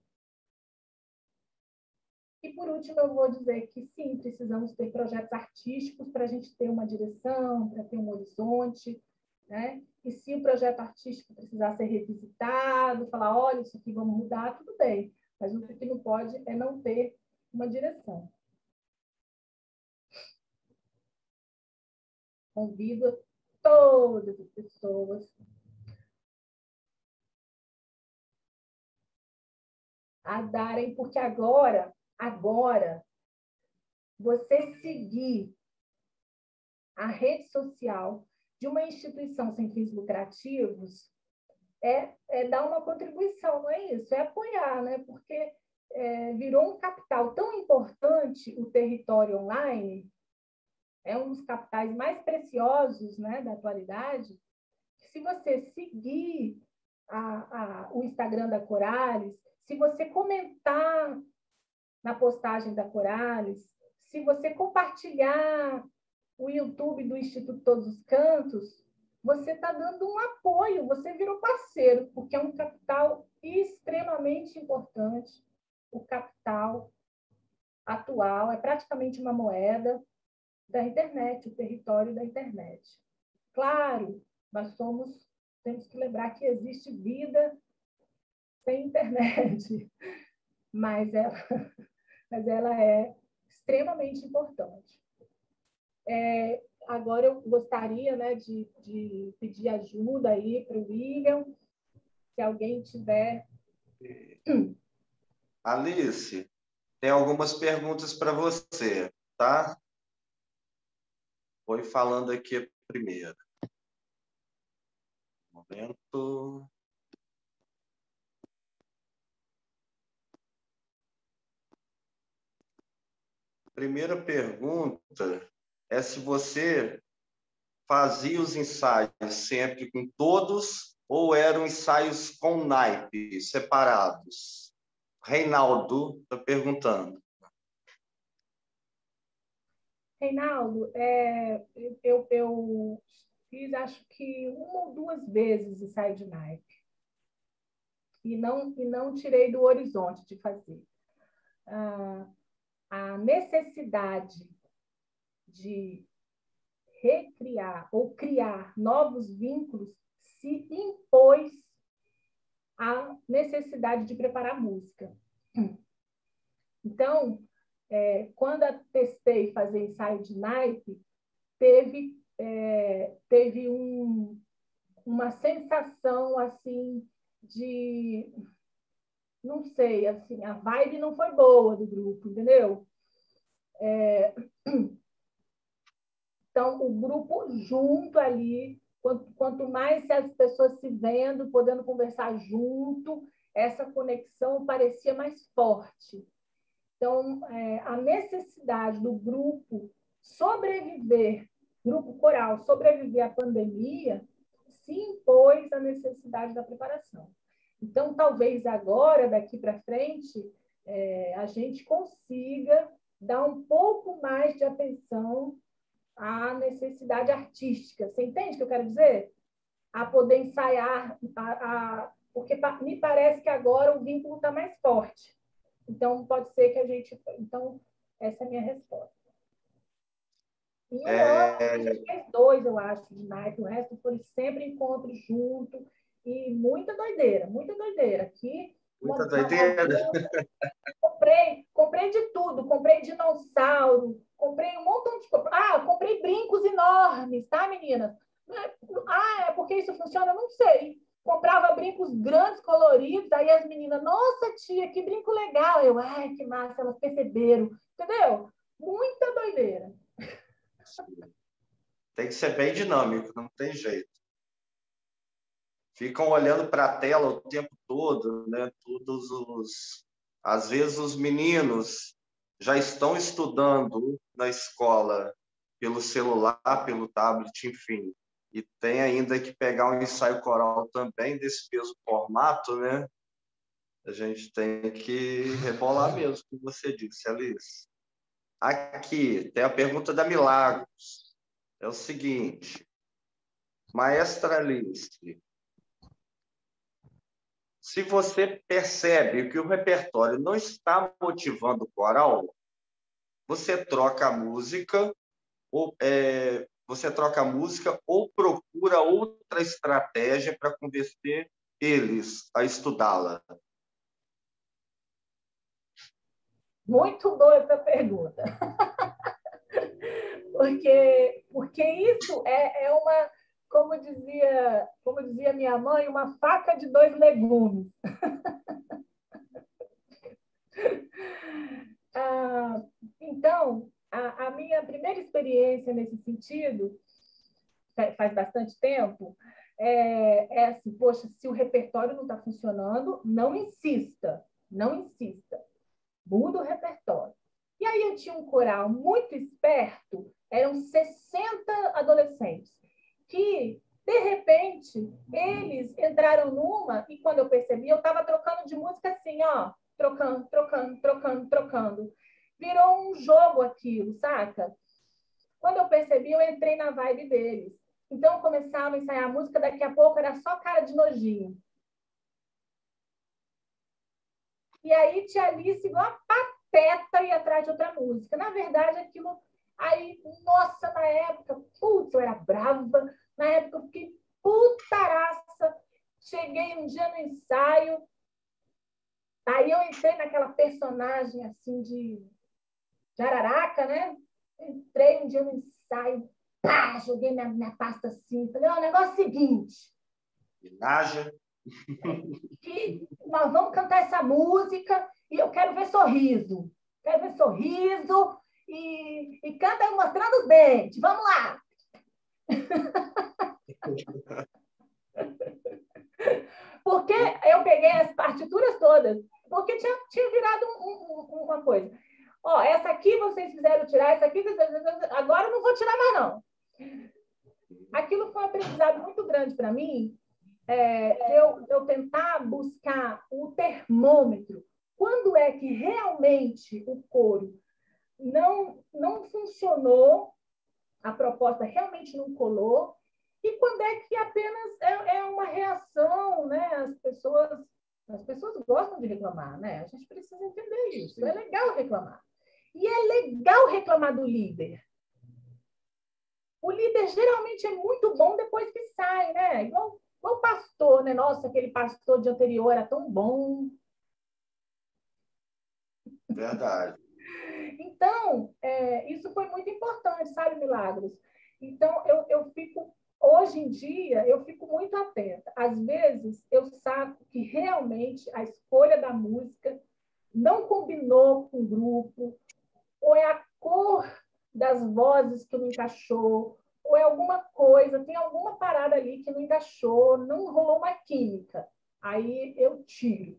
E, por último, eu vou dizer que sim, precisamos ter projetos artísticos para a gente ter uma direção, para ter um horizonte, né? E se o projeto artístico precisar ser revisitado, falar, olha, isso aqui vamos mudar, tudo bem. Mas o que não pode é não ter uma direção. Convido todas as pessoas a darem, porque agora, agora, você seguir a rede social de uma instituição sem fins lucrativos é, é dar uma contribuição, não é isso? É apoiar, né? Porque é, virou um capital tão importante o território online, é um dos capitais mais preciosos né, da atualidade, se você seguir a, a, o Instagram da Corales, se você comentar na postagem da Corales, se você compartilhar o YouTube do Instituto Todos os Cantos, você está dando um apoio, você virou parceiro, porque é um capital extremamente importante o capital atual é praticamente uma moeda da internet, o território da internet. Claro, nós somos, temos que lembrar que existe vida sem internet, *laughs* mas ela, *laughs* mas ela é extremamente importante. É, agora eu gostaria né, de, de pedir ajuda aí para o William, se alguém tiver *clears throat* Alice, tem algumas perguntas para você, tá? Vou falando aqui primeiro. Um momento. Primeira pergunta é se você fazia os ensaios sempre com todos ou eram ensaios com naipe, separados? Reinaldo está perguntando. Reinaldo, é, eu, eu fiz acho que uma ou duas vezes ensaio de naipe. E não, e não tirei do horizonte de fazer. Ah, a necessidade de recriar ou criar novos vínculos se impôs a necessidade de preparar música. Então, é, quando eu testei fazer ensaio de naipe, teve, é, teve um, uma sensação assim de não sei, assim, a vibe não foi boa do grupo, entendeu? É... *clears throat* Então, o grupo junto ali, quanto, quanto mais as pessoas se vendo, podendo conversar junto, essa conexão parecia mais forte. Então, é, a necessidade do grupo sobreviver, grupo coral, sobreviver à pandemia, se impôs a necessidade da preparação. Então, talvez agora, daqui para frente, é, a gente consiga dar um pouco mais de atenção à necessidade artística. Você entende o que eu quero dizer? A poder ensaiar, a, a, porque me parece que agora o vínculo está mais forte. Então, pode ser que a gente. Então, essa é a minha resposta. E um é... ano, a gente fez dois, eu acho, de night. O resto foi sempre encontros junto. E muita doideira, muita doideira. Aqui, muita doideira. Comprei, comprei de tudo. Comprei dinossauro, comprei um montão de. Ah, comprei brincos enormes, tá, meninas? Ah, é porque isso funciona? Não sei. Comprava brincos grandes, coloridos, aí as meninas, nossa tia, que brinco legal. Eu, ai, que massa, elas perceberam. Entendeu? Muita doideira. Tem que ser bem dinâmico, não tem jeito ficam olhando para a tela o tempo todo, né? Todos os, às vezes os meninos já estão estudando na escola pelo celular, pelo tablet, enfim, e tem ainda que pegar um ensaio coral também desse mesmo formato, né? A gente tem que rebolar mesmo, como você disse, Alice. Aqui tem a pergunta da Milagros. É o seguinte, Maestra Alice, se você percebe que o repertório não está motivando o coral, você troca a música ou é, você troca a música ou procura outra estratégia para convencer eles a estudá-la. Muito boa essa pergunta. *laughs* porque, porque isso é, é uma como dizia, como dizia minha mãe, uma faca de dois legumes. *laughs* ah, então, a, a, minha primeira experiência nesse sentido, faz bastante tempo, é, é assim, poxa, se o repertório não está funcionando, não insista, não insista. Muda o repertório. E aí eu tinha um coral muito esperto, eram 60 adolescentes que, de repente, eles entraram numa e quando eu percebi, eu estava trocando de música assim, ó, trocando, trocando, trocando, trocando. Virou um jogo aquilo, saca? Quando eu percebi, eu entrei na vibe deles. Então, eu começava a ensaiar a música, daqui a pouco era só cara de nojinho. E aí, tia Alice, igual a pateta, ia atrás de outra música. Na verdade, aquilo Aí, nossa, na época, putz, eu era brava. Na época, eu fiquei putaraça. Cheguei um dia no ensaio. Aí eu entrei naquela personagem assim de, de Araraca, né? Entrei um dia no ensaio, pá, joguei minha, minha pasta assim. Falei, ó, oh, o negócio é o seguinte. Naja. Que nós vamos cantar essa música e eu quero ver sorriso. Quero ver sorriso, e, e canta mostrando os dentes. Vamos lá! *laughs* Porque eu peguei as partituras todas, porque tinha, tinha virado um, um, uma coisa. Ó, essa aqui vocês fizeram tirar, essa aqui agora eu não vou tirar mais, não. Aquilo foi um aprendizado muito grande para mim, é, eu, eu tentar buscar o termômetro. Quando é que realmente o couro não, não funcionou, a proposta realmente não colou, e quando é que apenas é, é uma reação, né? As pessoas, as pessoas gostam de reclamar, né? A gente precisa entender isso. É legal reclamar. E é legal reclamar do líder. O líder geralmente é muito bom depois que sai, né? Igual, igual o pastor, né? Nossa, aquele pastor de anterior era tão bom. Verdade. Então, é, isso foi muito importante, sabe, Milagros? Então, eu, eu fico hoje em dia, eu fico muito atenta. Às vezes, eu saco que realmente a escolha da música não combinou com o grupo, ou é a cor das vozes que não encaixou, ou é alguma coisa, tem alguma parada ali que não encaixou, não rolou uma química. Aí eu tiro.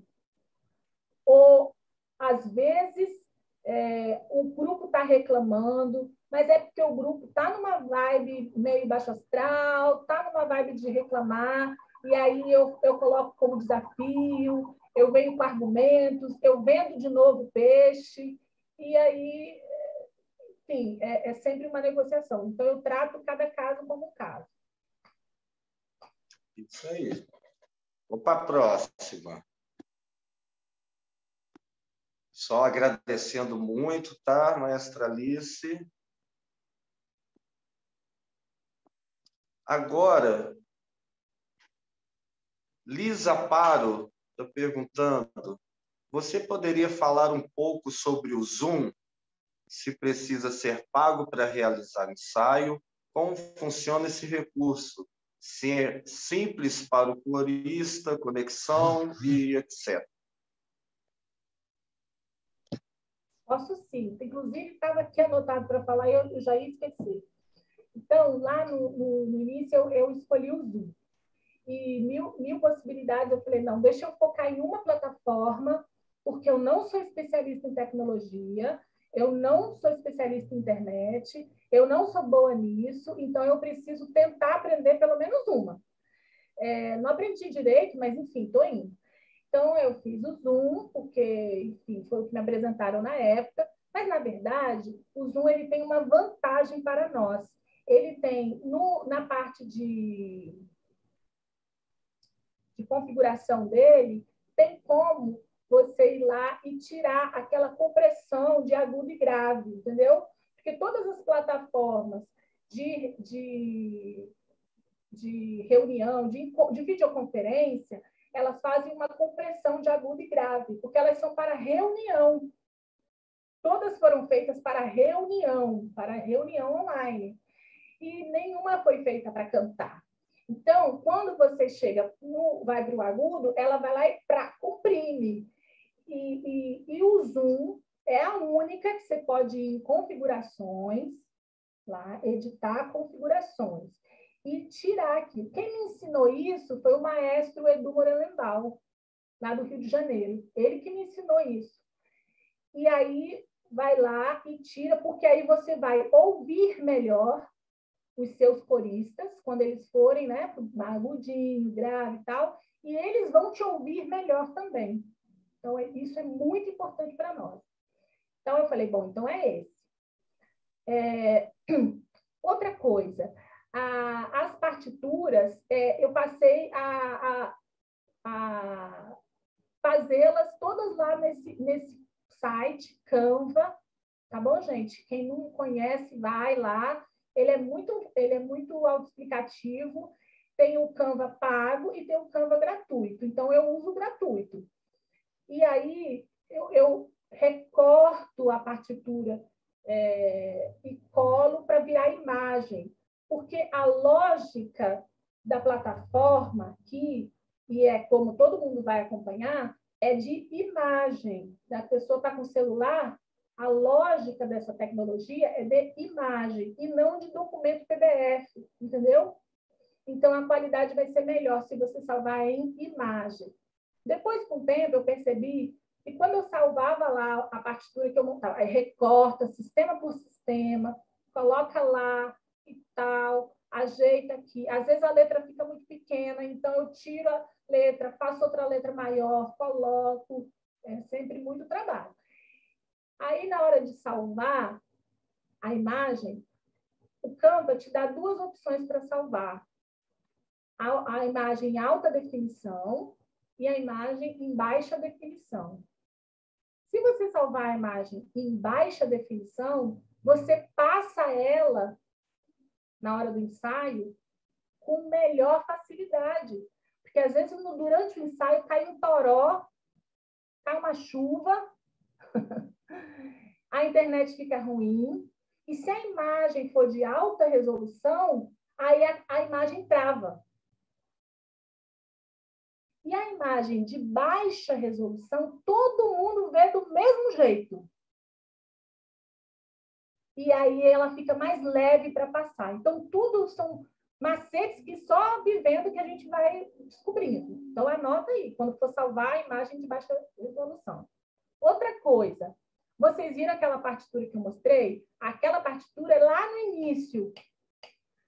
Ou, às vezes, é, o grupo está reclamando, mas é porque o grupo está numa vibe meio baixo astral, está numa vibe de reclamar, e aí eu, eu coloco como desafio, eu venho com argumentos, eu vendo de novo peixe, e aí, enfim, é, é sempre uma negociação. Então, eu trato cada caso como um caso. Isso aí. Vou para a próxima. Só agradecendo muito, tá, maestra Alice? Agora, Lisa Paro está perguntando: você poderia falar um pouco sobre o Zoom? Se precisa ser pago para realizar ensaio? Como funciona esse recurso? Se é simples para o florista, conexão *laughs* e etc. Posso sim. Inclusive, estava aqui anotado para falar e eu já ia esquecer. Então, lá no, no, no início, eu, eu, escolhi o Zoom. E mil, mil possibilidades, eu falei, não, deixa eu focar em uma plataforma, porque eu não sou especialista em tecnologia, eu não sou especialista em internet, eu não sou boa nisso, então eu preciso tentar aprender pelo menos uma. É, não aprendi direito, mas enfim, estou indo. Então, eu fiz o Zoom, porque, enfim, foi o que me apresentaram na época, mas, na verdade, o Zoom ele tem uma vantagem para nós. Ele tem, no, na parte de, de configuração dele, tem como você ir lá e tirar aquela compressão de agudo e grave, entendeu? Porque todas as plataformas de, de, de reunião, de, de videoconferência, elas fazem uma compressão de agudo e grave, porque elas são para reunião. Todas foram feitas para reunião, para reunião online. E nenhuma foi feita para cantar. Então, quando você chega no vai para o agudo, ela vai lá e pra, comprime. E, e, e o Zoom é a única que você pode ir em configurações, lá, editar configurações e tirar aqui. Quem me ensinou isso foi o maestro Edu Morelenbaum, lá do Rio de Janeiro. Ele que me ensinou isso. E aí vai lá e tira, porque aí você vai ouvir melhor os seus coristas, quando eles forem, né, agudinho, grave e tal, e eles vão te ouvir melhor também. Então, é, isso é muito importante para nós. Então, eu falei, bom, então é esse. É... *clears throat* Outra coisa, a, as partituras, é, eu passei a, a, a fazê-las todas lá nesse, nesse site, Canva, tá bom, gente? Quem não conhece, vai lá. Ele é muito, ele é muito autoexplicativo. Tem o Canva pago e tem o Canva gratuito. Então, eu uso gratuito. E aí, eu, eu recorto a partitura é, e colo para virar imagem porque a lógica da plataforma aqui, e é como todo mundo vai acompanhar, é de imagem. A pessoa está com o celular, a lógica dessa tecnologia é de imagem e não de documento PDF, entendeu? Então, a qualidade vai ser melhor se você salvar em imagem. Depois, com o tempo, eu percebi que quando eu salvava lá a partitura que eu montava, aí recorta sistema por sistema, coloca lá e tal, ajeita aqui. Às vezes a letra fica muito pequena, então eu tiro a letra, faço outra letra maior, coloco, é sempre muito trabalho. Aí, na hora de salvar a imagem, o Canva te dá duas opções para salvar. A, a imagem em alta definição e a imagem em baixa definição. Se você salvar a imagem em baixa definição, você passa ela na hora do ensaio com melhor facilidade. Porque às vezes durante o ensaio cai um toró, cai uma chuva, *laughs* a internet fica ruim, e se a imagem for de alta resolução, aí a, a imagem trava. E a imagem de baixa resolução, todo mundo vê do mesmo jeito. E aí ela fica mais leve para passar. Então, tudo são macetes que só vivendo que a gente vai descobrindo. Então, anota aí, quando for salvar a imagem de baixa resolução. Outra coisa, vocês viram aquela partitura que eu mostrei? Aquela partitura é lá no início.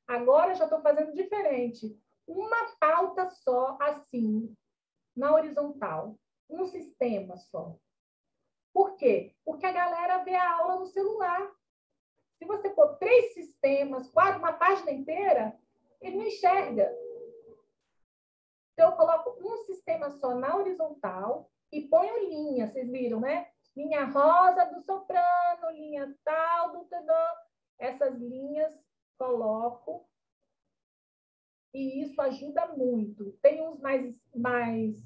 Agora eu já estou fazendo diferente. Uma pauta só, assim, na horizontal. Um sistema só. Por quê? Porque a galera vê a aula no celular. Se você pôr três sistemas, quase uma página inteira, ele não enxerga. Então, eu coloco um sistema só na horizontal e ponho linha, vocês viram, né? Linha rosa do soprano, linha tal do tenor. Essas linhas coloco e isso ajuda muito. Tem uns mais, mais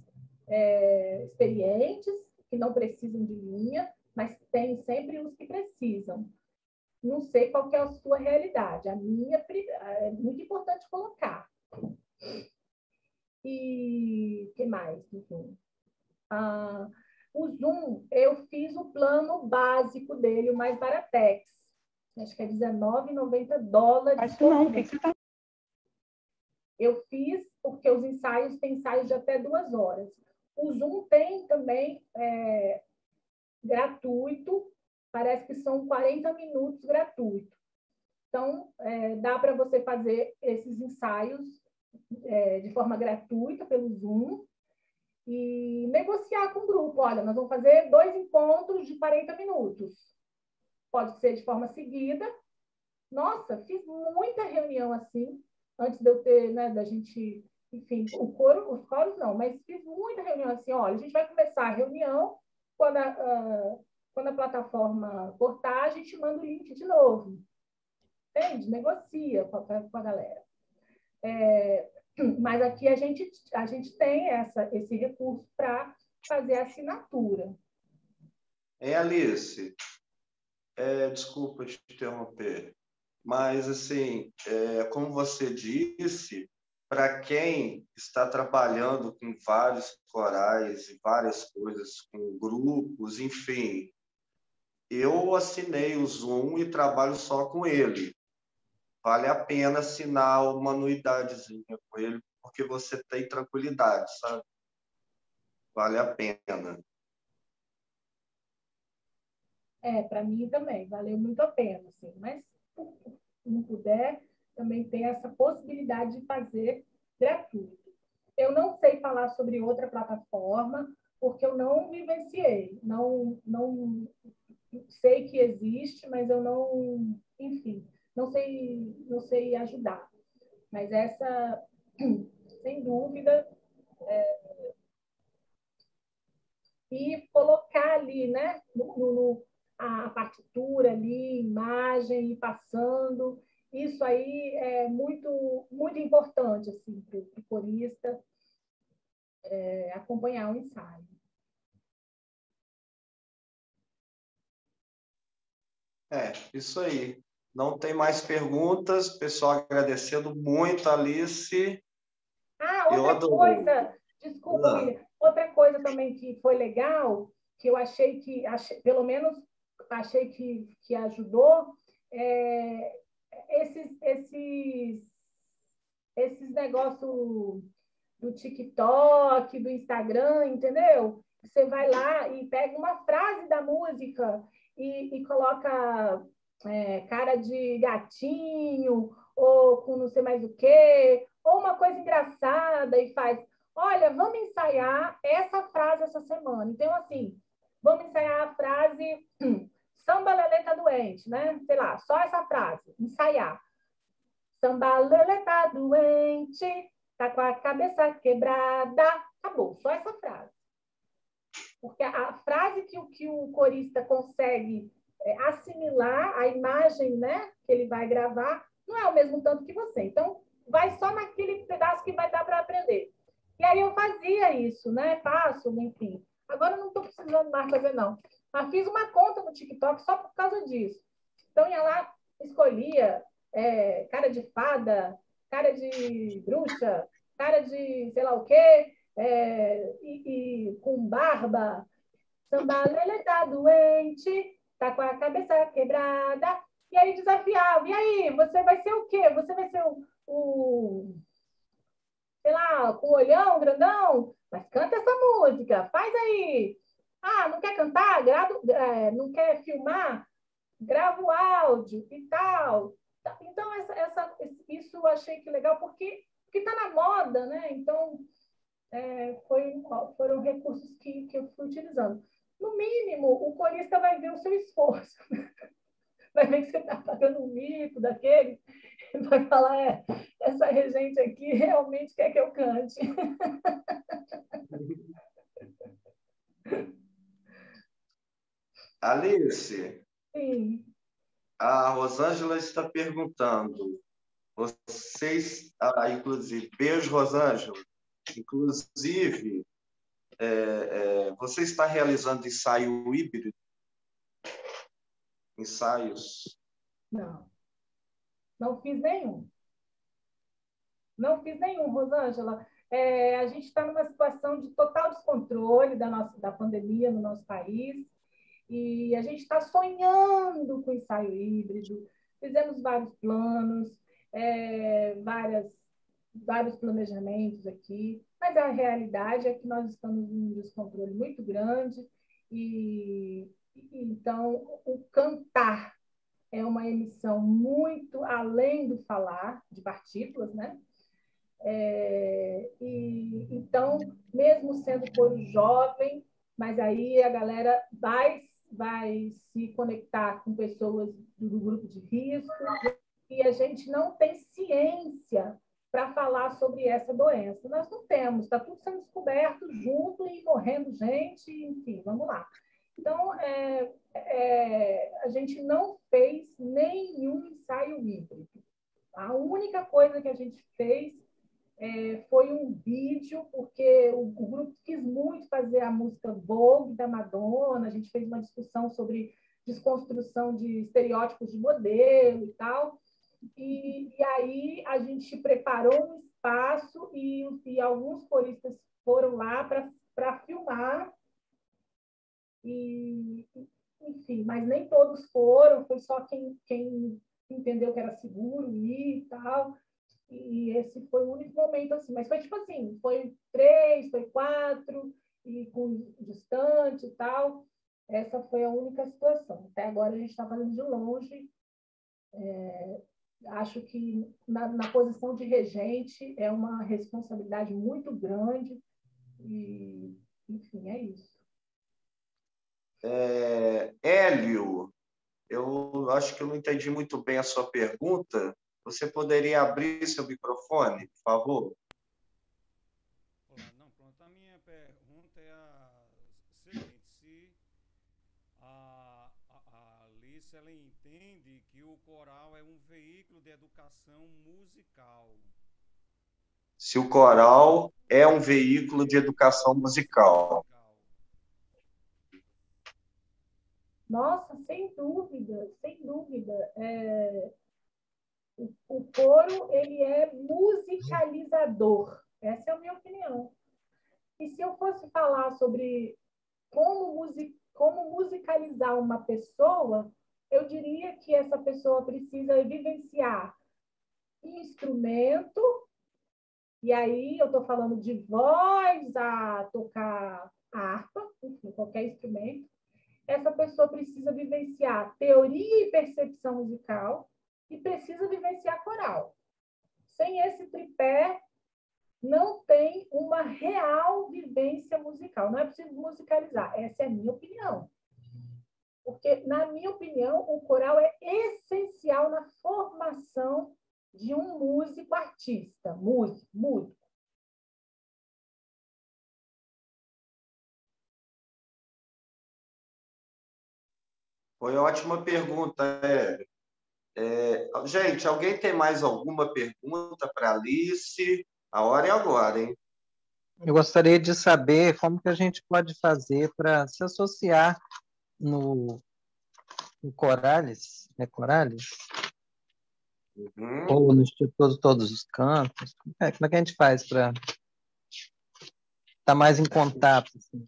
é, experientes, que não precisam de linha, mas tem sempre os que precisam. Não sei qual é a sua realidade. A minha é muito importante colocar. E que mais? Ah, o Zoom, eu fiz o plano básico dele, o mais baratex. Acho que é R$19,90 dólares. Mas não, o que você está eu fiz porque os ensaios têm ensaios de até duas horas. O Zoom tem também é, gratuito, parece que são 40 minutos gratuito. Então, é, dá para você fazer esses ensaios é, de forma gratuita pelo Zoom e negociar com o grupo. Olha, nós vamos fazer dois encontros de 40 minutos. Pode ser de forma seguida. Nossa, fiz muita reunião assim antes de eu ter, né, da gente, enfim, o coro, os coros não, mas fiz muita reunião assim, olha, a gente vai começar a reunião, quando a, quando a plataforma cortar, a gente manda o link de novo. Entende? Negocia com a, com a galera. É, mas aqui a gente, a gente tem essa, esse recurso para fazer a assinatura. É, Alice, é, desculpa te interromper. Mas, assim, é, como você disse, para quem está trabalhando com vários corais e várias coisas, com grupos, enfim, eu assinei o Zoom e trabalho só com ele. Vale a pena assinar uma anuidadezinha com ele, porque você tem tranquilidade, sabe? Vale a pena. É, para mim também, valeu muito a pena, assim, mas não puder, também tem essa possibilidade de fazer gratuito. Eu não sei falar sobre outra plataforma, porque eu não vivenciei, não, não sei que existe, mas eu não, enfim, não sei, não sei ajudar. Mas essa, *clears throat* sem dúvida, é... e colocar ali, né, no, no, a partitura ali, imagem, e passando. Isso aí é muito, muito importante assim, para o corista é, acompanhar o ensaio. É, isso aí. Não tem mais perguntas. Pessoal, agradecendo muito, Alice. Ah, outra coisa, desculpa, ah. outra coisa também que foi legal, que eu achei que, achei, pelo menos achei que, que ajudou, é, esses, esses, esses negócios do TikTok, do Instagram, entendeu? Você vai lá e pega uma frase da música e, e coloca é, cara de gatinho, ou com não sei mais o quê, ou uma coisa engraçada e faz, olha, vamos ensaiar essa frase essa semana. Então, assim, vamos ensaiar a frase *clears throat* Samba Lelê tá doente, né? Sei lá, só essa frase, ensaiar. Samba Lelê tá doente, tá com a cabeça quebrada. Acabou, só essa frase. Porque a frase que, que o corista consegue assimilar, a imagem né, que ele vai gravar, não é o mesmo tanto que você. Então, vai só naquele pedaço que vai dar para aprender. E aí eu fazia isso, né? Faço, enfim. Agora não estou precisando mais fazer, não. Mas fiz uma conta no TikTok só por causa disso. Então, ia lá, escolhia é, cara de fada, cara de bruxa, cara de sei lá o quê, é, e, e, com barba. Sambalele tá doente, tá com a cabeça quebrada. E aí desafiava. E aí, você vai ser o quê? Você vai ser o, o sei lá, com o olhão grandão? Mas canta essa música, faz aí. Ah, não quer cantar? Grava, é, não quer filmar? Grava o áudio e tal. Então, essa, essa, isso eu achei que legal, porque está na moda, né? Então, é, foi, foram recursos que, que eu fui utilizando. No mínimo, o corista vai ver o seu esforço. *laughs* Vai ver que você está pagando um mico daquele, *laughs* vai falar, é, essa regente aqui realmente quer que eu cante. *laughs* Alice. Sim. A Rosângela está perguntando. Vocês, ah, inclusive, beijo, Rosângela. Inclusive, é, é, você está realizando ensaio híbrido? Ensaios? Não. Não fiz nenhum. Não fiz nenhum, Rosângela. É, a gente está numa situação de total descontrole da, nossa, da pandemia no nosso país e a gente está sonhando com ensaio híbrido. Fizemos vários planos, é, várias, vários planejamentos aqui, mas a realidade é que nós estamos num descontrole muito grande e então o cantar é uma emissão muito além do falar de partículas, né? É, e então, mesmo sendo coro jovem, mas aí a galera vai vai se conectar com pessoas do grupo de risco e a gente não tem ciência para falar sobre essa doença. Nós não temos, está tudo sendo descoberto junto e morrendo gente, enfim, vamos lá. Então, é, é, a gente não fez nenhum ensaio híbrido. A única coisa que a gente fez é, foi um vídeo, porque o, o, grupo quis muito fazer a música Vogue da Madonna, a gente fez uma discussão sobre desconstrução de estereótipos de modelo e tal. E, e aí a gente preparou um espaço e, e alguns coristas foram lá para filmar. E, enfim, mas nem todos foram, foi só quem, quem entendeu que era seguro ir e tal. E esse foi o único momento assim, mas foi tipo assim, foi três, foi quatro, e com distante e tal. Essa foi a única situação. Até agora a gente está fazendo de longe. É, acho que na, na, posição de regente é uma responsabilidade muito grande e, enfim, é isso. É, Hélio, eu acho que eu não entendi muito bem a sua pergunta. Você poderia abrir seu microfone, por favor? Não, pronto. A minha pergunta é a seguinte: se a, a, a Alice ela entende que o coral é um veículo de educação musical. Se o coral é um veículo de educação musical. Nossa, sem dúvida, sem dúvida. É, o coro ele é musicalizador. Essa é a minha opinião. E se eu fosse falar sobre como, music, como musicalizar uma pessoa, eu diria que essa pessoa precisa vivenciar instrumento, e aí eu estou falando de voz a tocar harpa, enfim, qualquer instrumento. Essa pessoa precisa vivenciar teoria e percepção musical, e precisa vivenciar coral. Sem esse tripé, não tem uma real vivência musical. Não é possível musicalizar. Essa é a minha opinião. Porque, na minha opinião, o coral é essencial na formação de um músico artista, músico, músico. Foi ótima pergunta, Hélio. É, gente, alguém tem mais alguma pergunta para Alice? A hora é agora, hein? Eu gostaria de saber como que a gente pode fazer para se associar no, no Corales, é Corales? Uhum. Ou no Instituto Todos os Cantos? Como é, como é que a gente faz para estar mais em contato? Assim?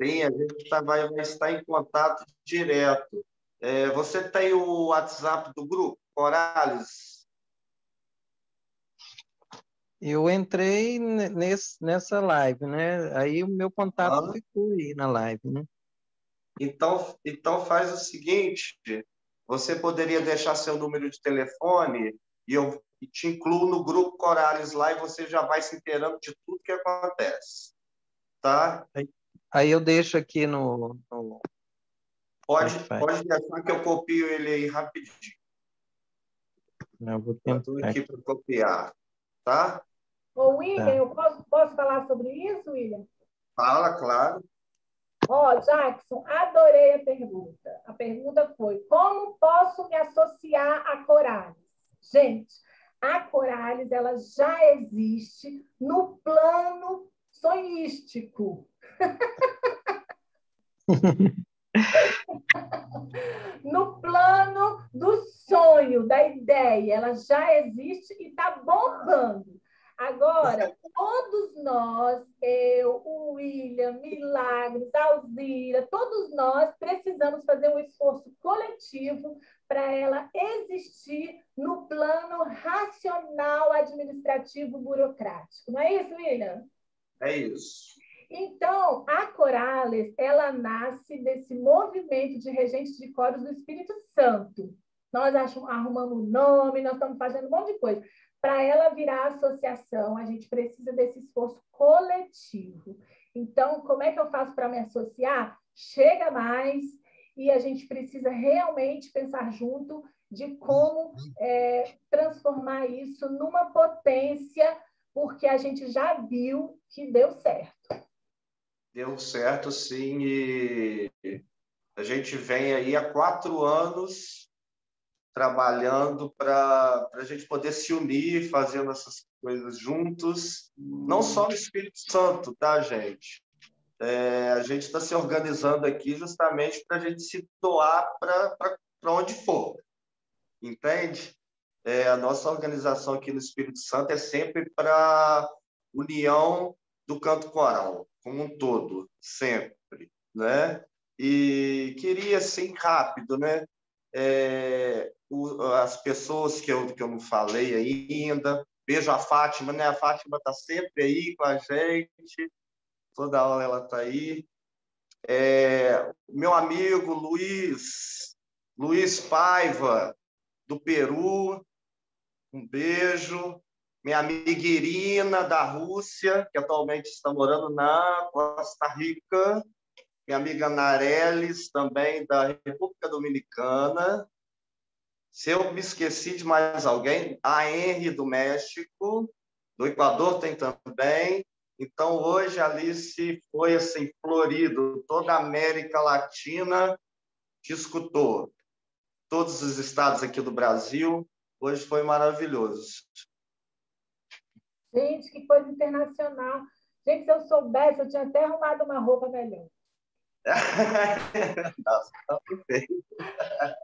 Sim, a gente tá, vai, vai estar em contato direto. É, você tem o WhatsApp do grupo, Corales? Eu entrei nesse, nessa live, né? Aí o meu contato Ah. ficou aí na live, né? Então, então faz o seguinte: você poderia deixar seu número de telefone e eu te incluo no grupo Corales lá e você já vai se inteirando de tudo que acontece. Tá? Aí eu deixo aqui no. no... Pode, pode deixar que eu copio ele aí rapidinho. Eu vou Estou tentar. aqui para copiar. Tá? Ô, William, Tá. eu posso, posso falar sobre isso, William? Fala, claro. Ó, Jackson, adorei a pergunta. A pergunta foi: como posso me associar a Corales? Gente, a Corales ela já existe no plano sonístico. *laughs* no plano do sonho, da ideia, ela já existe e está bombando. Agora, todos nós, eu, o William, Milagres, Alzira, todos nós precisamos fazer um esforço coletivo para ela existir no plano racional, administrativo, burocrático. Não é isso, William? É isso. Então, a Corales, ela nasce desse movimento de regentes de coros do Espírito Santo. Nós acham- arrumamos o nome, nós estamos fazendo um monte de coisa. Para ela virar associação, a gente precisa desse esforço coletivo. Então, como é que eu faço para me associar? Chega mais e a gente precisa realmente pensar junto de como é, transformar isso numa potência, porque a gente já viu que deu certo. Deu certo, sim. E a gente vem aí há quatro anos trabalhando para a gente poder se unir, fazendo essas coisas juntos, não só no Espírito Santo, tá, gente? É, a gente está se organizando aqui justamente para a gente se doar para onde for, entende? É, a nossa organização aqui no Espírito Santo é sempre para união do canto coral, como um todo, sempre, né? E queria, assim, rápido, né? É, o- as pessoas que eu, que eu não falei ainda, beijo a Fátima, né? A Fátima está sempre aí com a gente, toda hora ela está aí. É, meu amigo Luiz, Luiz Paiva, do Peru, um beijo. Minha amiga Irina, da Rússia, que atualmente está morando na Costa Rica. Minha amiga Nareles, também da República Dominicana. Se eu me esqueci de mais alguém, a Henry, do México. Do Equador tem também. Então, hoje, Alice foi assim, florido. Toda a América Latina te escutou. Todos os estados aqui do Brasil. Hoje foi maravilhoso. Gente, que coisa internacional. Gente, se eu soubesse, eu tinha até arrumado uma roupa melhor. Nossa, *laughs* *laughs* tá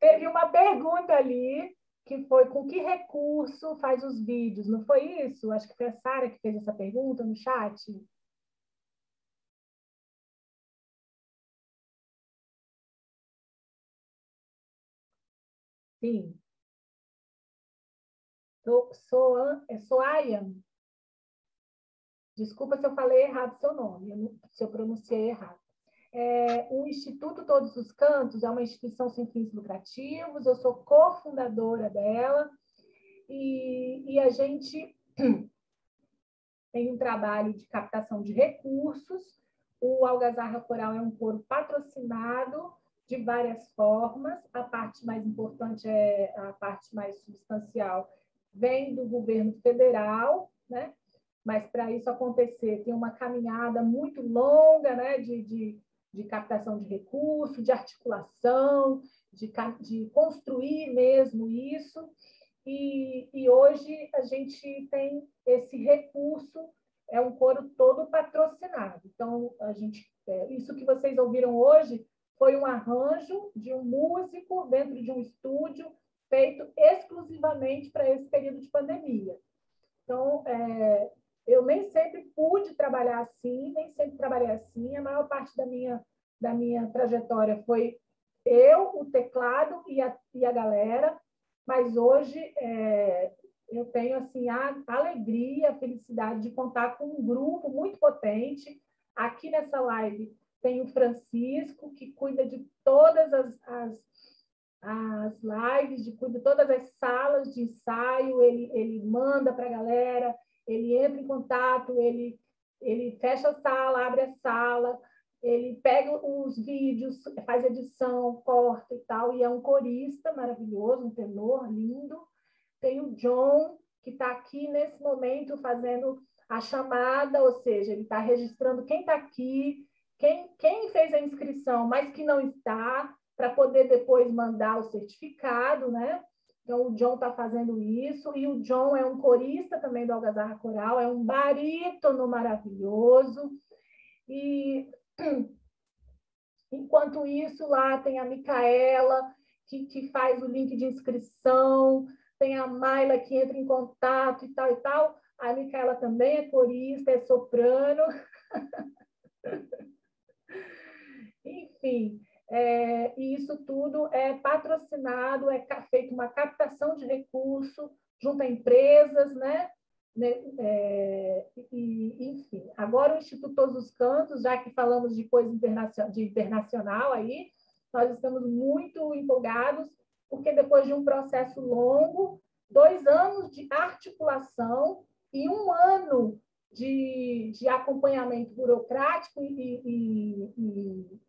teve uma pergunta ali que foi com que recurso faz os vídeos, não foi isso? Acho que foi a Sara que fez essa pergunta no chat. Sim. So, so, é Soayan. Desculpa se eu falei errado seu nome, se eu pronunciei errado. É, o Instituto Todos os Cantos é uma instituição sem fins lucrativos, eu sou cofundadora dela e, e a gente *clears throat* tem um trabalho de captação de recursos. O Algazarra Coral é um coro patrocinado de várias formas. A parte mais importante é a parte mais substancial vem do governo federal, né? Mas para isso acontecer tem uma caminhada muito longa, né? De, de, de captação de recursos, de articulação, de, de construir mesmo isso. E, e hoje a gente tem esse recurso, é um coro todo patrocinado. Então, a gente, é, isso que vocês ouviram hoje foi um arranjo de um músico dentro de um estúdio feito exclusivamente para esse período de pandemia. Então, é, eu nem sempre pude trabalhar assim, nem sempre trabalhei assim. A maior parte da minha, da minha trajetória foi eu, o teclado e a, e a galera, mas hoje é, eu tenho assim a alegria, a felicidade de contar com um grupo muito potente. Aqui nessa live tem o Francisco, que cuida de todas as, as, as lives, de cuida de todas as salas de ensaio, ele, ele manda para a galera, ele entra em contato, ele, ele fecha a sala, abre a sala, ele pega os vídeos, faz edição, corta e tal, e é um corista maravilhoso, um tenor lindo. Tem o John, que está aqui nesse momento fazendo a chamada, ou seja, ele está registrando quem está aqui, quem, quem fez a inscrição, mas que não está, para poder depois mandar o certificado, né? Então, o John está fazendo isso, e o John é um corista também do Algazarra Coral, é um barítono maravilhoso, e *clears throat* enquanto isso, lá tem a Micaela, que, que faz o link de inscrição, tem a Mayla que entra em contato e tal e tal. A Micaela também é corista, é soprano. *laughs* Enfim, é, e isso tudo é patrocinado, é feito uma captação de recurso junto a empresas, né? né? É, e, enfim, agora o Instituto Todos os Cantos, já que falamos de coisa internacional, de internacional aí, nós estamos muito empolgados porque depois de um processo longo, dois anos de articulação e um ano de, de acompanhamento burocrático e, e, e,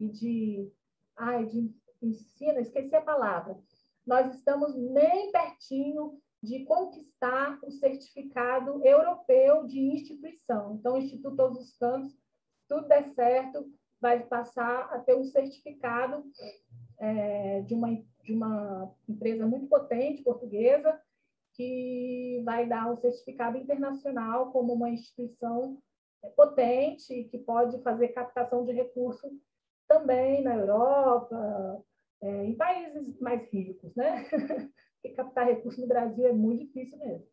e de, ai, de ensino, esqueci a palavra. Nós estamos bem pertinho de conquistar o certificado europeu de instituição. Então, o Instituto Todos os Cantos, tudo der certo, vai passar a ter um certificado é, de, uma, de uma empresa muito potente portuguesa, que vai dar um certificado internacional como uma instituição potente que pode fazer captação de recursos também na Europa, é, em países mais ricos, né? *laughs* Porque captar recursos no Brasil é muito difícil mesmo.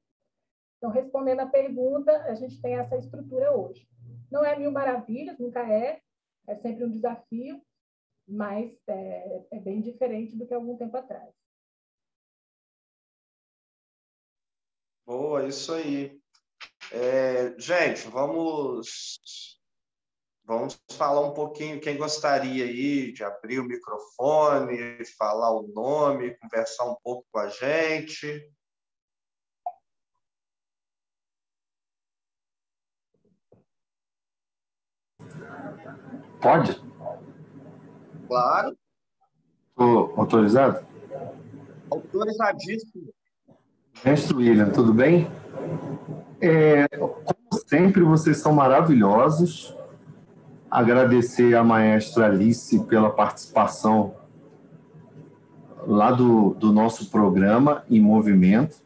Então, respondendo à pergunta, a gente tem essa estrutura hoje. Não é mil maravilhas, nunca é, é sempre um desafio, mas é, é bem diferente do que algum tempo atrás. Boa, isso aí. É, gente, vamos vamos falar um pouquinho. Quem gostaria aí de abrir o microfone, falar o nome, conversar um pouco com a gente? Pode? Claro. Estou autorizado? Autorizadíssimo. Mestre William, tudo bem? É, como sempre, vocês são maravilhosos. Agradecer à maestra Alice pela participação lá do, do nosso programa em movimento.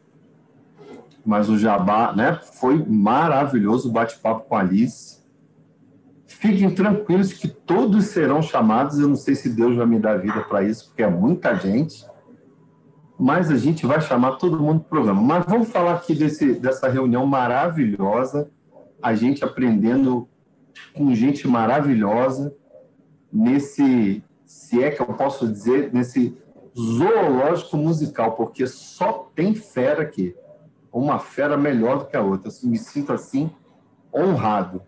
Mas o Jabá, né? Foi maravilhoso o bate-papo com a Alice. Fiquem tranquilos que todos serão chamados. Eu não sei se Deus vai me dar vida para isso, porque é muita gente. Mas a gente vai chamar todo mundo para o programa. Mas vamos falar aqui desse, dessa reunião maravilhosa, a gente aprendendo com gente maravilhosa, nesse, se é que eu posso dizer, nesse zoológico musical, porque só tem fera aqui. Uma fera melhor do que a outra. Eu me sinto assim honrado.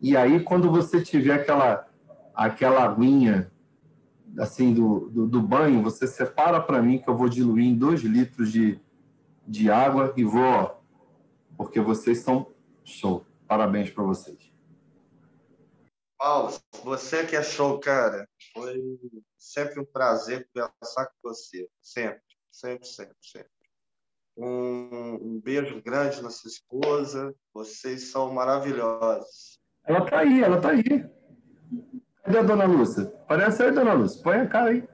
E aí, quando você tiver aquela, aquela aguinha assim do, do, do banho, você separa para mim que eu vou diluir em dois litros de, de água e vou, porque vocês são show. Parabéns para vocês. Paulo, você que é show, cara. Foi sempre um prazer conversar com você. Sempre, sempre, sempre, sempre. Um, um beijo grande na sua esposa. Vocês são maravilhosos. Ela tá aí, ela tá aí. Cadê a dona Lúcia? Parece aí, dona Lúcia. Põe a cara aí.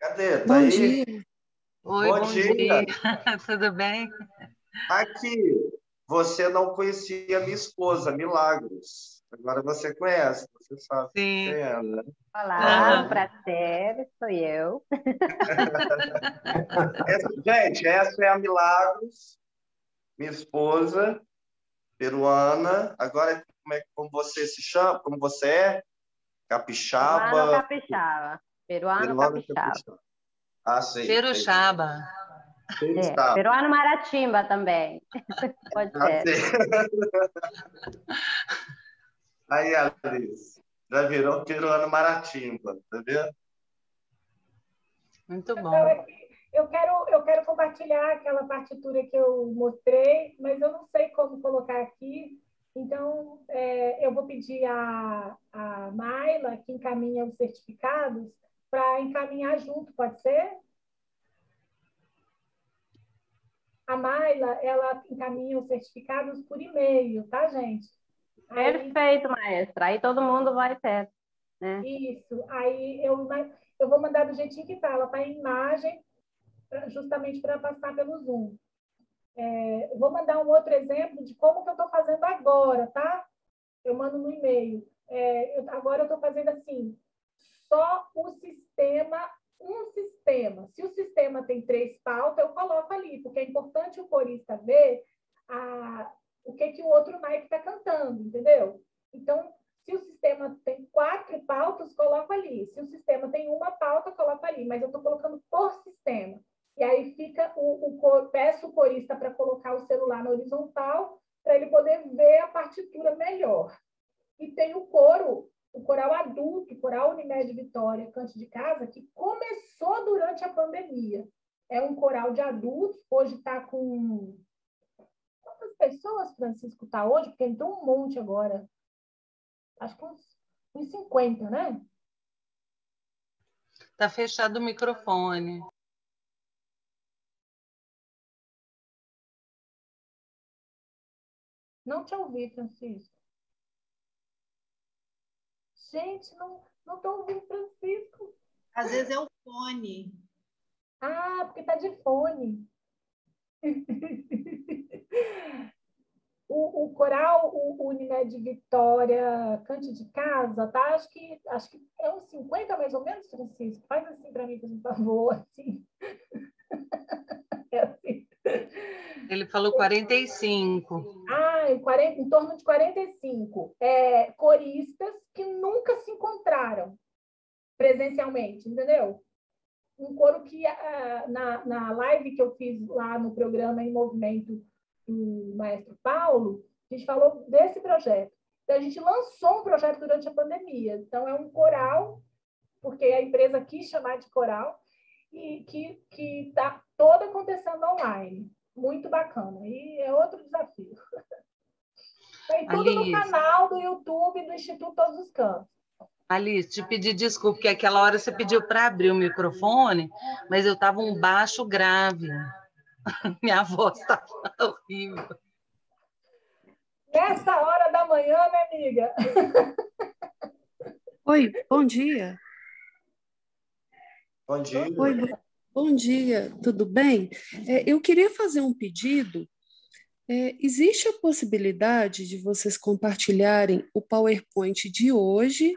Cadê? Tá bom aí? dia. Oi, bom, bom dia. dia. *laughs* Tudo bem? Aqui, você não conhecia minha esposa, Milagros. Agora você conhece, você sabe Sim. quem é, né? Olá, Aham. prazer, sou eu. *laughs* Essa- gente, essa é a Milagros, minha esposa, peruana. Agora, como, é, como você se chama? Como você é? Peruano Capixaba. capixaba. Peruano Peruano capixaba. capixaba. Ah, sei. Peruxaba. É, peruano maratimba também. *laughs* Pode Ah, ser. *laughs* Aí, Alice, já virou peruano maratimba, tá vendo? Muito bom. Eu quero, eu quero compartilhar aquela partitura que eu mostrei, mas eu não sei como colocar aqui. Então, é, eu vou pedir a, a Maila, que encaminha os certificados, para encaminhar junto, pode ser? A Maila, ela encaminha os certificados por e-mail, tá, gente? Aí- Perfeito, maestra. Aí todo mundo vai ter. Né? Isso. Aí eu, eu vou mandar do jeitinho que tá. Ela tá em imagem, justamente para passar pelo Zoom. É, vou mandar um outro exemplo de como que eu estou fazendo agora, tá? Eu mando no e-mail. É, eu- agora eu estou fazendo assim, só o sistema, um sistema. Se o sistema tem três pautas, eu coloco ali, porque é importante o corista ver a, o que, que o outro naipe está cantando, entendeu? Então, se o sistema tem quatro pautas, coloco ali. Se o sistema tem uma pauta, coloco ali. Mas eu estou colocando por sistema. E aí fica o, o peço o corista para colocar o celular na horizontal para ele poder ver a partitura melhor. E tem o coro, o coral adulto, o coral Unimed Vitória, Cante de Casa, que começou durante a pandemia. É um coral de adultos, hoje está com. Quantas pessoas, Francisco, está hoje? Porque entrou um monte agora. Acho que uns, uns 50, né? Tá fechado o microfone. Não te ouvi, Francisco. Gente, não não estou ouvindo Francisco. Às vezes é o fone. Ah, porque tá de fone. O, o coral, o Unimed Vitória, Cante de Casa, tá? Acho que, acho que é uns 50 mais ou menos, Francisco. Faz assim para mim, por favor. Assim. *laughs* É assim. Ele falou 45. Ah, em, 40, em torno de 45 é, coristas que nunca se encontraram presencialmente, entendeu? Um coro que ah, na, na live que eu fiz lá no programa Em Movimento do Maestro Paulo, a gente falou desse projeto. Então, a gente lançou um projeto durante a pandemia. Então, é um coral, porque a empresa quis chamar de coral, e que está todo acontecendo online. Muito bacana. E é outro desafio. *laughs* Tem tudo no Alice. canal do YouTube do Instituto Todos os Cantos. Alice, te pedi desculpa, porque aquela hora você pediu para abrir o microfone, mas eu estava um baixo grave. *laughs* Minha voz estava *laughs* horrível. Nessa hora da manhã, né, amiga? Oi, bom dia. Bom dia. Oi, bo- bom dia, tudo bem? É, eu queria fazer um pedido. É, existe a possibilidade de vocês compartilharem o PowerPoint de hoje,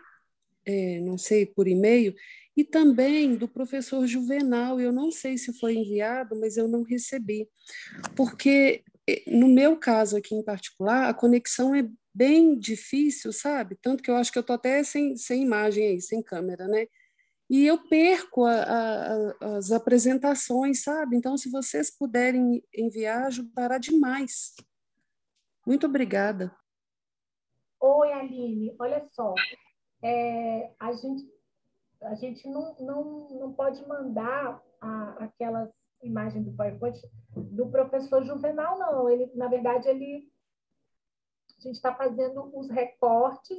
é, não sei, por e-mail, e também do professor Juvenal. Eu não sei se foi enviado, mas eu não recebi. Porque, eh, no meu caso aqui em particular, a conexão é bem difícil, sabe? Tanto que eu acho que eu estou até sem, sem imagem aí, sem câmera, né? E eu perco a- a- as apresentações, sabe? Então, se vocês puderem enviar, ajudará demais. Muito obrigada. Oi, Aline, olha só. É, a gente, a gente não, não, não pode mandar a, aquelas imagens do PowerPoint do professor Juvenal, não. Ele, na verdade, ele, a gente está fazendo os recortes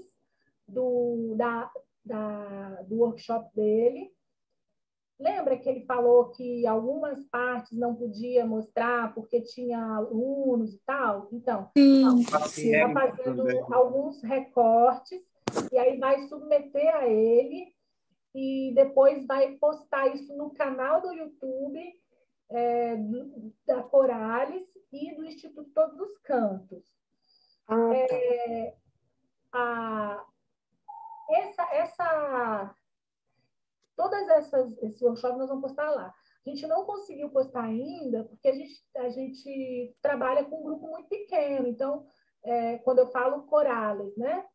do, da, da, do workshop dele. Lembra que ele falou que algumas partes não podia mostrar porque tinha alunos e tal? Então, Sim, está fazendo alguns recortes e aí vai submeter a ele e depois vai postar isso no canal do YouTube é, da Corales e do Instituto Todos os Cantos. Ah, tá. É, a, essa, essa, todas essas esses workshops nós vamos postar lá. A gente não conseguiu postar ainda porque a gente, a gente trabalha com um grupo muito pequeno. Então, é, quando eu falo corales, né?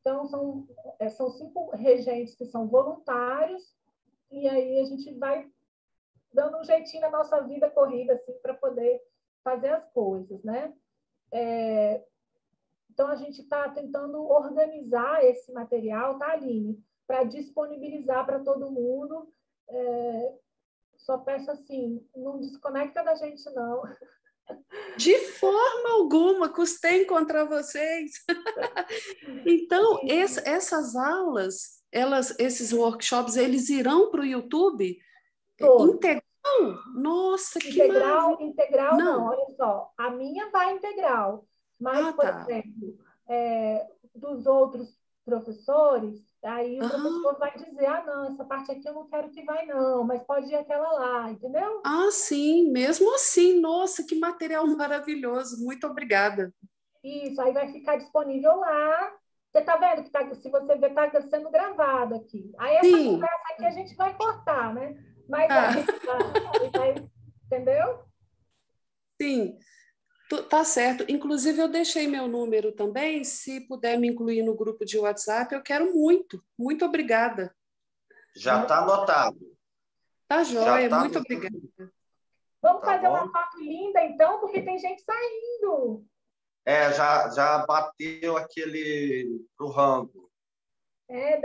Então, são, é, são cinco regentes que são voluntários, e aí a gente vai dando um jeitinho na nossa vida corrida, assim, para poder fazer as coisas, né? É, então, a gente está tentando organizar esse material, tá, Aline? Para disponibilizar para todo mundo. É, só peço assim, não desconecta da gente, não. De forma alguma, custei encontrar vocês. *laughs* então, esse, essas aulas, elas, esses workshops, eles irão para o YouTube integral? Nossa, que integral, maravilha. integral não. Não. olha só, a minha vai integral, mas, Ah, por tá. exemplo, é, dos outros professores, aí o Aham. professor vai dizer, ah, não, essa parte aqui eu não quero que vai, não, mas pode ir aquela lá, entendeu? Ah, sim, mesmo assim, nossa, que material *laughs* maravilhoso, muito obrigada. Isso, aí vai ficar disponível lá. Você tá vendo que tá, se você ver, tá sendo gravado aqui. Aí essa Sim. conversa aqui a gente vai cortar, né? Mas Ah. *laughs* aí, aí entendeu? Sim, tá certo. Inclusive, eu deixei meu número também. Se puder me incluir no grupo de WhatsApp, eu quero muito. Muito obrigada. Já está anotado. Tá joia, tá muito obrigada. Vamos Tá fazer uma bom. foto linda, então, porque tem gente saindo. É, já, já bateu aquele pro rango. É,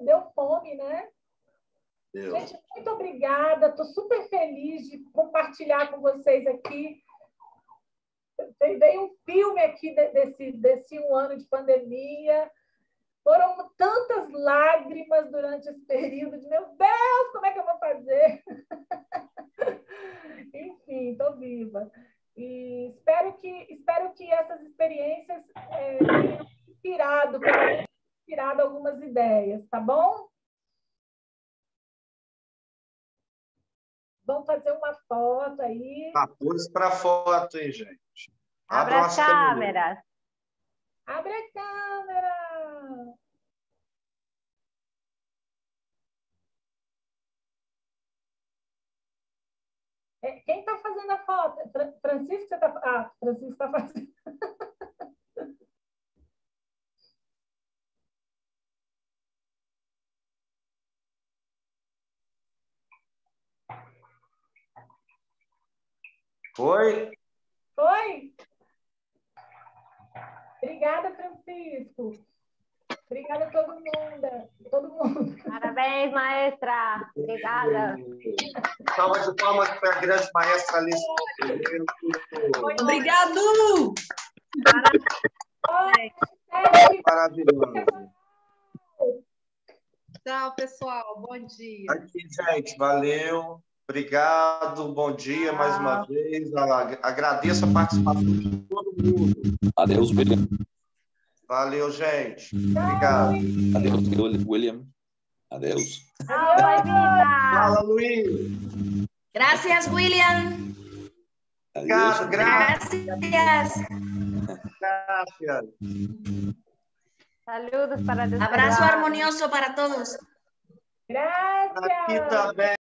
deu fome, né? Deu. Gente, muito obrigada. Estou super feliz de compartilhar com vocês aqui. Veio um filme aqui de- desse, desse um ano de pandemia. Foram tantas lágrimas durante esse período de meu Deus, como é que eu vou fazer? *laughs* Enfim, estou viva. E espero que, espero que essas experiências eh, tenham inspirado, inspirado algumas ideias, tá bom? Vamos fazer uma foto aí. Tá, pôs para foto, hein, gente? Abre Abram as câmeras. câmeras. Abre a câmera! Quem está fazendo a foto? Fra- Francisco, você está... Ah, Francisco está fazendo. *laughs* Foi? Foi? Obrigada, Francisco. Obrigada a todo mundo. Todo mundo. Parabéns, maestra. Obrigada. Salva de palmas para a grande maestra Alice. Obrigado! Maravilhoso. Tchau, pessoal. Bom dia. Aqui, gente, valeu. Obrigado, bom dia mais uma vez. Agradeço a participação de todo mundo. Adeus, William. Valeu, gente. Obrigado. Adeus, William. Adeus. Fala, Luiz. Gracias, William. Obrigado, graças. Gracias. Gracias. Saludos para Abrazo armonioso para todos. Gracias. Aqui também.